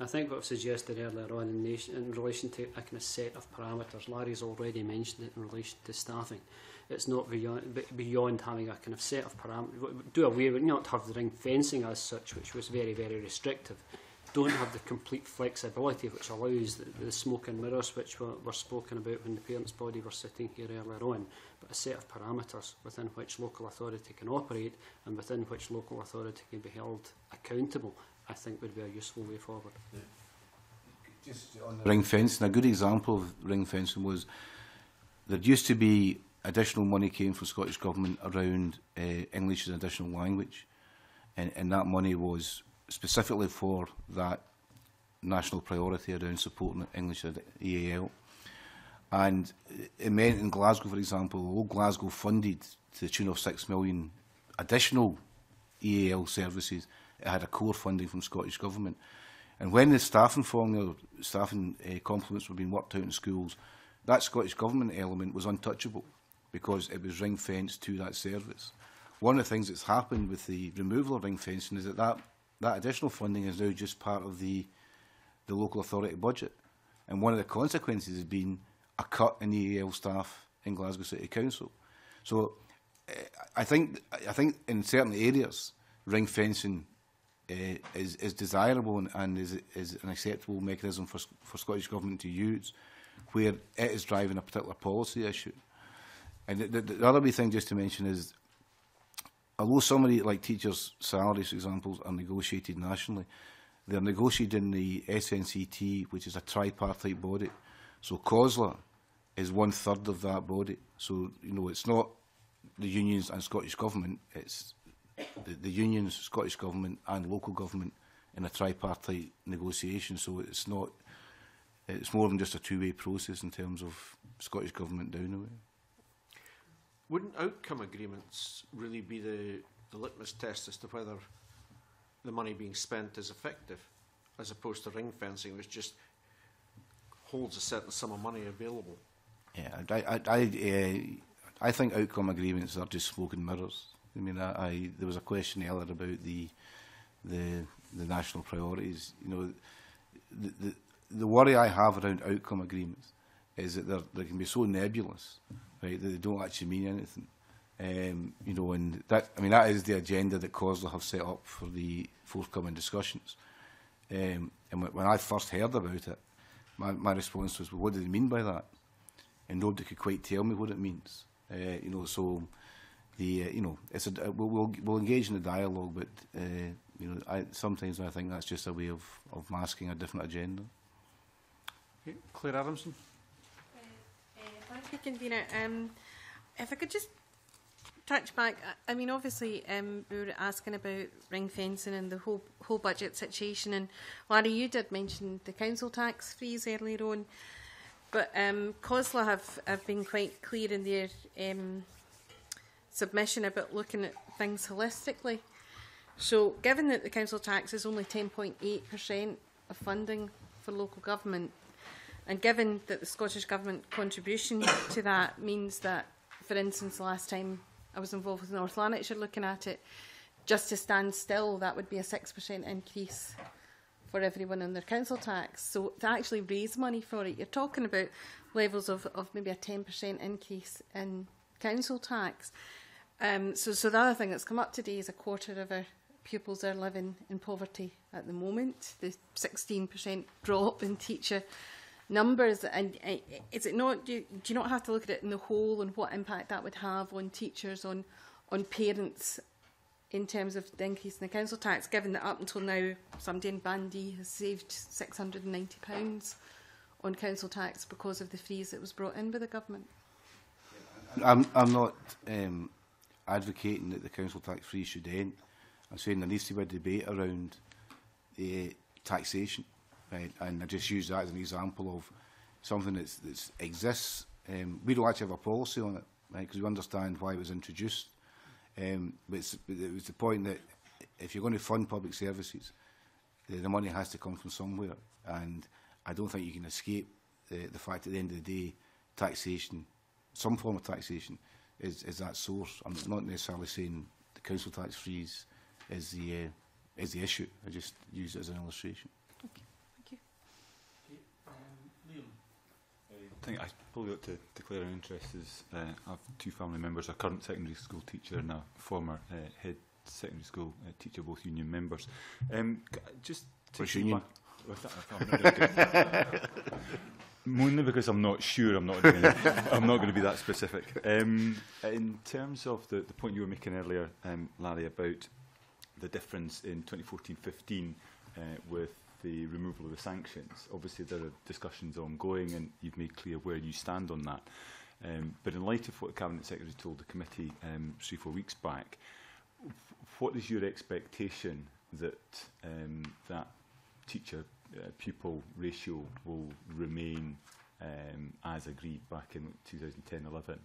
[SPEAKER 16] I think what I've suggested earlier on in, nation, in relation to a kind of set of parameters, Larry's already mentioned it in relation to staffing. It's not beyond, beyond having a kind of set of parameters. Do away with, not have the ring fencing as such, which was very, very restrictive. Don't have the complete flexibility which allows the, the smoke and mirrors which were, were spoken about when the parents' body were sitting here earlier on but a set of parameters within which local authority can operate and within which local authority can be held accountable, I think would be a useful way forward. Yeah.
[SPEAKER 14] Just on the ring fencing, a good example of ring fencing was there used to be additional money came from Scottish Government around uh, English as an additional language, and, and that money was specifically for that national priority around supporting English EAL. And it meant in Glasgow, for example, old Glasgow funded to the tune of six million additional EAL services. It had a core funding from Scottish Government. And when the staffing formula, staffing uh, complements were being worked out in schools, that Scottish Government element was untouchable because it was ring fenced to that service. One of the things that's happened with the removal of ring fencing is that that, that additional funding is now just part of the, the local authority budget. And one of the consequences has been a cut in the EAL staff in Glasgow City Council. So eh, I think I think in certain areas ring fencing uh, is is desirable and, and is is an acceptable mechanism for for Scottish government to use where it is driving a particular policy issue. And the, the, the other thing just to mention is, although somebody like teachers' salaries, for example, are negotiated nationally, they're negotiated in the SNCT, which is a tripartite body. So COSLA, is one third of that body. So you know, it's not the unions and Scottish government; it's the, the unions, Scottish government, and local government in a tripartite negotiation. So it's not. It's more than just a two-way process in terms of Scottish government down away.
[SPEAKER 11] Wouldn't outcome agreements really be the, the litmus test as to whether the money being spent is effective, as opposed to ring fencing, which just holds a certain sum of money available?
[SPEAKER 14] Yeah, I, I, I, uh, I think outcome agreements are just smoke and mirrors. I mean, I, I, there was a question earlier about the the the national priorities. You know, the, the, the worry I have around outcome agreements is that they can be so nebulous, right, that they don't actually mean anything. Um, you know, and that I mean that is the agenda that COSLA have set up for the forthcoming discussions. Um, and when I first heard about it, my, my response was, well, what do they mean by that? and nobody could quite tell me what it means. Uh, you know, so the uh, you know, it's a, we'll, we'll we'll engage in a dialogue, but uh, you know, I sometimes I think that's just a way of of masking a different agenda.
[SPEAKER 1] Claire Adamson.
[SPEAKER 8] Uh, thank you, convener. Um, if I could just touch back, I mean, obviously, um, we were asking about ring fencing and the whole whole budget situation. And Larry, you did mention the council tax freeze earlier on. But um, COSLA have, have been quite clear in their um, submission about looking at things holistically. So, given that the council tax is only 10.8% of funding for local government, and given that the Scottish Government contribution to that means that, for instance, the last time I was involved with North Lanarkshire looking at it, just to stand still, that would be a 6% increase for everyone on their council tax. So to actually raise money for it, you're talking about levels of, of maybe a 10% increase in council tax. Um, so, so the other thing that's come up today is a quarter of our pupils are living in poverty at the moment, the 16% drop in teacher numbers. And uh, is it not, do you not have to look at it in the whole and what impact that would have on teachers, on, on parents in terms of the increase in the council tax, given that up until now somebody in Bandy has saved £690 on council tax because of the freeze that was brought in by the government?
[SPEAKER 14] I'm, I'm not um, advocating that the council tax freeze should end. I'm saying there needs to be a debate around the taxation, right? And I just use that as an example of something that that's exists. Um, we don't actually have a policy on it, right? Because we understand why it was introduced. Um, but it was the point that if you're going to fund public services, the, the money has to come from somewhere. And I don't think you can escape the, the fact at the end of the day, taxation, some form of taxation, is, is that source. I'm not necessarily saying the council tax freeze is the, uh, is the issue. I just use it as an illustration.
[SPEAKER 9] I think I probably ought to declare an interest is uh, I have two family members, a current secondary school teacher and a former uh, head secondary school uh, teacher, both union members. Um, just to
[SPEAKER 14] Which union?
[SPEAKER 9] Mainly because I'm not sure. I'm not. Doing, I'm not going to be that specific. Um, in terms of the, the point you were making earlier, um, Larry, about the difference in 2014-15 uh, with the removal of the sanctions. Obviously, there are discussions ongoing, and you've made clear where you stand on that. Um, but in light of what the Cabinet Secretary told the committee um, three, four weeks back, what is your expectation that um, that teacher-pupil uh, ratio will remain um, as agreed back in 2010-11?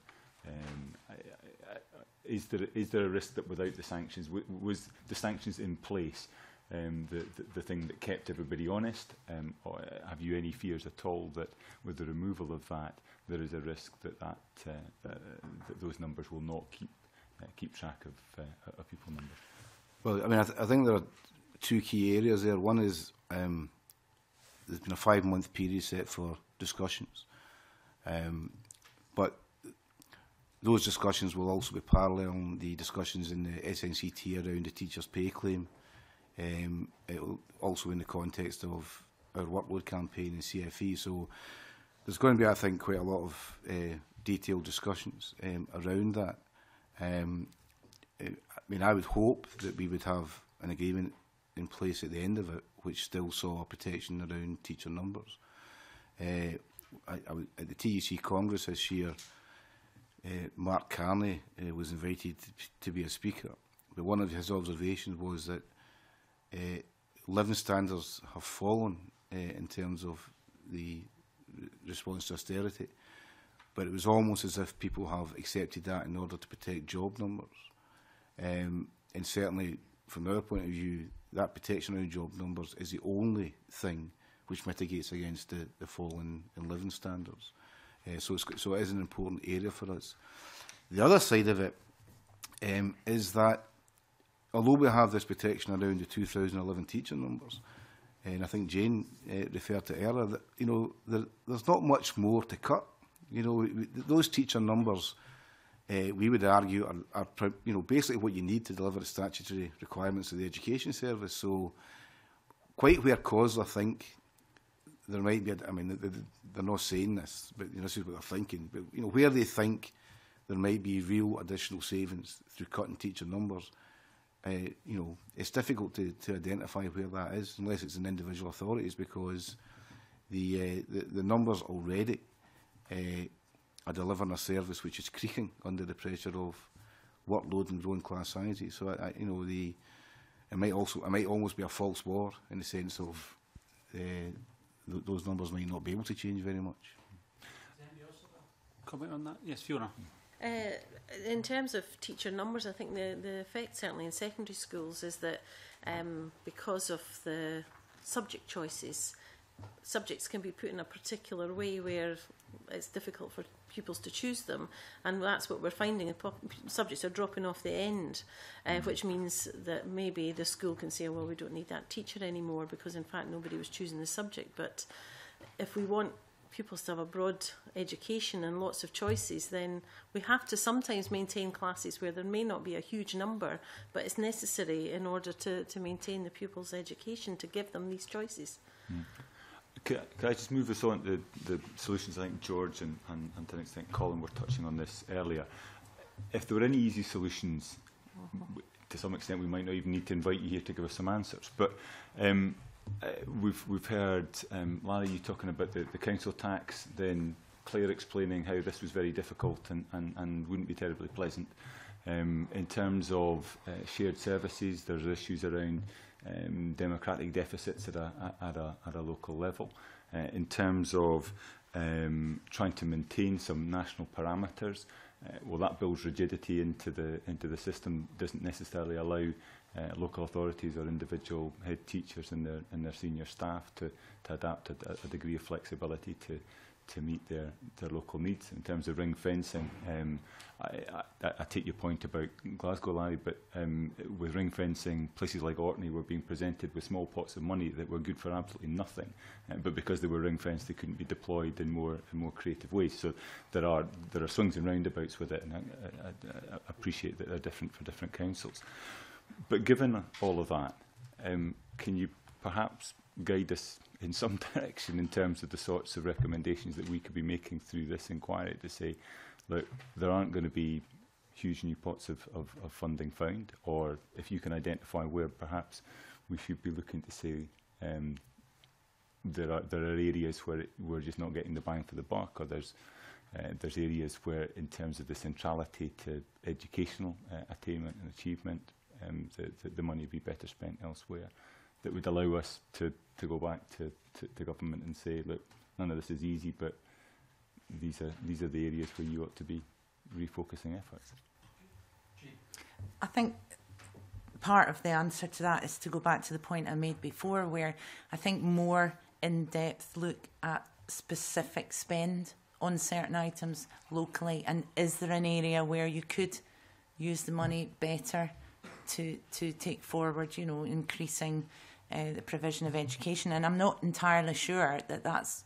[SPEAKER 9] Um, I, I, I, is, there, is there a risk that without the sanctions, was the sanctions in place, um, the, the, the thing that kept everybody honest? Um, or uh, have you any fears at all that with the removal of that, there is a risk that, that, uh, that, uh, that those numbers will not keep, uh, keep track of, uh, of people numbers?
[SPEAKER 14] Well, I mean, I, th I think there are two key areas there. One is um, there's been a five-month period set for discussions, um, but those discussions will also be paralleling the discussions in the SNCT around the teacher's pay claim um, also in the context of our workload campaign and CFE. So there's going to be, I think, quite a lot of uh, detailed discussions um, around that. Um, I mean, I would hope that we would have an agreement in place at the end of it, which still saw a protection around teacher numbers. Uh, I, I, at the TEC Congress this year, uh, Mark Carney uh, was invited to be a speaker, but one of his observations was that uh, eh, living standards have fallen uh, in terms of the response to austerity. But it was almost as if people have accepted that in order to protect job numbers. Um, and certainly, from our point of view, that protection of job numbers is the only thing which mitigates against the, the fall in, in living standards. Uh, so, it's, so it is an important area for us. The other side of it um, is that although we have this protection around the 2011 teacher numbers, and I think Jane uh, referred to earlier, that, you know, there, there's not much more to cut. You know, we, those teacher numbers, uh, we would argue, are, are you know, basically what you need to deliver the statutory requirements of the education service. So, quite where cause, I think, there might be, a, I mean, they, they're not saying this, but you know, this is what they're thinking, but, you know, where they think there might be real additional savings through cutting teacher numbers, uh, you know, it's difficult to, to identify where that is unless it's an individual authorities because the, uh, the, the numbers already uh, are delivering a service which is creaking under the pressure of workload and growing class sizes. So, I, I, you know, the, it might also, it might almost be a false war in the sense of uh, th those numbers might not be able to change very much.
[SPEAKER 1] Comment on that? Yes, Fiona. Mm.
[SPEAKER 17] Uh, in terms of teacher numbers, I think the, the effect certainly in secondary schools is that um, because of the subject choices, subjects can be put in a particular way where it's difficult for pupils to choose them and that's what we're finding subjects are dropping off the end uh, mm. which means that maybe the school can say well we don't need that teacher anymore because in fact nobody was choosing the subject but if we want pupils to have a broad education and lots of choices, then we have to sometimes maintain classes where there may not be a huge number, but it's necessary in order to, to maintain the pupils' education to give them these choices.
[SPEAKER 9] Mm. Can, can I just move us on to the, the solutions? I think George and, and, and to an extent Colin were touching on this earlier. If there were any easy solutions, mm -hmm. to some extent we might not even need to invite you here to give us some answers. But um, uh, we've we've heard um, Larry you talking about the, the council tax, then Claire explaining how this was very difficult and and, and wouldn't be terribly pleasant. Um, in terms of uh, shared services, there's issues around um, democratic deficits at a, at a, at a local level. Uh, in terms of um, trying to maintain some national parameters, uh, well, that builds rigidity into the into the system, doesn't necessarily allow uh, local authorities or individual head teachers and their, and their senior staff to, to adapt a, a degree of flexibility to, to meet their, their local needs. In terms of ring fencing, um, I, I, I take your point about Glasgow, live but um, with ring fencing, places like Orkney were being presented with small pots of money that were good for absolutely nothing. Uh, but because they were ring fenced, they couldn't be deployed in more, in more creative ways. So there are, there are swings and roundabouts with it, and I, I, I appreciate that they're different for different councils. But given all of that, um, can you perhaps guide us in some direction in terms of the sorts of recommendations that we could be making through this inquiry to say, look, there aren't going to be huge new pots of, of, of funding found, or if you can identify where perhaps we should be looking to say um, there are there are areas where it, we're just not getting the bang for the buck, or there's uh, there's areas where, in terms of the centrality to educational uh, attainment and achievement, um, that, that the money be better spent elsewhere, that would allow us to, to go back to, to, to government and say, look, none of this is easy, but these are, these are the areas where you ought to be refocusing efforts.
[SPEAKER 15] I think part of the answer to that is to go back to the point I made before, where I think more in-depth look at specific spend on certain items locally, and is there an area where you could use the money better? to, to take forward, you know, increasing uh, the provision of education. And I'm not entirely sure that that's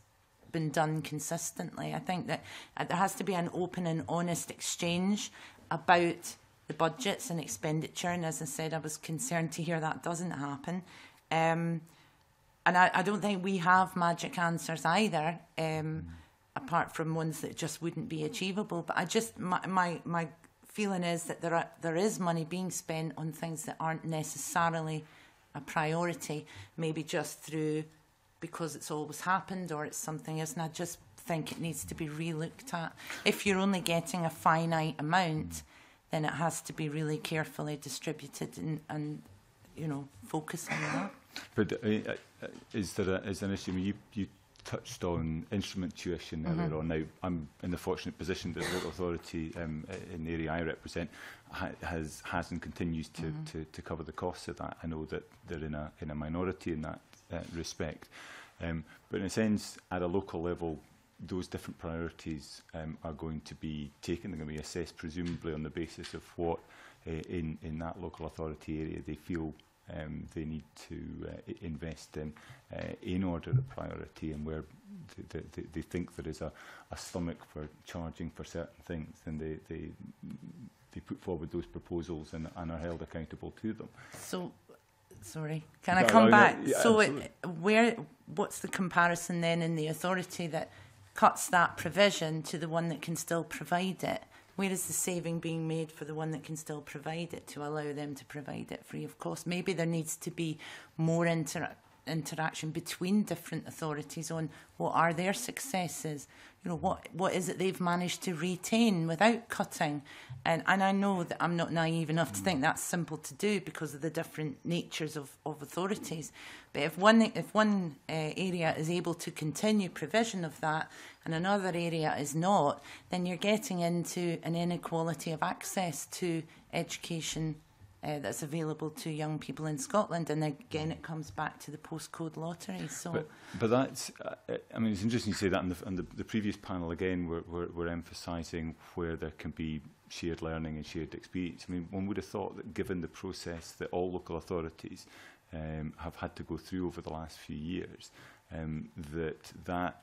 [SPEAKER 15] been done consistently. I think that uh, there has to be an open and honest exchange about the budgets and expenditure. And as I said, I was concerned to hear that doesn't happen. Um, and I, I, don't think we have magic answers either, um, apart from ones that just wouldn't be achievable. But I just my my, my feeling is that there, are, there is money being spent on things that aren't necessarily a priority, maybe just through because it's always happened or it's something else. And I just think it needs to be relooked at. If you're only getting a finite amount, then it has to be really carefully distributed and, and you know, focus on that.
[SPEAKER 9] But uh, uh is there a, is there an issue? I mean, you, you touched on instrument tuition mm -hmm. earlier mm-hmm. on. Now, I'm in the fortunate position that the local authority um, in the area I represent ha has, has and continues to, mm -hmm. to, to cover the costs of that. I know that they're in a, in a minority in that uh, respect. Um, but in a sense, at a local level, those different priorities um, are going to be taken, they're going to be assessed presumably on the basis of what uh, in, in that local authority area they feel um, they need to uh, invest in uh, in order of priority and where th th they think there is a, a stomach for charging for certain things and they, they, they put forward those proposals and, and are held accountable to them.
[SPEAKER 15] So, sorry, can I come back? yeah, so it, where what's the comparison then in the authority that cuts that provision to the one that can still provide it? where is the saving being made for the one that can still provide it to allow them to provide it free of cost? Maybe there needs to be more inter interaction between different authorities on what are their successes you know what what is it they've managed to retain without cutting and and I know that I'm not naive enough to think that's simple to do because of the different natures of, of authorities but if one if one uh, area is able to continue provision of that and another area is not then you're getting into an inequality of access to education uh, that's available to young people in Scotland. And again, it comes back to the postcode lottery. So,
[SPEAKER 9] but, but that's, uh, I mean, it's interesting you say that. And the, and the, the previous panel again, we're, we're, we're emphasizing where there can be shared learning and shared experience. I mean, one would have thought that given the process that all local authorities um, have had to go through over the last few years, um, that that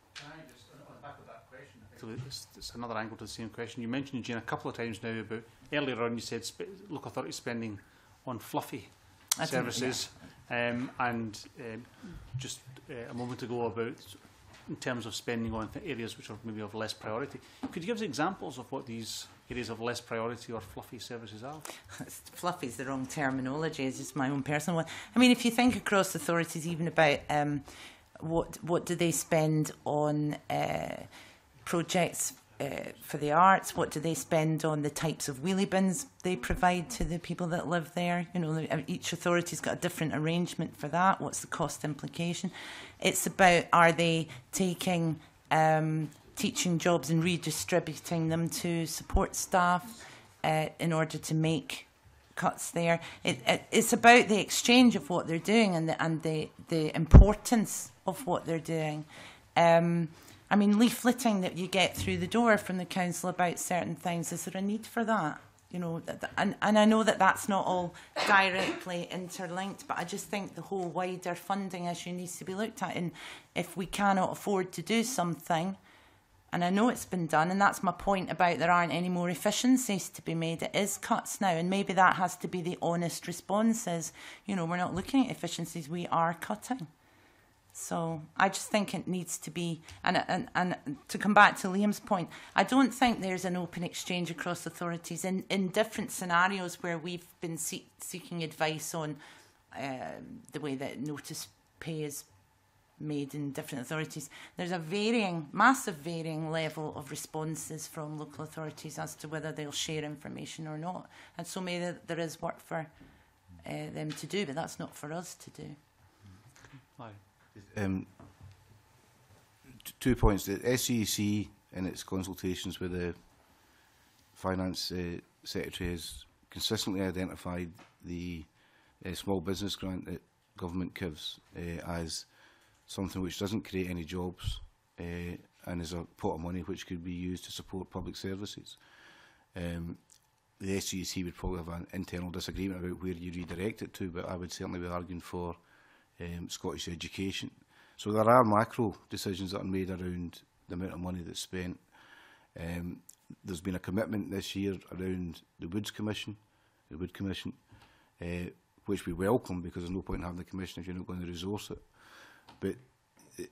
[SPEAKER 1] Can I just, on the back of that question, I think so it's, it's another angle to the same question. You mentioned, Eugene, a couple of times now about earlier on. You said sp local authority spending on fluffy I services. Think, yeah. um, and um, just uh, a moment ago about in terms of spending on areas which are maybe of less priority. Could you give us examples of what these areas of less priority or fluffy services are?
[SPEAKER 15] fluffy is the wrong terminology. It's just my own personal one. I mean, if you think across authorities, even about um, what what do they spend on uh, projects uh, for the arts? What do they spend on the types of wheelie bins they provide to the people that live there? You know, uh, each authority's got a different arrangement for that. What's the cost implication? It's about are they taking um, teaching jobs and redistributing them to support staff uh, in order to make cuts there. It, it, it's about the exchange of what they're doing and the, and the, the importance of what they're doing. Um, I mean, leafleting that you get through the door from the council about certain things, is there a need for that? You know, and, and I know that that's not all directly interlinked, but I just think the whole wider funding issue needs to be looked at. And if we cannot afford to do something, and I know it's been done, and that's my point about there aren't any more efficiencies to be made. It is cuts now, and maybe that has to be the honest response is, you know, we're not looking at efficiencies, we are cutting. So I just think it needs to be, and, and, and to come back to Liam's point, I don't think there's an open exchange across authorities in, in different scenarios where we've been see seeking advice on uh, the way that notice pay is made in different authorities. There's a varying, massive varying level of responses from local authorities as to whether they'll share information or not. And so maybe there is work for uh, them to do, but that's not for us to do. Aye.
[SPEAKER 14] Um, two points. The SEC in its consultations with the Finance uh, Secretary has consistently identified the uh, small business grant that government gives uh, as something which doesn't create any jobs uh, and is a pot of money which could be used to support public services. Um, the SEC would probably have an internal disagreement about where you redirect it to, but I would certainly be arguing for um, Scottish education. So there are macro decisions that are made around the amount of money that's spent. Um, there's been a commitment this year around the Woods Commission, the Wood Commission, uh, which we welcome because there's no point in having the commission if you're not going to resource it. But uh,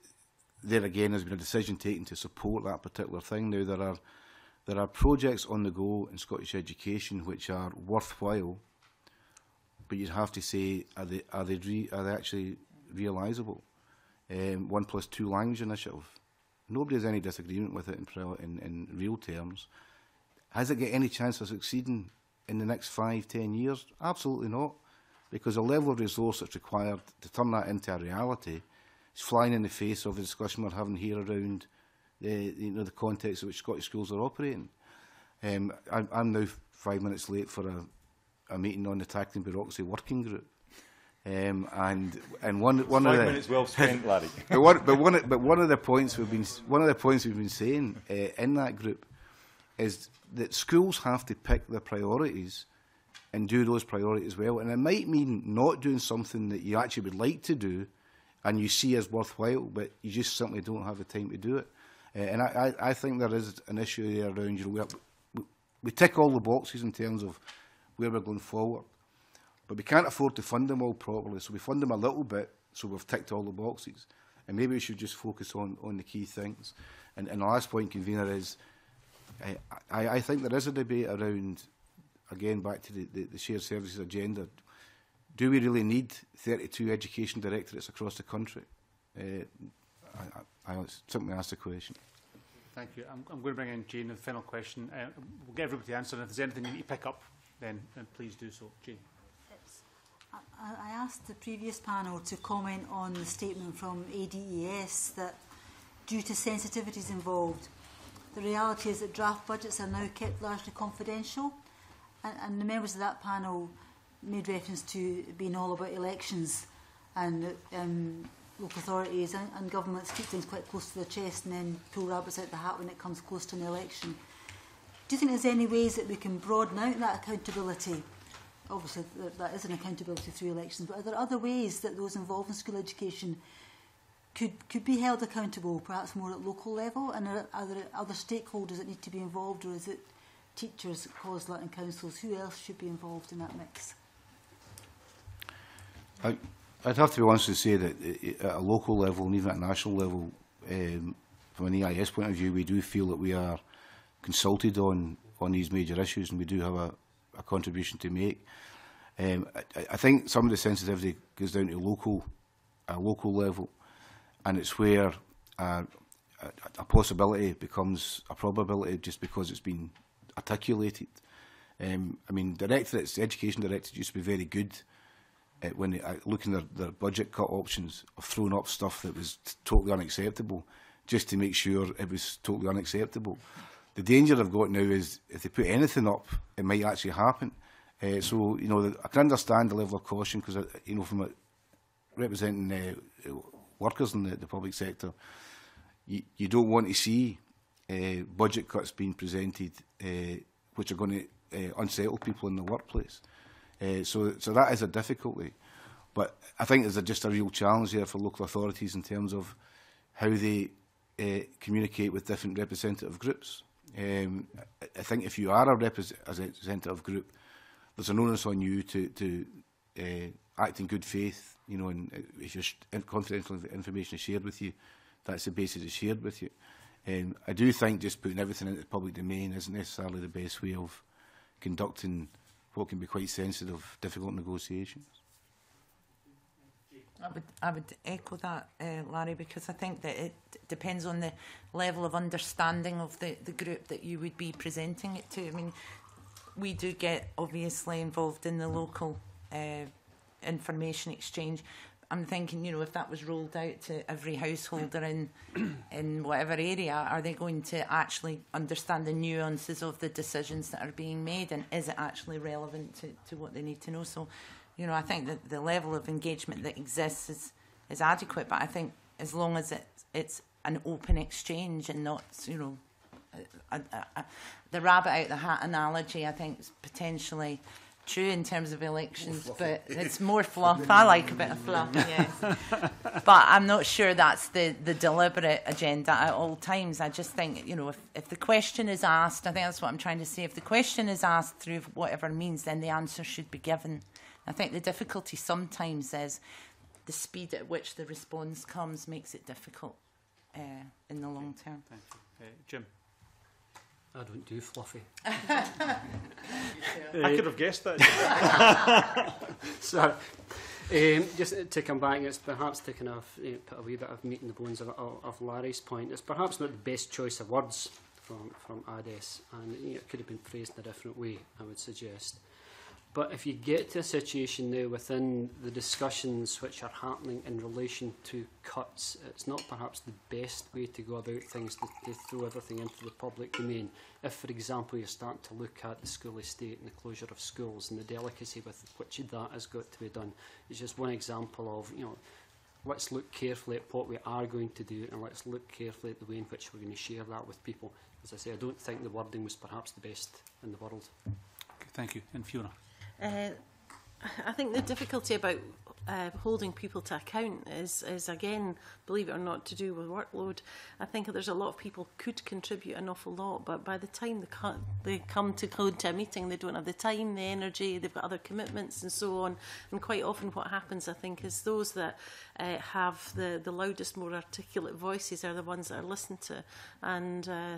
[SPEAKER 14] there again has been a decision taken to support that particular thing. Now there are there are projects on the go in Scottish education which are worthwhile but you'd have to say are they are they re, are they actually realisable? Um, one plus two language initiative. Nobody has any disagreement with it in, in, in real terms. Has it got any chance of succeeding in the next five, ten years? Absolutely not, because the level of resource that's required to turn that into a reality is flying in the face of the discussion we're having here around the you know the context of which Scottish schools are operating. Um, I, I'm now five minutes late for a a meeting on the taxing bureaucracy working group. Um, and and one one
[SPEAKER 9] Five
[SPEAKER 14] of the
[SPEAKER 9] minutes well spent, Larry.
[SPEAKER 14] but one but one but one of the points we've been one of the points we've been saying uh, in that group is that schools have to pick their priorities and do those priorities well. And it might mean not doing something that you actually would like to do and you see as worthwhile, but you just simply don't have the time to do it. Uh, and I, I, I think there is an issue there around, you know, we, we tick all the boxes in terms of where we're going forward. But we can't afford to fund them all properly, so we fund them a little bit, so we've ticked all the boxes. And maybe we should just focus on, on the key things. And, and the last point, convener, is I, I, I think there is a debate around, again, back to the, the, the shared services agenda. Do we really need 32 education directorates across the country? Uh, I, I, I simply asked the question.
[SPEAKER 1] Thank you. I'm, I'm going to bring in Jane the final question. Uh, we'll get everybody to answer, and if there's anything you need to pick up then, uh, please do so. Jane.
[SPEAKER 13] I asked the previous panel to comment on the statement from ADES that due to sensitivities involved, the reality is that draft budgets are now kept largely confidential, and, and the members of that panel made reference to being all about elections and um, local authorities and, and governments keep things quite close to their chest and then pull rabbits out the hat when it comes close to an election. Do you think there's any ways that we can broaden out that accountability? Obviously, that is an accountability through elections, but are there other ways that those involved in school education could, could be held accountable, perhaps more at local level? And are, are there other stakeholders that need to be involved, or is it teachers, COSLA and councils? Who else should be involved in that mix?
[SPEAKER 14] I, I'd have to be honest to say that eh, eh, at a local level and even at a national level, um, from an EIS point of view, we do feel that we are consulted on on these major issues, and we do have a, a contribution to make. Um, I, I think some of the sensitivity goes down to local, uh, local level, and it's where uh, a, a possibility becomes a probability just because it's been articulated. Um, I mean, directorates, education directorates used to be very good uh, when they, uh, looking at their, their budget cut options, of throwing up stuff that was totally unacceptable, just to make sure it was totally unacceptable the danger I've got now is if they put anything up, it might actually happen. Uh, so, you know, I can understand the level of caution because, uh, you know, from a, representing uh, workers in the, the public sector, you, you don't want to see uh, budget cuts being presented uh, which are going to uh, unsettle people in the workplace. Uh, so, so that is a difficulty. But I think there's a, just a real challenge here for local authorities in terms of how they uh, communicate with different representative groups. Um, I think if you are a representative group, there's an onus on you to, to uh, act in good faith, you know, and uh, if your confidential information is shared with you, that's the basis it's shared with you. Um, I do think just putting everything into the public domain isn't necessarily the best way of conducting what can be quite sensitive, difficult negotiations.
[SPEAKER 15] I would, I would echo that, uh, Larry, because I think that it depends on the level of understanding of the, the group that you would be presenting it to. I mean, we do get obviously involved in the local uh, information exchange. I'm thinking, you know, if that was rolled out to every householder in in whatever area, are they going to actually understand the nuances of the decisions that are being made, and is it actually relevant to, to what they need to know? So You know, I think that the level of engagement that exists is, is adequate, but I think as long as it, it's an open exchange and not, you know, a, a, a, the rabbit out the hat analogy, I think, is potentially true in terms of elections, but it's more fluff. I like a bit of fluff, yes. but I'm not sure that's the, the deliberate agenda at all times. I just think, you know, if, if the question is asked, I think that's what I'm trying to say, if the question is asked through whatever means, then the answer should be given. I think the difficulty sometimes is the speed at which the response comes makes it difficult uh, in the long term.
[SPEAKER 1] Thank you. Uh, Jim?
[SPEAKER 16] I don't do fluffy.
[SPEAKER 1] I could have guessed that.
[SPEAKER 16] so, um, just to come back, it's perhaps taken off know, uh, put a wee bit of meat in the bones of, of Larry's point. It's perhaps not the best choice of words from from ADES, and you know, it could have been phrased in a different way. I would suggest. But if you get to a situation now within the discussions which are happening in relation to cuts, it's not perhaps the best way to go about things to, to throw everything into the public domain. If, for example, you're starting to look at the school estate and the closure of schools and the delicacy with which that has got to be done, it's just one example of, you know, let's look carefully at what we are going to do and let's look carefully at the way in which we're going to share that with people. As I say, I don't think the wording was perhaps the best in the world.
[SPEAKER 1] thank you. And Fiona.
[SPEAKER 17] Uh, I think the difficulty about uh, holding people to account is, is again, believe it or not, to do with workload. I think there's a lot of people could contribute an awful lot, but by the time they, they come to code to a meeting, they don't have the time, the energy, they've got other commitments and so on. And quite often what happens, I think, is those that uh, have the, the loudest, more articulate voices are the ones that are listened to. And uh,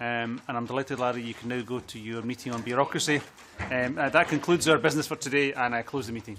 [SPEAKER 1] Um, and I'm delighted, Larry, you can now go to your meeting on bureaucracy. Um, uh, that concludes our business for today, and I close the meeting.